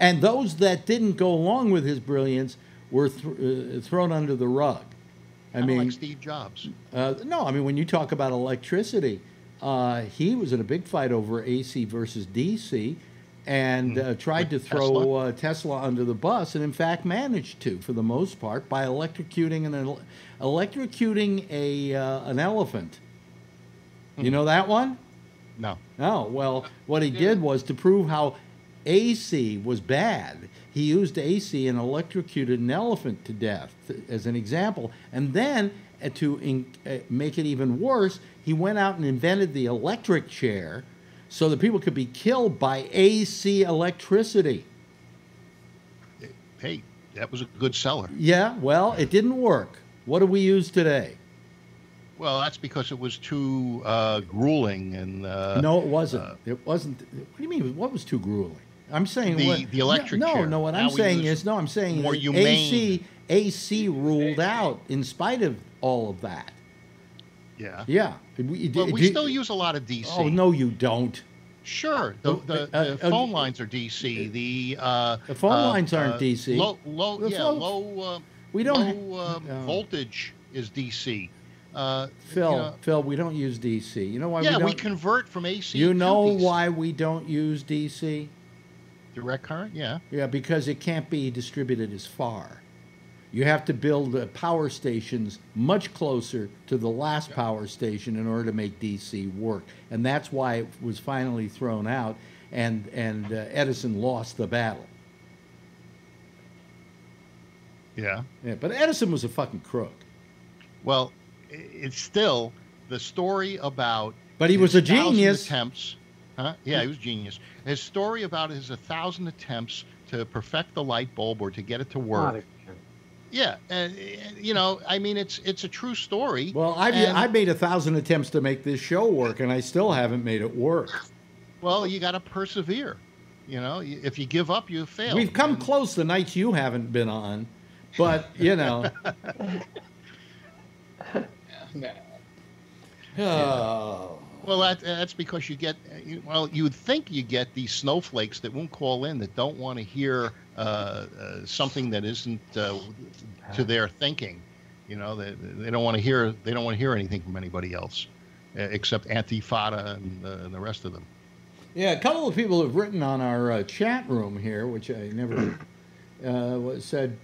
Speaker 2: and those that didn't go along with his brilliance were th- uh, thrown under the rug. I
Speaker 5: Kinda
Speaker 2: mean,
Speaker 5: like Steve Jobs.
Speaker 2: Uh, no, I mean when you talk about electricity, uh, he was in a big fight over AC versus DC, and uh, tried to throw
Speaker 5: Tesla?
Speaker 2: Uh, Tesla under the bus, and in fact managed to, for the most part, by electrocuting an ele- electrocuting a uh, an elephant. You know that one?
Speaker 5: No.
Speaker 2: Oh, well, what he did was to prove how AC was bad. He used AC and electrocuted an elephant to death th- as an example. And then, uh, to in, uh, make it even worse, he went out and invented the electric chair so that people could be killed by AC electricity.
Speaker 5: Hey, that was a good seller.
Speaker 2: Yeah, well, it didn't work. What do we use today?
Speaker 5: Well, that's because it was too uh, grueling and uh,
Speaker 2: no, it wasn't.
Speaker 5: uh,
Speaker 2: it wasn't. What do you mean? What was too grueling? I'm saying
Speaker 5: The-
Speaker 2: what,
Speaker 5: the electric
Speaker 2: No,
Speaker 5: chair.
Speaker 2: no. What
Speaker 5: Now
Speaker 2: I'm saying is no. I'm saying
Speaker 5: more humane-
Speaker 2: AC AC ruled out in spite of all of that.
Speaker 5: Yeah.
Speaker 2: Yeah. We,
Speaker 5: Well, we still use a lot of DC.
Speaker 2: Oh no, you don't.
Speaker 5: Sure, the, the,
Speaker 2: uh,
Speaker 5: the
Speaker 2: uh,
Speaker 5: phone
Speaker 2: uh,
Speaker 5: lines are DC. The uh,
Speaker 2: The phone
Speaker 5: uh,
Speaker 2: lines aren't
Speaker 5: uh,
Speaker 2: DC.
Speaker 5: Low, low,
Speaker 2: The
Speaker 5: yeah,
Speaker 2: phone-
Speaker 5: low. Uh,
Speaker 2: We don't.
Speaker 5: low uh,
Speaker 2: no.
Speaker 5: voltage is DC. Uh,
Speaker 2: Phil,
Speaker 5: you know,
Speaker 2: Phil, we don't use DC. You know why
Speaker 5: yeah,
Speaker 2: we
Speaker 5: we,
Speaker 2: don't?
Speaker 5: convert from AC.
Speaker 2: you
Speaker 5: to
Speaker 2: know
Speaker 5: DC.
Speaker 2: why we don't use DC?
Speaker 5: Direct current, yeah.
Speaker 2: Yeah, because it can't be distributed as far. You have to build uh, power stations much closer to the last power station in order to make DC work, and that's why it was finally thrown out, and and uh, Edison lost the battle.
Speaker 5: Yeah.
Speaker 2: Yeah, but Edison was a fucking crook.
Speaker 5: Well, it's still the story about.
Speaker 2: But he was a genius.
Speaker 5: Attempts. Huh? Yeah, he was genius. His story about his a thousand attempts to perfect the light bulb or to get it to work. Yeah, and and, you know, I mean, it's it's a true story.
Speaker 2: Well, I've I've made a thousand attempts to make this show work, and I still haven't made it work.
Speaker 5: Well, you got to persevere. You know, if you give up, you fail.
Speaker 2: We've come
Speaker 5: And-
Speaker 2: close the nights you haven't been on, but you [laughs] know. [laughs]
Speaker 4: Nah.
Speaker 2: Oh.
Speaker 5: Well, that, that's because you get, well, you'd think you get these snowflakes that won't call in, that don't want to hear uh, uh, something that isn't uh, to their thinking. You know, they, they don't want to hear, they don't want to hear anything from anybody else, uh, except Antifada and, uh, and the rest of them.
Speaker 2: Yeah, a couple of people have written on our uh, chat room here, which I never [clears throat] uh, said,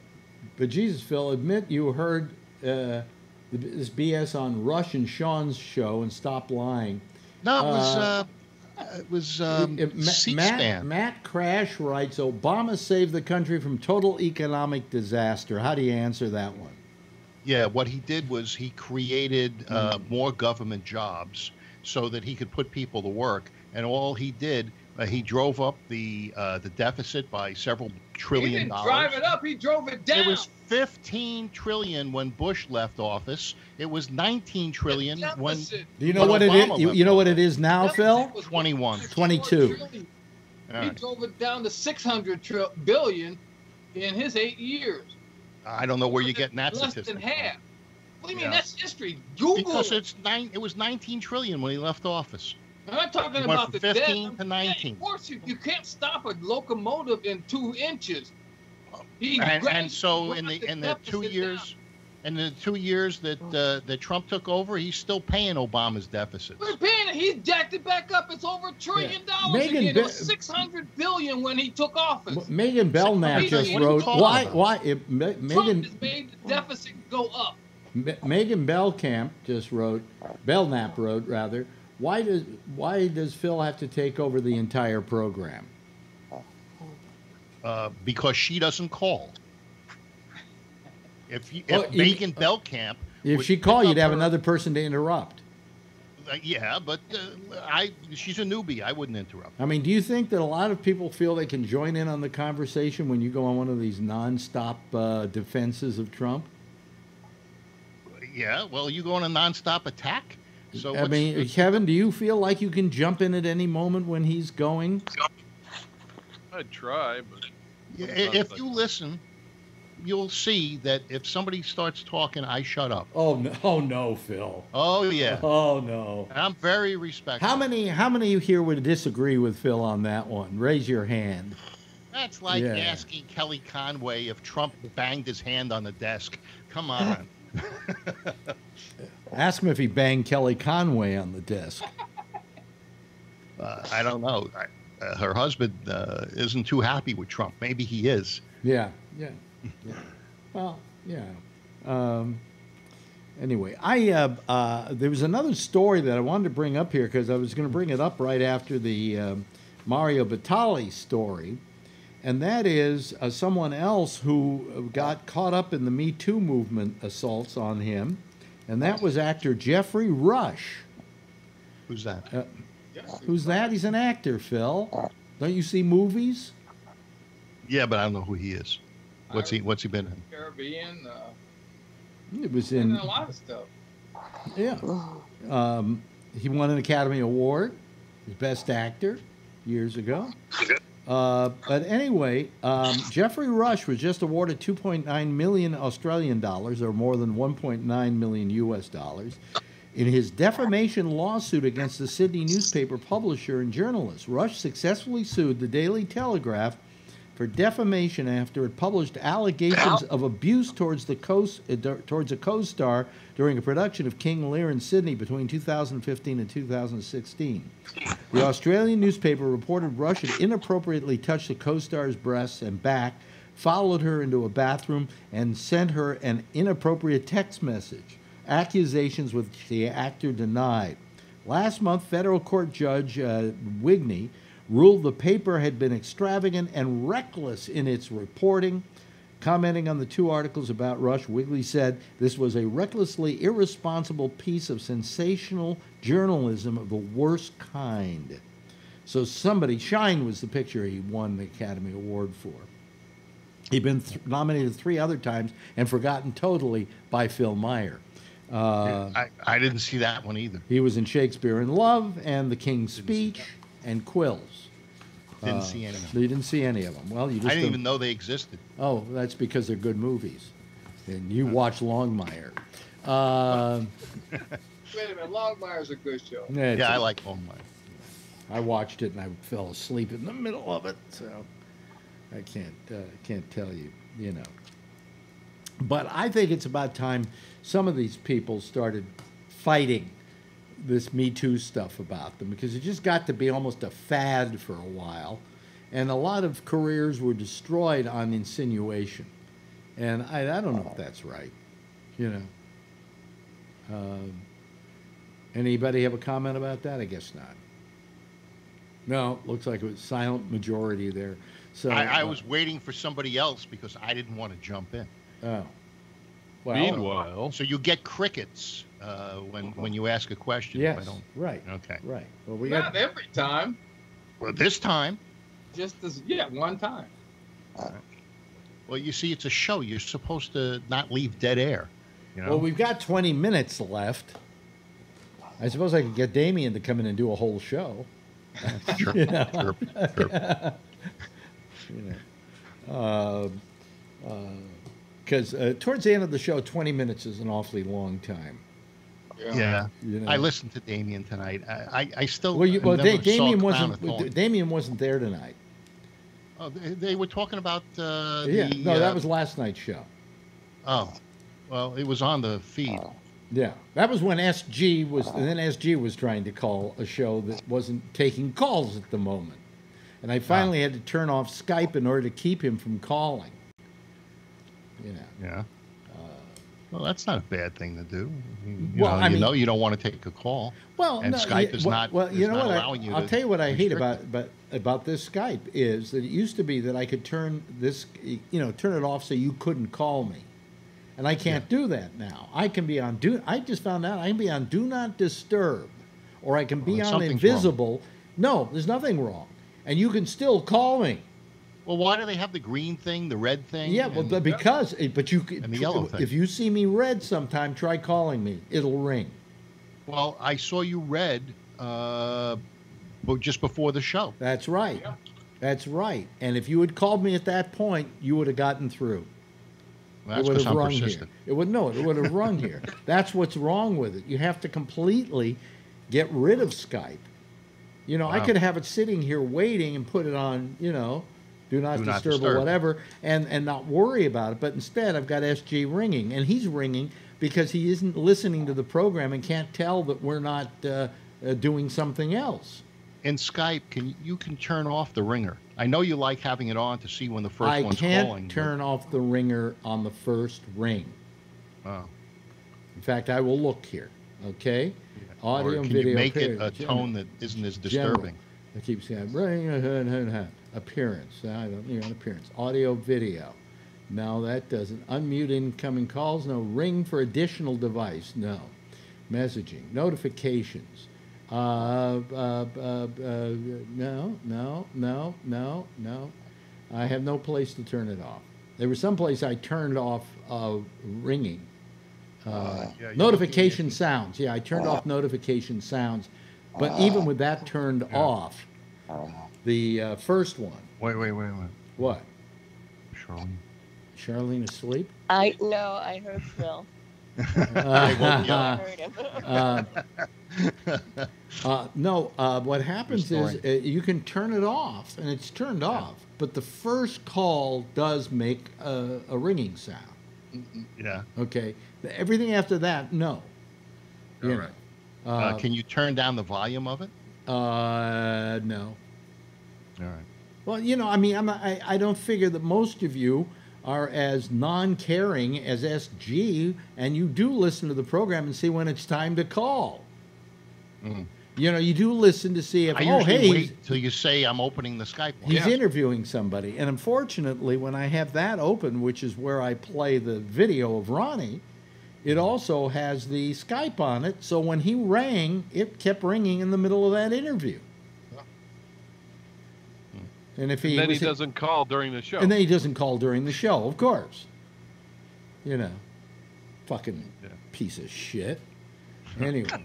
Speaker 2: but Jesus, Phil, admit you heard uh, this BS on Rush and Sean's show and stop lying.
Speaker 5: No, it was,
Speaker 2: Uh,
Speaker 5: uh, it was um,
Speaker 2: It-
Speaker 5: C-SPAN.
Speaker 2: Matt, Matt Crash writes, Obama saved the country from total economic disaster. How do you answer that one?
Speaker 5: Yeah, what he did was he created uh,
Speaker 2: Mm.
Speaker 5: more government jobs so that he could put people to work. And all he did, uh, he drove up the uh, the deficit by several
Speaker 4: He didn't
Speaker 5: dollars.
Speaker 4: drive it up. He drove it down.
Speaker 5: It was 15 trillion when Bush left office. It was 19 trillion when
Speaker 4: Deficit.
Speaker 2: Do you know what it
Speaker 5: Obama
Speaker 2: is? You, you know what it is now,
Speaker 4: Deficit
Speaker 2: Phil?
Speaker 4: was
Speaker 5: 21.
Speaker 2: 22.
Speaker 4: trillion.
Speaker 5: All
Speaker 4: He drove it down to 600 tri- billion in his eight years.
Speaker 5: I don't know where you're getting that
Speaker 4: Less
Speaker 5: statistic.
Speaker 4: than half. What do you mean? That's history. Google.
Speaker 5: Because it's nine. It was 19 trillion when he left office.
Speaker 4: I'm not talking about the
Speaker 5: 15
Speaker 4: debt.
Speaker 5: to 19.
Speaker 4: Of course, you, you can't stop a locomotive in two inches. He
Speaker 5: and, and so in
Speaker 4: brought
Speaker 5: the in the two
Speaker 4: deficit
Speaker 5: years in the two years that uh, that Trump took over, he's still paying Obama's deficits.
Speaker 4: down. We're paying it. He jacked it back up. It's over a trillion
Speaker 2: Yeah.
Speaker 4: dollars
Speaker 2: Megan
Speaker 4: again.
Speaker 2: Be-
Speaker 4: it was 600 billion when he took office.
Speaker 2: M- Megan Belknap just wrote, why, why, it, Ma-
Speaker 4: Trump
Speaker 2: Megan,
Speaker 4: has made the deficit go up.
Speaker 2: Me- Megan Bellcamp just wrote, Belknap wrote rather, why does why does Phil have to take over the entire program?
Speaker 5: uh, because she doesn't call. If, you,
Speaker 2: Well,
Speaker 5: if
Speaker 2: you-
Speaker 5: Megan Belkamp,
Speaker 2: If she
Speaker 5: pick
Speaker 2: called, you'd have
Speaker 5: her-
Speaker 2: another person to interrupt.
Speaker 5: uh, yeah, but uh, I she's a newbie. I wouldn't interrupt.
Speaker 2: I mean, do you think that a lot of people feel they can join in on the conversation when you go on one of these nonstop uh, defenses of Trump?
Speaker 5: Yeah, well, you go on a nonstop attack. So
Speaker 2: I mean, Kevin, do you feel like you can jump in at any moment when he's going?
Speaker 8: I'd try, but
Speaker 5: Yeah, if
Speaker 8: I-
Speaker 5: you listen, you'll see that if somebody starts talking, I shut up.
Speaker 2: Oh no, [laughs] oh no, Phil.
Speaker 5: Oh yeah, [laughs]
Speaker 2: Oh no.
Speaker 5: and I'm very respectful.
Speaker 2: How many how many of you here would disagree with Phil on that one? Raise your hand.
Speaker 5: That's like
Speaker 2: Yeah.
Speaker 5: asking Kelly Conway if Trump banged his hand on the desk. Come on. [laughs]
Speaker 2: Ask him if he banged Kelly Conway on the desk.
Speaker 5: uh, I don't know. I, uh, her husband uh, isn't too happy with Trump. Maybe he is.
Speaker 2: Yeah, yeah, yeah. Well, yeah. Um, anyway, I uh, uh, there was another story that I wanted to bring up here because I was going to bring it up right after the um, Mario Batali story, and that is uh, someone else who got caught up in the Me Too movement assaults on him, and that was actor Geoffrey Rush.
Speaker 5: Who's that?
Speaker 2: Uh, who's that? He's an actor, Phil. Don't you see movies?
Speaker 5: Yeah, but I don't know who he is. What's he? What's he been in?
Speaker 4: Caribbean. Uh,
Speaker 2: It was
Speaker 4: And
Speaker 2: in
Speaker 4: a lot of stuff.
Speaker 2: yeah. Um, he won an Academy Award, as Best Actor, years ago. Uh, but anyway, um, Geoffrey Rush was just awarded 2.9 million Australian dollars, or more than 1.9 million U.S. dollars, in his defamation lawsuit against the Sydney newspaper publisher and journalist. Rush successfully sued the Daily Telegraph for defamation after it published allegations of abuse towards the uh, towards a co-star during a production of King Lear in Sydney between 2015 and 2016. The Australian newspaper reported Rush had inappropriately touched the co-star's breasts and back, followed her into a bathroom, and sent her an inappropriate text message. Accusations which the actor denied. Last month, federal court judge uh, Wigney ruled the paper had been extravagant and reckless in its reporting. Commenting on the two articles about Rush, Wigney said this was a recklessly irresponsible piece of sensational journalism of the worst kind. So somebody, Shine was the picture he won the Academy Award for. He'd been th- nominated three other times and forgotten totally by Phil Meyer. Uh,
Speaker 5: I, I didn't see that one either.
Speaker 2: he was in Shakespeare in Love and The King's Speech and Quills.
Speaker 5: Didn't
Speaker 2: Uh,
Speaker 5: see any of them.
Speaker 2: You didn't see any of them. Well, you just
Speaker 5: I didn't
Speaker 2: don't-
Speaker 5: even know they existed.
Speaker 2: Oh, that's because they're good movies, and you watch Longmire. Uh,
Speaker 4: Wait a minute, Longmire's a good show.
Speaker 2: it's-
Speaker 5: Yeah, I like Longmire.
Speaker 2: I watched it and I fell asleep in the middle of it, so I can't uh, can't tell you, you know. But I think it's about time some of these people started fighting this Me Too stuff about them because it just got to be almost a fad for a while, and a lot of careers were destroyed on insinuation, and I, I don't know if that's right, you know. Um, anybody have a comment about that? I guess not. No, looks like it was silent majority there. So
Speaker 5: I, I
Speaker 2: uh,
Speaker 5: was waiting for somebody else because I didn't want to jump in.
Speaker 2: Oh. Well,
Speaker 8: Meanwhile,
Speaker 5: So you get crickets uh, when when you ask a question. if I
Speaker 2: yes,
Speaker 5: don't.
Speaker 2: right,
Speaker 5: Okay.
Speaker 2: right. Well, we
Speaker 4: Not
Speaker 2: got
Speaker 4: every time.
Speaker 5: Well, this time,
Speaker 4: Just as yeah, one time.
Speaker 5: well, you see, it's a show. You're supposed to not leave dead air. You know.
Speaker 2: well, we've got 20 minutes left. I suppose I could get Damien to come in and do a whole show.
Speaker 5: Sure, [laughs]
Speaker 2: you know.
Speaker 5: sure, sure. [laughs]
Speaker 2: You know, because uh, towards the end of the show, 20 minutes is an awfully long time.
Speaker 5: Yeah.
Speaker 2: You know.
Speaker 5: I listened to Damien tonight. I, I, I still.
Speaker 2: Well, you, well,
Speaker 5: never
Speaker 2: Da- Damien wasn't.
Speaker 5: Crown of Thorns.
Speaker 2: Damien wasn't there tonight.
Speaker 5: Oh, they, they were talking about. Uh,
Speaker 2: yeah,
Speaker 5: the,
Speaker 2: no, that
Speaker 5: uh,
Speaker 2: was last night's show.
Speaker 5: Oh, well, it was on the feed.
Speaker 2: Yeah, that was when SG was, and then SG was trying to call a show that wasn't taking calls at the moment, and I finally had to turn off Skype in order to keep him from calling. You know,
Speaker 5: Yeah. Uh, well, that's not a bad thing to do. You, you
Speaker 2: Well,
Speaker 5: know,
Speaker 2: I
Speaker 5: you
Speaker 2: mean-
Speaker 5: know you don't want to take a call.
Speaker 2: well,
Speaker 5: And
Speaker 2: no,
Speaker 5: Skype is
Speaker 2: well,
Speaker 5: not-
Speaker 2: Well, you
Speaker 5: is
Speaker 2: know
Speaker 5: not
Speaker 2: what?
Speaker 5: allowing you
Speaker 2: I, will tell you what I hate about but about this Skype is that it used to be that I could turn this, you know, turn it off so you couldn't call me, and I can't do that now. I can be on do. I just found out I can be on do not disturb, or I can be on invisible. No, there's nothing wrong, and you can still call me.
Speaker 5: Well, why do they have the green thing, the red thing?
Speaker 2: Yeah, well, but because eh, but you could-
Speaker 5: And the yellow thing.
Speaker 2: if you see me red sometime, try calling me. It'll ring.
Speaker 5: well, I saw you red uh, but just before the show.
Speaker 2: That's right.
Speaker 4: Yeah.
Speaker 2: That's right. And if you had called me at that point, you would have gotten through.
Speaker 5: Well, that's
Speaker 2: it would have
Speaker 5: I'm
Speaker 2: rung
Speaker 5: persistent.
Speaker 2: here. It would no, it would have rung here. [laughs] That's what's wrong with it. You have to completely get rid of Skype. You know, I could have it sitting here waiting and put it on, you know, do not,
Speaker 5: Do not
Speaker 2: disturb, or whatever, and and not worry about it. But instead, I've got SG ringing, and he's ringing because he isn't listening to the program and can't tell that we're not uh, uh, doing something else.
Speaker 5: In Skype, can you can turn off the ringer? I know you like having it on to see when the first
Speaker 2: I
Speaker 5: one's
Speaker 2: can't
Speaker 5: calling. but-
Speaker 2: turn off the ringer on the first ring.
Speaker 5: Oh.
Speaker 2: In fact, I will look here. Okay, audio
Speaker 5: or
Speaker 2: and
Speaker 5: can
Speaker 2: video.
Speaker 5: you make
Speaker 2: period.
Speaker 5: it a tone that isn't as
Speaker 2: general.
Speaker 5: disturbing?
Speaker 2: I keep saying ring appearance. I don't you know appearance. Audio video. No, that doesn't. Unmute incoming calls. No. Ring for additional device. No. Messaging. Notifications. Uh, uh, uh, uh, no, no, no, no, no. I have no place to turn it off. There was some place I turned off uh, ringing, Uh,
Speaker 5: Yeah,
Speaker 2: notification sounds. Yeah, I turned off notification sounds, but even with that turned off, the uh, first one.
Speaker 5: Wait, wait, wait, wait.
Speaker 2: What?
Speaker 5: Charlene.
Speaker 2: Charlene asleep?
Speaker 6: I no, I heard Phil.
Speaker 5: I [laughs] woke you
Speaker 6: I heard him. [laughs]
Speaker 2: Uh, uh, no, uh, what happens is uh, you can turn it off, and it's turned off. But the first call does make a, a ringing sound.
Speaker 5: Yeah.
Speaker 2: Okay, everything after that, no. You
Speaker 8: All
Speaker 2: know.
Speaker 8: right.
Speaker 5: Uh,
Speaker 2: Uh,
Speaker 5: can you turn down the volume of it?
Speaker 2: uh, no.
Speaker 5: All right.
Speaker 2: Well, you know, I mean, I'm, I, I don't figure that most of you are as non-caring as SG, and you do listen to the program and see when it's time to call.
Speaker 5: Mhm.
Speaker 2: You know, you do listen to see if,
Speaker 5: I
Speaker 2: oh, hey,
Speaker 5: wait till you say I'm opening the Skype line.
Speaker 2: he's
Speaker 8: Yeah.
Speaker 2: interviewing somebody. And unfortunately, when I have that open, which is where I play the video of Ronnie, it also has the Skype on it. So when he rang, it kept ringing in the middle of that interview. And if he
Speaker 8: And then he doesn't call during the show.
Speaker 2: and then he doesn't call during the show, of course. You know, fucking
Speaker 8: Yeah.
Speaker 2: piece of shit. Anyway, [laughs]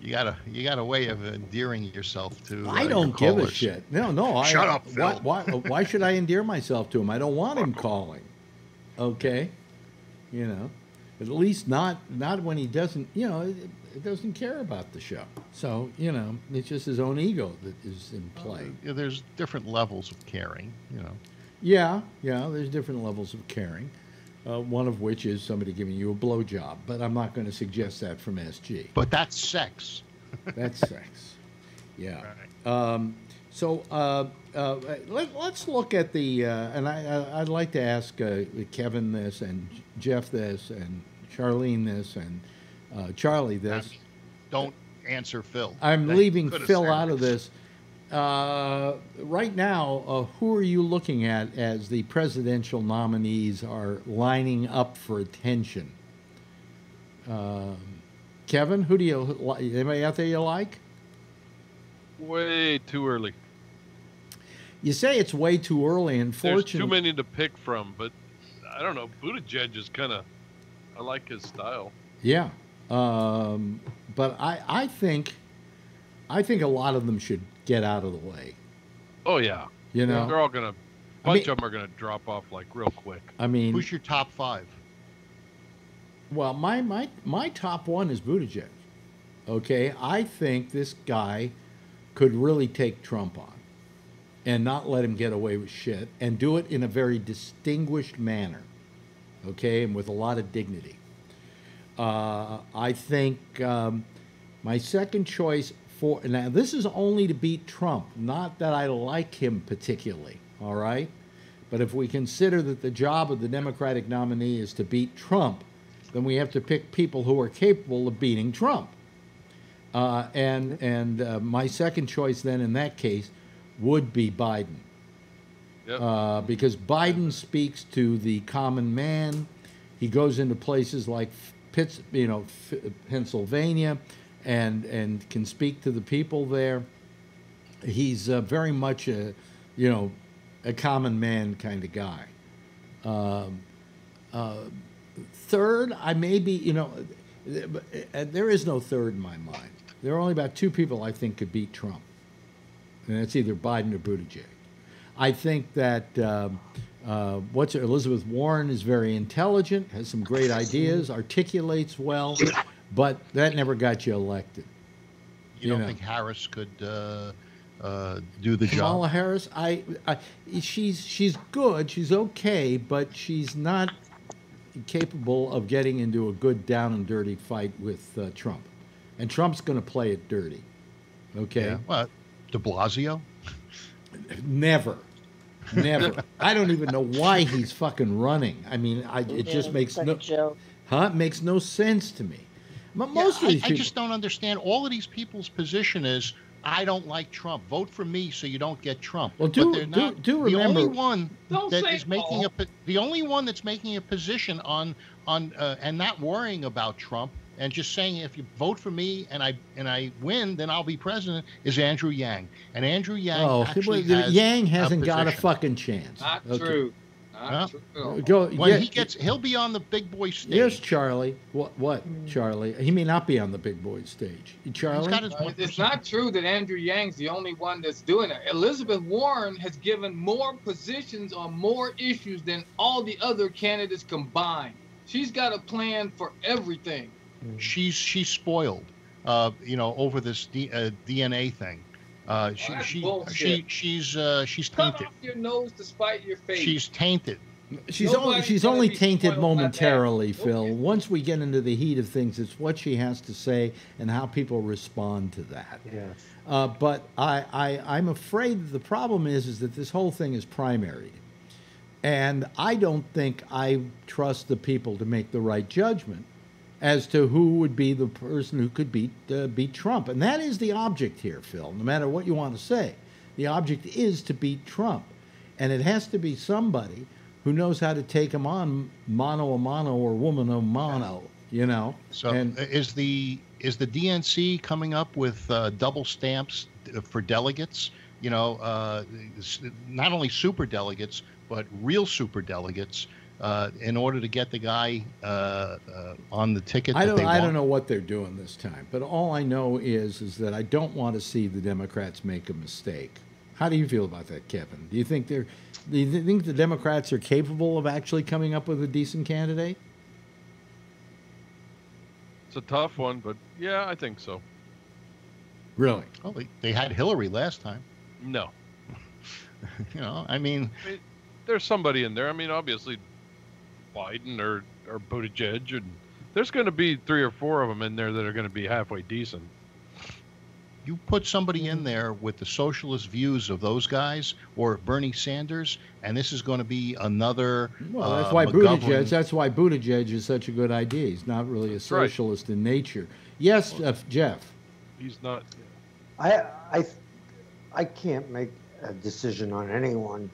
Speaker 5: You got a you got a way of endearing yourself to. uh,
Speaker 2: I don't give a shit. No, no. I,
Speaker 5: Shut up,
Speaker 2: Why,
Speaker 5: Phil.
Speaker 2: why, why should I endear myself to him? I don't want him [laughs] calling. Okay, you know, at least not not when he doesn't. You know, it, it doesn't care about the show. So you know, it's just his own ego that is in play.
Speaker 5: Yeah, there's different levels of caring. You know.
Speaker 2: Yeah, yeah. There's different levels of caring. Uh, one of which is somebody giving you a blowjob, but I'm not going to suggest that from SG.
Speaker 5: But that's sex. [laughs]
Speaker 2: That's sex. Yeah. Um, so uh, uh, let, us look at the, uh, and I, I, I'd like to ask uh, Kevin this, and Jeff this, and Charlene this, and uh, Charlie this.
Speaker 5: Don't answer Phil.
Speaker 2: I'm
Speaker 5: That
Speaker 2: leaving Phil out of this. Uh, right now, uh, who are you looking at as the presidential nominees are lining up for attention? Um, Kevin, who do you like? anybody out there you like?
Speaker 8: Way too early.
Speaker 2: You say it's way too early.
Speaker 8: There's
Speaker 2: Unfortunately,
Speaker 8: too many to pick from, but I don't know. Buttigieg is kind of. I like his style.
Speaker 2: Yeah, um, but I, I think, I think a lot of them should get out of the way.
Speaker 8: Oh yeah.
Speaker 2: You know,
Speaker 8: They're all gonna.
Speaker 2: I
Speaker 8: Bunch
Speaker 2: mean-
Speaker 8: of them are gonna drop off like real quick.
Speaker 2: I mean,
Speaker 5: Who's your top five?
Speaker 2: well, my my my top one is Buttigieg. Okay, I think this guy could really take Trump on, and not let him get away with shit, and do it in a very distinguished manner. Okay, and with a lot of dignity. Uh, I think um, my second choice for now this is only to beat Trump. Not that I like him particularly. All right, but if we consider that the job of the Democratic nominee is to beat Trump, then we have to pick people who are capable of beating Trump. Uh, and and uh, my second choice then in that case would be Biden
Speaker 8: Yep.
Speaker 2: uh, because Biden speaks to the common man. He goes into places like Pitts, you know, Pennsylvania, and and can speak to the people there. He's uh, very much a, you know, a common man kind of guy. Um, uh, third, I may be, you know, but, uh, there is no third in my mind. There are only about two people I think could beat Trump, and that's either Biden or Buttigieg. I think that um, uh, what's it, Elizabeth Warren is very intelligent, has some great ideas, articulates well, but that never got you elected.
Speaker 5: You don't
Speaker 2: know.
Speaker 5: think Harris could uh, uh, do the
Speaker 2: Kamala
Speaker 5: job?
Speaker 2: Harris, I, I, she's she's good, she's okay, but she's not capable of getting into a good down and dirty fight with uh, Trump, and Trump's going to play it dirty. Okay,
Speaker 5: Yeah. What? De Blasio?
Speaker 2: never, never. [laughs] I don't even know why he's fucking running. I mean, I, it just makes
Speaker 6: like
Speaker 2: no,
Speaker 6: joke.
Speaker 2: huh? It makes no sense to me. But
Speaker 5: Yeah,
Speaker 2: most of
Speaker 5: I,
Speaker 2: these
Speaker 5: I
Speaker 2: people,
Speaker 5: just don't understand. All of these people's position is, I don't like Trump. Vote for me so you don't get Trump.
Speaker 2: Well,
Speaker 5: But
Speaker 2: do-
Speaker 5: they're
Speaker 2: do-
Speaker 5: not-
Speaker 2: do
Speaker 5: the only one
Speaker 4: Don't
Speaker 5: that making
Speaker 4: all.
Speaker 5: a the only one that's making a position on on uh, and not worrying about Trump and just saying if you vote for me and I and I win, then I'll be president is Andrew Yang. And Andrew Yang
Speaker 2: oh,
Speaker 5: actually
Speaker 2: well,
Speaker 5: has
Speaker 2: Yang hasn't got a fucking chance.
Speaker 4: Not
Speaker 2: Okay.
Speaker 4: true. Not true.
Speaker 2: Go.
Speaker 5: When
Speaker 2: yeah,
Speaker 5: he gets, he'll be on the big boy stage.
Speaker 2: Yes, Charlie. What? What, Charlie? He may not be on the big boy stage. Charlie.
Speaker 5: He's got his
Speaker 4: Uh, It's not true that Andrew Yang's the only one that's doing it. Elizabeth Warren has given more positions on more issues than all the other candidates combined. She's got a plan for everything.
Speaker 5: She's she's spoiled, uh, you know, over this D, uh, DNA thing. Uh, she
Speaker 4: that's
Speaker 5: she
Speaker 4: bullshit.
Speaker 5: she she's uh, she's
Speaker 4: Cut
Speaker 5: tainted.
Speaker 4: off your nose to spite your face.
Speaker 5: She's tainted.
Speaker 2: She's only she's only tainted
Speaker 4: spoiled by that.
Speaker 2: momentarily, Phil.
Speaker 4: Okay.
Speaker 2: Once we get into the heat of things, it's what she has to say and how people respond to that.
Speaker 7: Yes.
Speaker 2: Uh, but I, I I'm afraid that the problem is is that this whole thing is primary, and I don't think I trust the people to make the right judgment as to who would be the person who could beat uh, beat Trump, and that is the object here, Phil. No matter what you want to say, the object is to beat Trump, and it has to be somebody who knows how to take him on mano a mano or woman a mano. You know,
Speaker 5: So
Speaker 2: and
Speaker 5: is the is the DNC coming up with uh, double stamps uh, for delegates? You know, uh, not only super delegates but real super delegates, uh, in order to get the guy uh, uh, on the ticket.
Speaker 2: I don't.
Speaker 5: they
Speaker 2: I don't know what they're doing this time, but all I know is is that I don't want to see the Democrats make a mistake. How do you feel about that, Kevin? Do you think they're? Do you think the Democrats are capable of actually coming up with a decent candidate?
Speaker 8: It's a tough one, but yeah, I think so.
Speaker 2: Really?
Speaker 5: Well, they, they had Hillary last time.
Speaker 8: No, [laughs]
Speaker 5: You know, I mean,
Speaker 8: there's somebody in there. I mean, obviously, Biden or or Buttigieg, and there's going to be three or four of them in there that are going to be halfway decent.
Speaker 5: you put somebody in there with the socialist views of those guys or Bernie Sanders, and this is going to be another.
Speaker 2: Well, that's
Speaker 5: uh,
Speaker 2: why
Speaker 5: McGovern-
Speaker 2: Buttigieg. That's why Buttigieg is such a good idea. He's not really a
Speaker 8: right.
Speaker 2: socialist in nature. Yes, uh, Jeff.
Speaker 8: He's not.
Speaker 7: I, I, I can't make a decision on anyone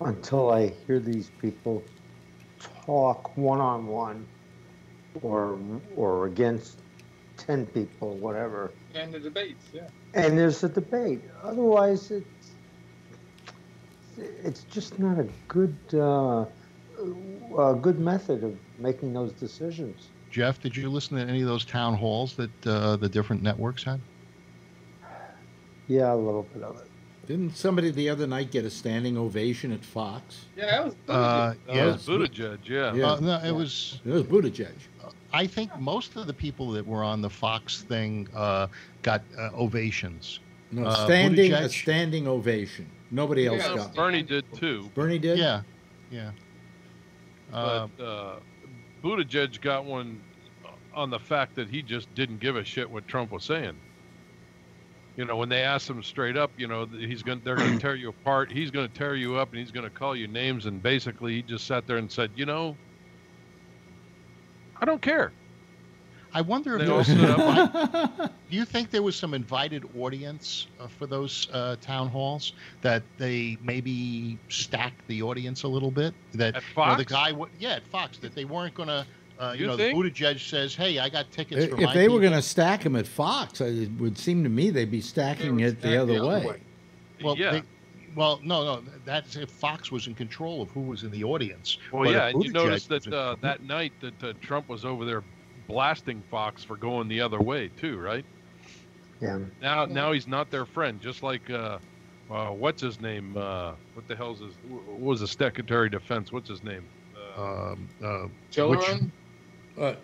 Speaker 7: until I hear these people talk one on one or or against ten people, whatever.
Speaker 4: And the debates, yeah.
Speaker 7: And there's a debate. Otherwise, it's it's just not a good uh, a good method of making those decisions.
Speaker 5: Jeff, did you listen to any of those town halls that uh, the different networks had?
Speaker 7: Yeah, a little bit of it.
Speaker 2: Didn't somebody the other night get a standing ovation at Fox?
Speaker 4: Yeah, that was
Speaker 5: Uh,
Speaker 8: That
Speaker 5: yeah.
Speaker 8: was Buttigieg, yeah.
Speaker 2: Yeah.
Speaker 5: Uh, no, it was.
Speaker 2: It was Buttigieg.
Speaker 5: I think most of the people that were on the Fox thing uh, got uh, ovations.
Speaker 2: No,
Speaker 5: Uh,
Speaker 2: standing a standing ovation. Nobody else
Speaker 4: Yeah,
Speaker 2: got.
Speaker 8: Bernie did too,
Speaker 2: Bernie did.
Speaker 5: Yeah, yeah. Uh,
Speaker 8: but uh, Buttigieg got one on the fact that he just didn't give a shit what Trump was saying. You know, when they asked him straight up, you know, he's going, they're going to tear you apart. He's going to tear you up, and he's going to call you names. And basically, he just sat there and said, you know, I don't care.
Speaker 5: I wonder if
Speaker 8: They
Speaker 5: there was invite- [laughs] Do you think there was some invited audience uh, for those uh, town halls that they maybe stacked the audience a little bit? That
Speaker 8: At
Speaker 5: you know, the guy, w- yeah, at Fox, that they weren't going to. Uh, you,
Speaker 8: You
Speaker 5: know,
Speaker 8: think?
Speaker 5: the Buttigieg says, "Hey, I got tickets for
Speaker 2: If
Speaker 5: my
Speaker 2: they were going to stack him at Fox, it would seem to me they'd be stacking
Speaker 4: would
Speaker 2: it
Speaker 4: stack
Speaker 2: the
Speaker 4: the
Speaker 2: other
Speaker 4: other
Speaker 2: way.
Speaker 4: way.
Speaker 5: Well,
Speaker 8: yeah.
Speaker 5: they- well, no, no, that's if Fox was in control of who was in the audience.
Speaker 8: Well,
Speaker 5: But
Speaker 8: yeah, and you noticed that
Speaker 5: in-
Speaker 8: uh, that night that uh, Trump was over there blasting Fox for going the other way too, right?
Speaker 7: Yeah.
Speaker 8: Now, now he's not their friend. Just like, uh, uh, what's his name? Uh, what the hell's his? What was the Secretary of Defense? What's his name? Uh,
Speaker 5: um, uh,
Speaker 4: Children.
Speaker 2: Uh, uh,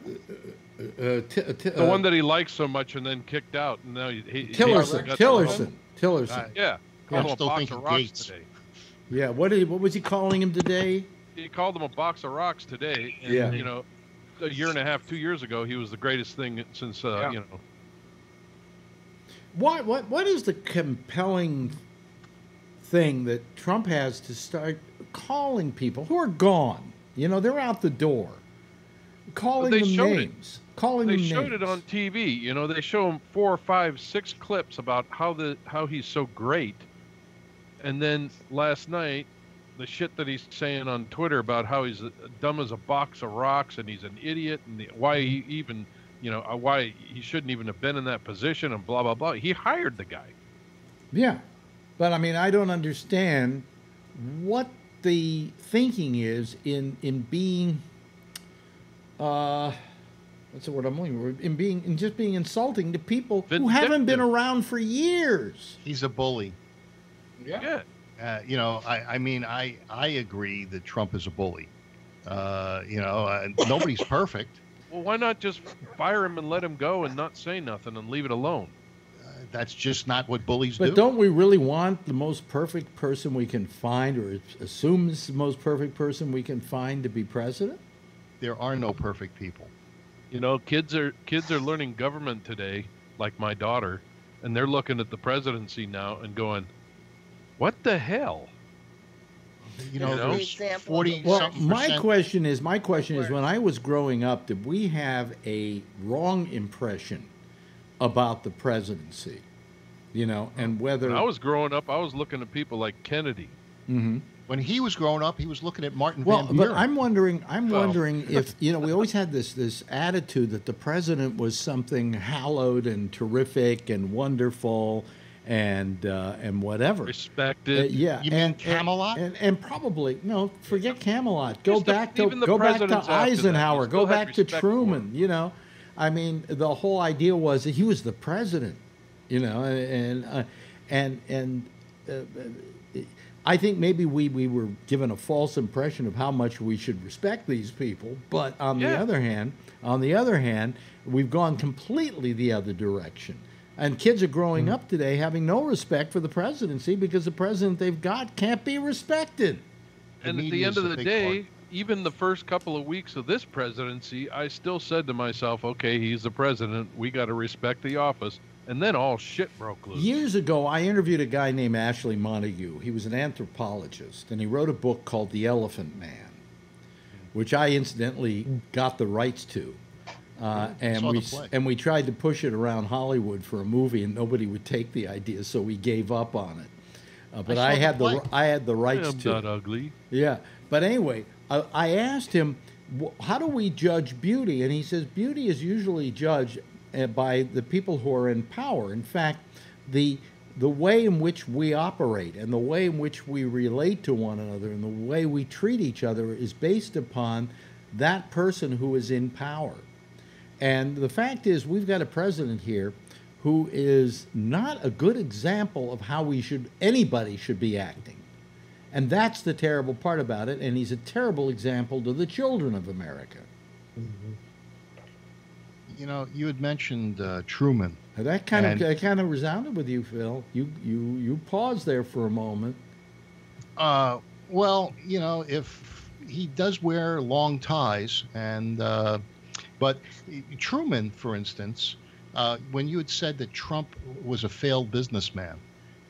Speaker 2: uh, t- t-
Speaker 8: the
Speaker 2: uh,
Speaker 8: one that he liked so much and then kicked out, and now he, he he
Speaker 2: Tillerson.
Speaker 8: got the-
Speaker 2: Tillerson. Tillerson.
Speaker 5: Right.
Speaker 8: Yeah,
Speaker 5: I'm
Speaker 8: called him a
Speaker 5: still thinking
Speaker 8: rocks
Speaker 5: Gates.
Speaker 8: today.
Speaker 2: Yeah. What did he, What was he calling him today?
Speaker 8: He called him a box of rocks today. And,
Speaker 2: Yeah.
Speaker 8: You know, a year and a half, two years ago, he was the greatest thing since uh,
Speaker 4: Yeah.
Speaker 8: you know.
Speaker 2: What What What is the compelling thing that Trump has to start calling people who are gone? You know, they're out the door. Calling
Speaker 8: they
Speaker 2: them
Speaker 8: showed it.
Speaker 2: names. Calling
Speaker 8: They showed
Speaker 2: names.
Speaker 8: it on TV. You know, they show him four or five, six clips about how the how he's so great, and then last night, the shit that he's saying on Twitter about how he's dumb as a box of rocks and he's an idiot and the, why he even, you know, uh, why he shouldn't even have been in that position and blah blah blah. He hired the guy.
Speaker 2: Yeah, but I mean, I don't understand what the thinking is in in being uh what's the word I'm looking for? In being in just being insulting to people who haven't been around for years.
Speaker 5: He's a bully.
Speaker 4: Yeah.
Speaker 8: Yeah.
Speaker 5: Uh, you know, I, I mean, I, I agree that Trump is a bully. Uh, you know, uh, nobody's [laughs] perfect.
Speaker 8: Well, why not just fire him and let him go and not say nothing and leave it alone?
Speaker 5: Uh, that's just not what bullies
Speaker 2: But
Speaker 5: do.
Speaker 2: don't we really want the most perfect person we can find, or assume is the most perfect person we can find to be president?
Speaker 5: There are no perfect people.
Speaker 8: You know, kids are kids are learning government today, like my daughter, and they're looking at the presidency now and going, "What the hell?"
Speaker 5: You know,
Speaker 8: You know?
Speaker 6: Example
Speaker 5: 40
Speaker 2: Well,
Speaker 5: something
Speaker 2: my question is, my question is, when I was growing up, did we have a wrong impression about the presidency? You know, and whether
Speaker 8: When I was growing up, I was looking at people like Kennedy.
Speaker 2: Mhm.
Speaker 5: When he was growing up, he was looking at Martin
Speaker 2: Well,
Speaker 5: Van
Speaker 2: but I'm wondering. I'm
Speaker 8: Well.
Speaker 2: wondering if you know. We always had this this attitude that the president was something hallowed and terrific and wonderful, and uh, and whatever. Uh,
Speaker 8: Respected.
Speaker 2: yeah,
Speaker 5: You mean
Speaker 2: and,
Speaker 5: Camelot?
Speaker 2: And, and, probably no. Forget Camelot. Go
Speaker 8: Just the-
Speaker 2: back to go back to
Speaker 8: presidents after that, you
Speaker 2: Eisenhower. Go back to Truman. You know, I mean, the whole idea was that he was the president. You know, and uh, and and. I think maybe we, we were given a false impression of how much we should respect these people, but on the other hand, on the other hand, we've gone completely the other direction. And kids are growing hmm. up today having no respect for the presidency because the president they've got can't be respected.
Speaker 5: The
Speaker 8: and at the end of the day,
Speaker 5: part.
Speaker 8: even the first couple of weeks of this presidency, I still said to myself, "Okay, he's the president. We got to respect the office." And then all shit broke loose.
Speaker 2: Years ago, I interviewed a guy named Ashley Montagu. He was an anthropologist, and he wrote a book called The Elephant Man, which I incidentally got the rights to. Uh, and we and we tried to push it around Hollywood for a movie, and nobody would take the idea, so we gave up on it. Uh, but
Speaker 5: saw
Speaker 2: I, had the
Speaker 5: play.
Speaker 2: I had the rights
Speaker 8: I'm
Speaker 2: to
Speaker 8: not
Speaker 2: it.
Speaker 8: ugly.
Speaker 2: Yeah, but anyway, I, I asked him, how do we judge beauty? And he says beauty is usually judged uh, Uh, by the people who are in power. In fact, the the way in which we operate and the way in which we relate to one another and the way we treat each other is based upon that person who is in power. And the fact is, we've got a president here who is not a good example of how we should anybody should be acting. And that's the terrible part about it. And he's a terrible example to the children of America. Mm-hmm.
Speaker 5: You know, you had mentioned uh, Truman.
Speaker 2: Now, that kind of that kind of resounded with you, Phil. You you you paused there for a moment.
Speaker 5: Uh, well, you know, if he does wear long ties, and uh, but Truman, for instance, uh, when you had said that Trump was a failed businessman,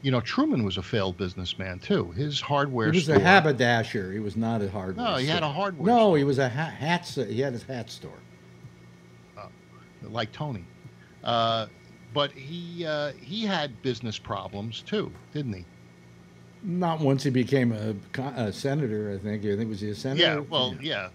Speaker 5: you know, Truman was a failed businessman too. His hardware
Speaker 2: He was
Speaker 5: store.
Speaker 2: a haberdasher. He was not a hardware.
Speaker 5: No, he had a hardware.
Speaker 2: No,
Speaker 5: store,
Speaker 2: he was a ha- hat. He had his hat store.
Speaker 5: Like Tony. Uh, but he uh, he had business problems too, didn't he?
Speaker 2: Not once he became a, a senator. I think. I think was he a senator?
Speaker 5: Yeah, well, yeah.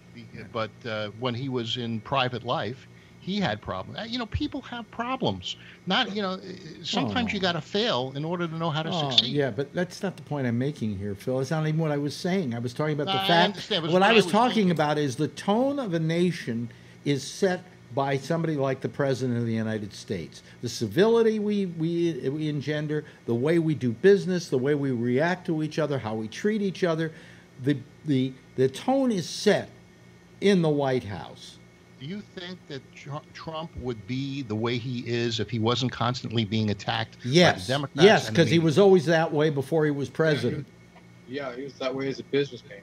Speaker 5: But uh, when he was in private life, he had problems. Uh, You know, people have problems. Not, you know, uh, sometimes
Speaker 2: Oh.
Speaker 5: you got to fail in order to know how to
Speaker 2: Oh,
Speaker 5: succeed.
Speaker 2: yeah, but that's not the point I'm making here, Phil. It's not even what I was saying. I was talking about
Speaker 5: No,
Speaker 2: the
Speaker 5: I
Speaker 2: fact.
Speaker 5: understand,
Speaker 2: What I was
Speaker 5: was
Speaker 2: talking
Speaker 5: thinking-
Speaker 2: about is the tone of a nation is set by somebody like the President of the United States. The civility we, we, we engender, the way we do business, the way we react to each other, how we treat each other, the, the, the tone is set in the White House.
Speaker 5: Do you think that Trump would be the way he is if he wasn't constantly being attacked by
Speaker 2: Yes,
Speaker 5: the Democrats?
Speaker 2: yes,
Speaker 5: and
Speaker 2: because he was always that way before he was president.
Speaker 4: Yeah, he was that way as a businessman.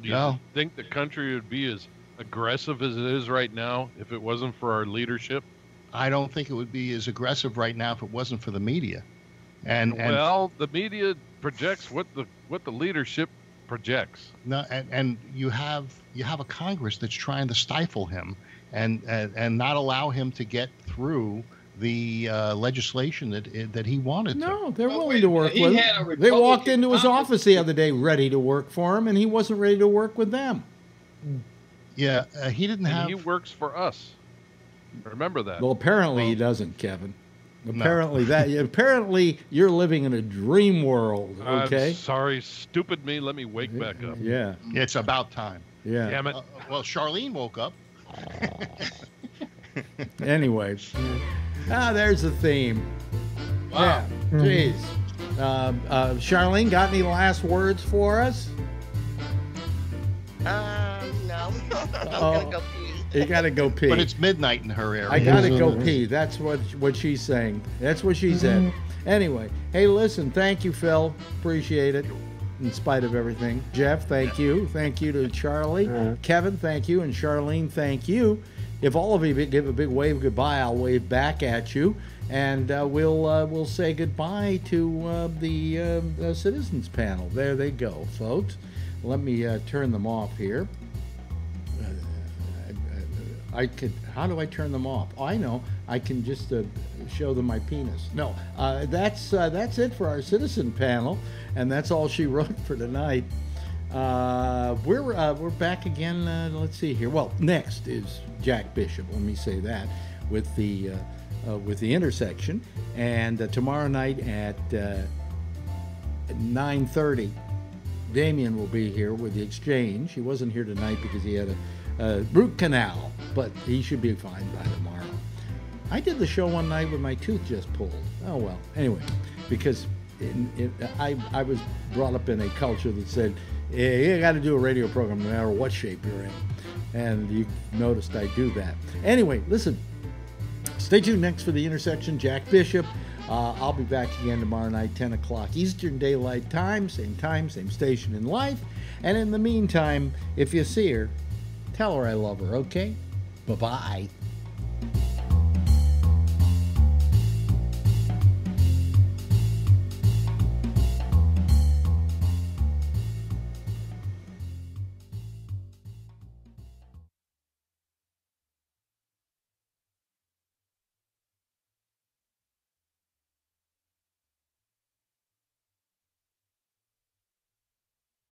Speaker 8: Do you
Speaker 5: No.
Speaker 8: think the country would be as aggressive as it is right now if it wasn't for our leadership?
Speaker 5: I don't think it would be as aggressive right now if it wasn't for the media. And, and
Speaker 8: well, the media projects what the what the leadership projects.
Speaker 5: No, and, and you have you have a Congress that's trying to stifle him and and, and not allow him to get through the uh, legislation that that he wanted to.
Speaker 2: No, they're
Speaker 4: Well,
Speaker 2: willing
Speaker 4: wait
Speaker 2: to work with him. They walked
Speaker 4: Republican
Speaker 2: into his office the other day ready to work for him, and he wasn't ready to work with them.
Speaker 5: Yeah, uh, he didn't
Speaker 8: And
Speaker 5: have.
Speaker 8: he works for us. Remember that.
Speaker 2: Well, apparently he doesn't, Kevin. Apparently that [laughs] apparently you're living in a dream world. Okay.
Speaker 8: I'm sorry, stupid me. Let me wake back up.
Speaker 2: Yeah.
Speaker 5: It's about time.
Speaker 2: Yeah.
Speaker 8: Damn it.
Speaker 5: Uh, well, Charlene woke up. [laughs]
Speaker 2: Anyway. Ah, there's the theme.
Speaker 4: Wow.
Speaker 2: Yeah. Jeez. Um, uh, Charlene, got any last words for us?
Speaker 6: Um, no. [laughs] I'm
Speaker 2: Oh.
Speaker 6: gonna go pee.
Speaker 2: You got to go pee.
Speaker 5: But it's midnight in her area.
Speaker 2: I gotta go
Speaker 7: what it is.
Speaker 2: pee. That's what what she's saying. That's what she said. Anyway, hey, listen. Thank you, Phil. Appreciate it. In spite of everything, Jeff, thank you. Thank you to Charlie,
Speaker 7: Uh-huh.
Speaker 2: Kevin, thank you, and Charlene, thank you. If all of you give a big wave goodbye, I'll wave back at you, and uh, we'll uh, we'll say goodbye to uh, the um, uh, citizens panel. There they go, folks. Let me uh, turn them off here. I could. How do I turn them off? I know. I can just uh, show them my penis. No, uh, that's uh, that's it for our citizen panel, and that's all she [laughs] wrote for tonight. Uh, we're uh, we're back again. Uh, let's see here. Well, next is Jack Bishop. Let me say that with the with the intersection, and tomorrow night at uh, 9:30. Damien will be here with the exchange. He wasn't here tonight because he had a, a root canal, but he should be fine by tomorrow. I did the show one night with my tooth just pulled. Oh well. Anyway, because in, in, I I was brought up in a culture that said yeah, you got to do a radio program no matter what shape you're in, and you noticed I do that. Anyway, listen. Stay tuned next for the intersection. Jack Bishop. Uh, I'll be back again tomorrow night, 10 o'clock Eastern Daylight Time, same time, same station in life. And in the meantime, if you see her, tell her I love her, okay? Bye bye.